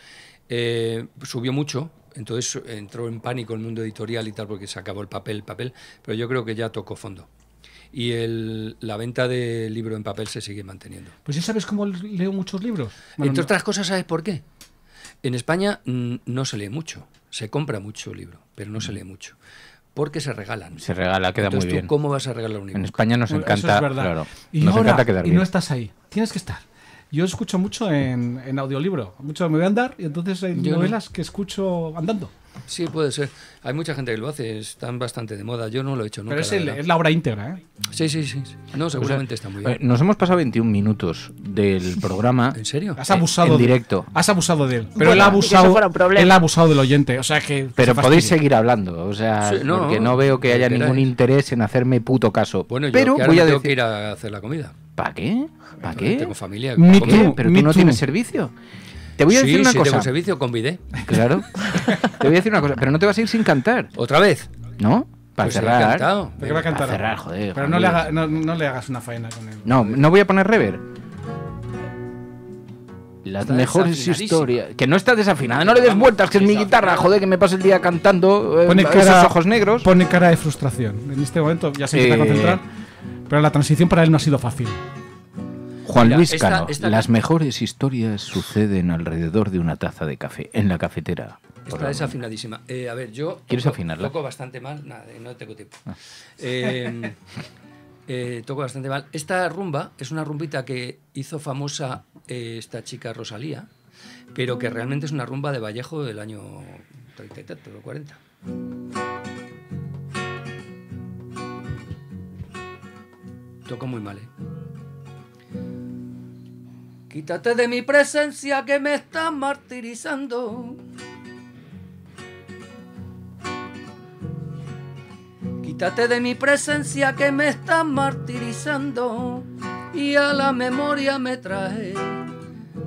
eh, subió mucho. Entonces entró en pánico el mundo editorial y tal porque se acabó el papel, papel. Pero yo creo que ya tocó fondo. Y el, la venta de libro en papel se sigue manteniendo. Pues ya sabes cómo leo muchos libros. Bueno, Entre otras cosas, ¿sabes por qué? En España mm, no se lee mucho. Se compra mucho libro, pero no se lee mucho. Porque se regalan. Se regala, queda Entonces, muy ¿tú bien. ¿Cómo vas a regalar un libro? En España nos encanta. Eso es verdad. Claro, y nos ahora, encanta quedar y no estás ahí. Tienes que estar. Yo escucho mucho en, en audiolibro. Mucho me voy a andar y entonces hay Yo no. novelas que escucho andando. Sí, puede ser. Hay mucha gente que lo hace, están bastante de moda. Yo no lo he hecho nunca. Pero es, la el- verdad. es la obra íntegra, ¿eh? Sí, sí, sí. No, O sea, seguramente está muy eh, bien. Nos hemos pasado 21 minutos del programa. ¿En serio? Has abusado En de- directo. Has abusado de él. Pero Bueno, él ha que abusado. Él ha abusado del oyente. O sea que. Pero se podéis seguir hablando, o sea, Sí, no, porque no veo que haya que ningún queráis. interés en hacerme puto caso. Bueno, yo pero que voy a tengo que decir, ir a hacer la comida. ¿para qué? ¿Para qué? Tengo familia. ¿Cómo? too. Pero tú no tienes servicio. Te voy a sí, decir una sí, cosa. tengo servicio con. Claro. Te voy a decir una cosa, pero no te vas a ir sin cantar, ¿Otra vez? ¿no? Para Pues cerrar. cantado. ¿De qué va a cantar? Para cerrar, joder. Pero no le, haga- no, no le hagas una faena con él. No, no voy a poner rever. Las Está mejores historias. Que no está desafinada, no le des vueltas, que es mi guitarra, joder, que me paso el día cantando. eh, Pone esos cara, ojos negros. Pone cara de frustración. En este momento ya se Eh, a concentrar. Pero la transición para él no ha sido fácil. Juan Mira, Luis esta- Cano, esta- las mejores historias suceden alrededor de una taza de café, en la cafetera. Está desafinadísima. Eh, a ver, yo. ¿Quieres toco- afinarla? Toco bastante mal. Nada, eh, no tengo tiempo. Ah. Eh, eh, toco bastante mal. Esta rumba es una rumbita que hizo famosa eh, esta chica Rosalía, pero que realmente es una rumba de Vallejo del año 30 y tanto, o 40. Toco muy mal, ¿eh? Quítate de mi presencia que me estás martirizando. Quítate de mi presencia que me estás martirizando y a la memoria me trae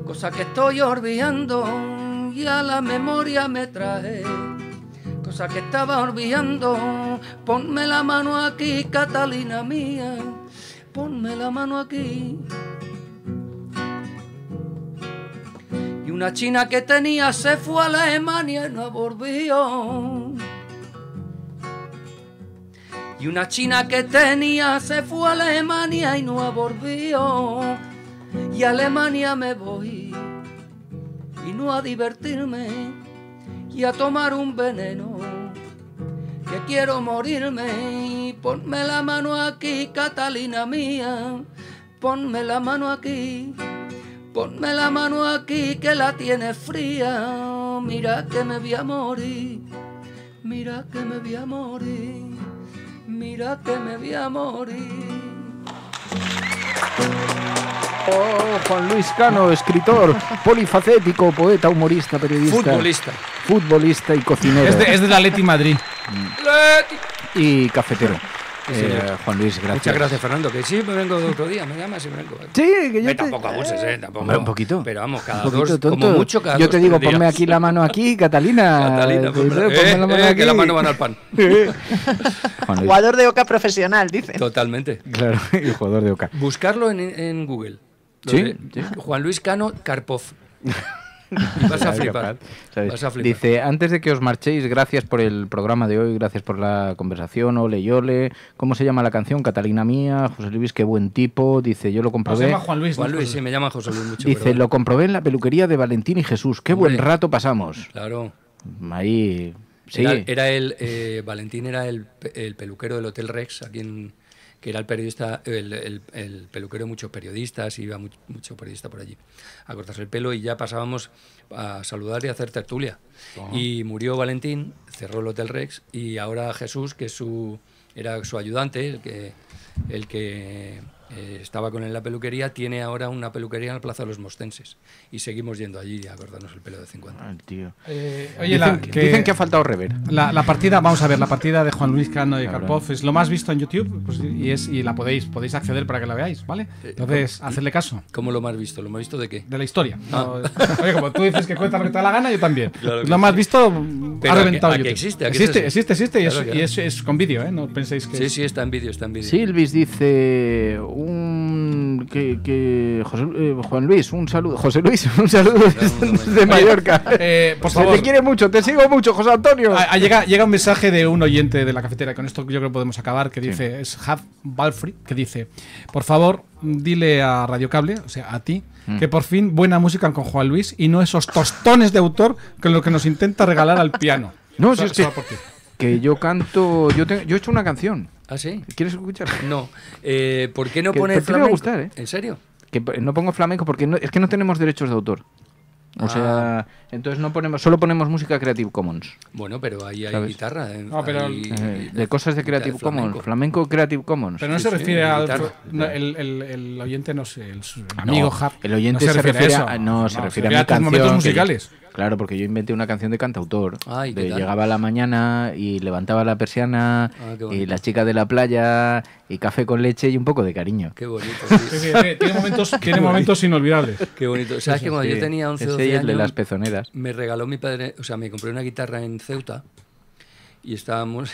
cosa que estoy olvidando y a la memoria me trae cosa que estaba olvidando. Ponme la mano aquí, Catalina mía, ponme la mano aquí. Una china que tenía se fue a Alemania y no volvió. Y una china que tenía se fue a Alemania y no volvió. Y a Alemania me voy y no a divertirme y a tomar un veneno que quiero morirme y ponme la mano aquí, Catalina mía, ponme la mano aquí, ponme la mano aquí que la tiene fría, mira que me voy a morir, mira que me voy a morir, mira que me voy a morir. Oh, Juan Luis Cano, escritor, polifacético, poeta, humorista, periodista. Futbolista. Futbolista y cocinero. Es de, es de la Leti Madrid. Y cafetero. Sí, Eh. Juan Luis, gracias. Muchas gracias, Fernando. Que sí, me vengo otro día, me llamas y me vengo. Sí, que yo Eh, te- Tampoco abuses, ¿eh? Tampoco. Hombre, un poquito. Pero vamos, cada Un poquito dos, tonto. como mucho cada Yo dos, te digo, ponme días. aquí la mano aquí, Catalina. Catalina, Pues, ponme- ponme eh, la mano eh, aquí. que la mano van al pan. Jugador de Oca profesional, dice. Totalmente. Claro, y jugador de Oca. Buscarlo en, en Google. Sí, de sí. Juan Luis Cano Karpov. Vas. Vas a flipar. Dice, antes de que os marchéis, gracias por el programa de hoy, gracias por la conversación, ole y ole. ¿Cómo se llama la canción? Catalina mía, José Luis, qué buen tipo. Dice, yo lo Se comprobé. llama Juan Luis. Juan. Luis, sí, me llama José Luis mucho. Dice, pero- lo comprobé en la peluquería de Valentín y Jesús. Qué buen rato pasamos. Claro. Ahí, sí. Era, era el, eh, Valentín era el, el peluquero del Hotel Rex, aquí en- que era el periodista, el, el- el peluquero de muchos periodistas, iba mucho, mucho periodista por allí a cortarse el pelo y ya pasábamos a saludar y a hacer tertulia. Y murió Valentín, cerró el Hotel Rex y ahora Jesús, que su, era su ayudante, el que, el que eh, estaba con él en la peluquería, tiene ahora una peluquería en la Plaza de los Mostenses y seguimos yendo allí a cortarnos el pelo de vez en cuando. Ah, tío. Eh, oye, dicen, la, que, dicen que ha faltado rever. La, la partida, vamos a ver, la partida de Juan Luis Cano y Cabrón. Karpov es lo más visto en YouTube pues, y, es, y la podéis, podéis acceder para que la veáis, ¿vale? Entonces, ¿cómo- hacerle caso. ¿Cómo lo más visto? ¿Lo más visto de qué? De la historia. Ah. No, oye, como tú dices que cuenta lo que te da la gana, yo también. Claro lo más sí. visto Pero ha a que- reventado a que YouTube. existe, a que existe, es así. existe, existe, y, es, Claro, y claro. es, es con vídeo, ¿eh? No penséis que Sí, sí, está en vídeo, está en vídeo. Silvis dice un que, que José- eh, Juan Luis, un saludo. José Luis, un saludo desde, desde Mallorca. Eh, por Se favor. te quiere mucho, te sigo mucho, José Antonio. Llega, llega un mensaje de un oyente de la cafetera, con esto yo creo que podemos acabar, que dice, es Hav Balfrey, que dice, por favor, dile a Radio Cable, o sea, a ti, Mm. que por fin buena música con Juan Luis y no esos tostones de autor con lo que nos intenta regalar al piano. No, Eso- si es que, que yo canto, yo, te- yo he hecho una canción. ¿Ah, sí? ¿Quieres escuchar? No. Eh, ¿Por qué no Que pone te- te iba a flamenco? gustar, ¿eh? ¿En serio? Que no pongo flamenco porque no- es que no tenemos derechos de autor. O Ah. sea, entonces no ponemos, solo ponemos música Creative Commons. Bueno, pero ahí hay ¿Sabes? guitarra. eh, No, pero- hay- Eh, de cosas de Creative flamenco. Commons, flamenco Creative Commons. Pero no Sí, se sí, refiere al... guitarra. no, el, el- el oyente no sé, el su No, amigo Hav. el oyente no se, refiere a eso. a, no, se No, refiere a tus mi canción. momentos que musicales. Claro, porque yo inventé una canción de cantautor. Ay, ¿qué de llegaba a la mañana y levantaba la persiana Ah, y las chicas de la playa y café con leche y un poco de cariño. Qué bonito. Sí, tiene momentos, tiene momentos inolvidables. Qué bonito. ¿Sabes que cuando Sí, yo tenía 11 ese 12 y el años de las pezoneras. me regaló mi padre, o sea, me compré una guitarra en Ceuta y estábamos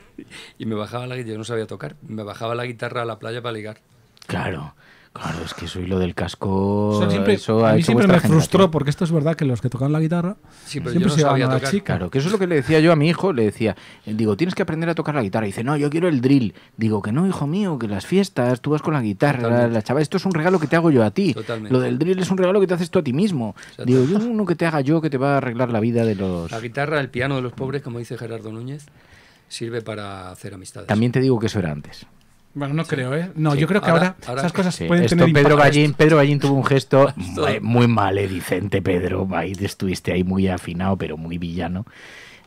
y me bajaba la guitarra, yo no sabía tocar, me bajaba la guitarra a la playa para ligar. Claro, claro, es que soy lo del casco. Siempre, eso ha a mí hecho siempre me frustró, generación. porque esto es verdad que los que tocan la guitarra Sí, pero yo siempre no se sabía a la tocar. chica. Claro, que eso es lo que le decía yo a mi hijo, le decía, eh, digo, tienes que aprender a tocar la guitarra. Y dice, no, yo quiero el drill. Digo, que no, hijo mío, que las fiestas, tú vas con la guitarra, Totalmente. la chaval, esto es un regalo que te hago yo a ti. Totalmente. Lo del drill es un regalo que te haces tú a ti mismo. Digo, yo uno que te haga yo, que te va a arreglar la vida de los... La guitarra, el piano de los pobres, como dice Gerardo Núñez, sirve para hacer amistades. También te digo que eso era antes. Bueno, no creo, ¿eh? No, Sí. yo creo que Ahora- ahora, ahora- esas cosas Sí, pueden esto tener Pedro impacto. Ballín, Pedro Ballín tuvo un gesto Esto- muy, muy maledicente, Pedro. Ahí estuviste ahí muy afinado, pero muy villano.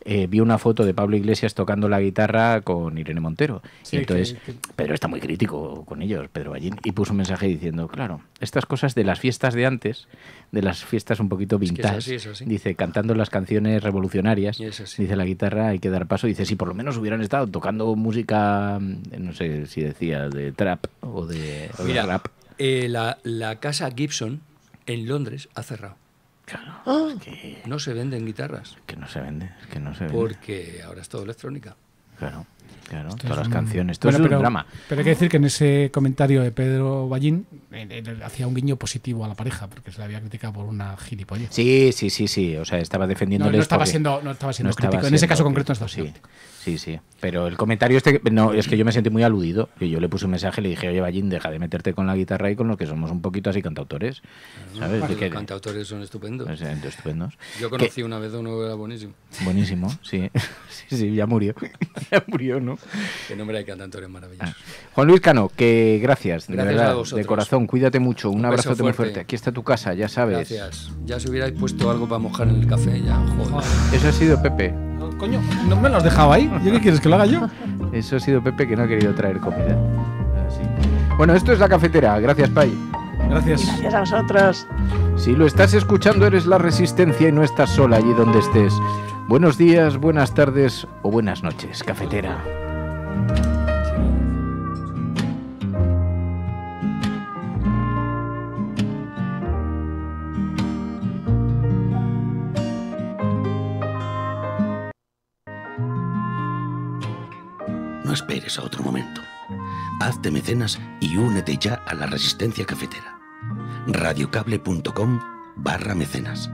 Eh, vi una foto de Pablo Iglesias tocando la guitarra con Irene Montero. Sí, y entonces, que- que- Pedro está muy crítico con ellos, Pedro Ballín, y puso un mensaje diciendo, claro, estas cosas de las fiestas de antes, de las fiestas un poquito que es vintage, así, es así. dice, cantando las canciones revolucionarias, dice la guitarra, hay que dar paso, dice, si por lo menos hubieran estado tocando música, mm, no sé si decía, de trap o de, o de rap. eh, la, la casa Gibson en Londres ha cerrado. Claro, es que, No se venden guitarras que no se vende, es que no se vende. porque ahora es todo electrónica. Claro, claro. Esto Todas las un- canciones. Todo Bueno, es pero, un drama. Pero hay que decir que en ese comentario de Pedro Ballín hacía un guiño positivo a la pareja, porque se le había criticado por una gilipollez. Sí, sí, sí, sí. O sea, estaba No, defendiéndoles. no estaba siendo, no estaba siendo no estaba crítico. En ese caso concreto no estaba siendo sí. Sí, sí. Pero el comentario este, no, es que yo me sentí muy aludido. Y yo le puse un mensaje y le dije, oye, Ballín, deja de meterte con la guitarra y con los que somos un poquito así cantautores. ¿Sabes? Los que- cantautores son estupendos. o sea, estupendos. Yo Que- conocí una vez a uno que era buenísimo. Buenísimo, sí. sí, sí, ya murió. ya murió, ¿no? Qué nombre hay cantautores maravillosos. Juan Luis Cano, que gracias, de Gracias verdad, de corazón, cuídate mucho, un, Un abrazo beso muy fuerte. fuerte. Aquí está tu casa, ya sabes. Gracias. Ya si hubierais puesto algo para mojar en el café, ya, joder. Eso ha sido Pepe. Coño, ¿no me lo has dejado ahí? ¿Yo qué quieres que lo haga yo? Eso ha sido Pepe que no ha querido traer comida. Así. Bueno, esto es la cafetera. Gracias, Pai. Gracias. Gracias a vosotros. Si lo estás escuchando, eres la resistencia y no estás sola allí donde estés. Buenos días, buenas tardes o buenas noches, cafetera. No esperes a otro momento. Hazte mecenas y únete ya a la resistencia cafetera. radiocable.com barra mecenas.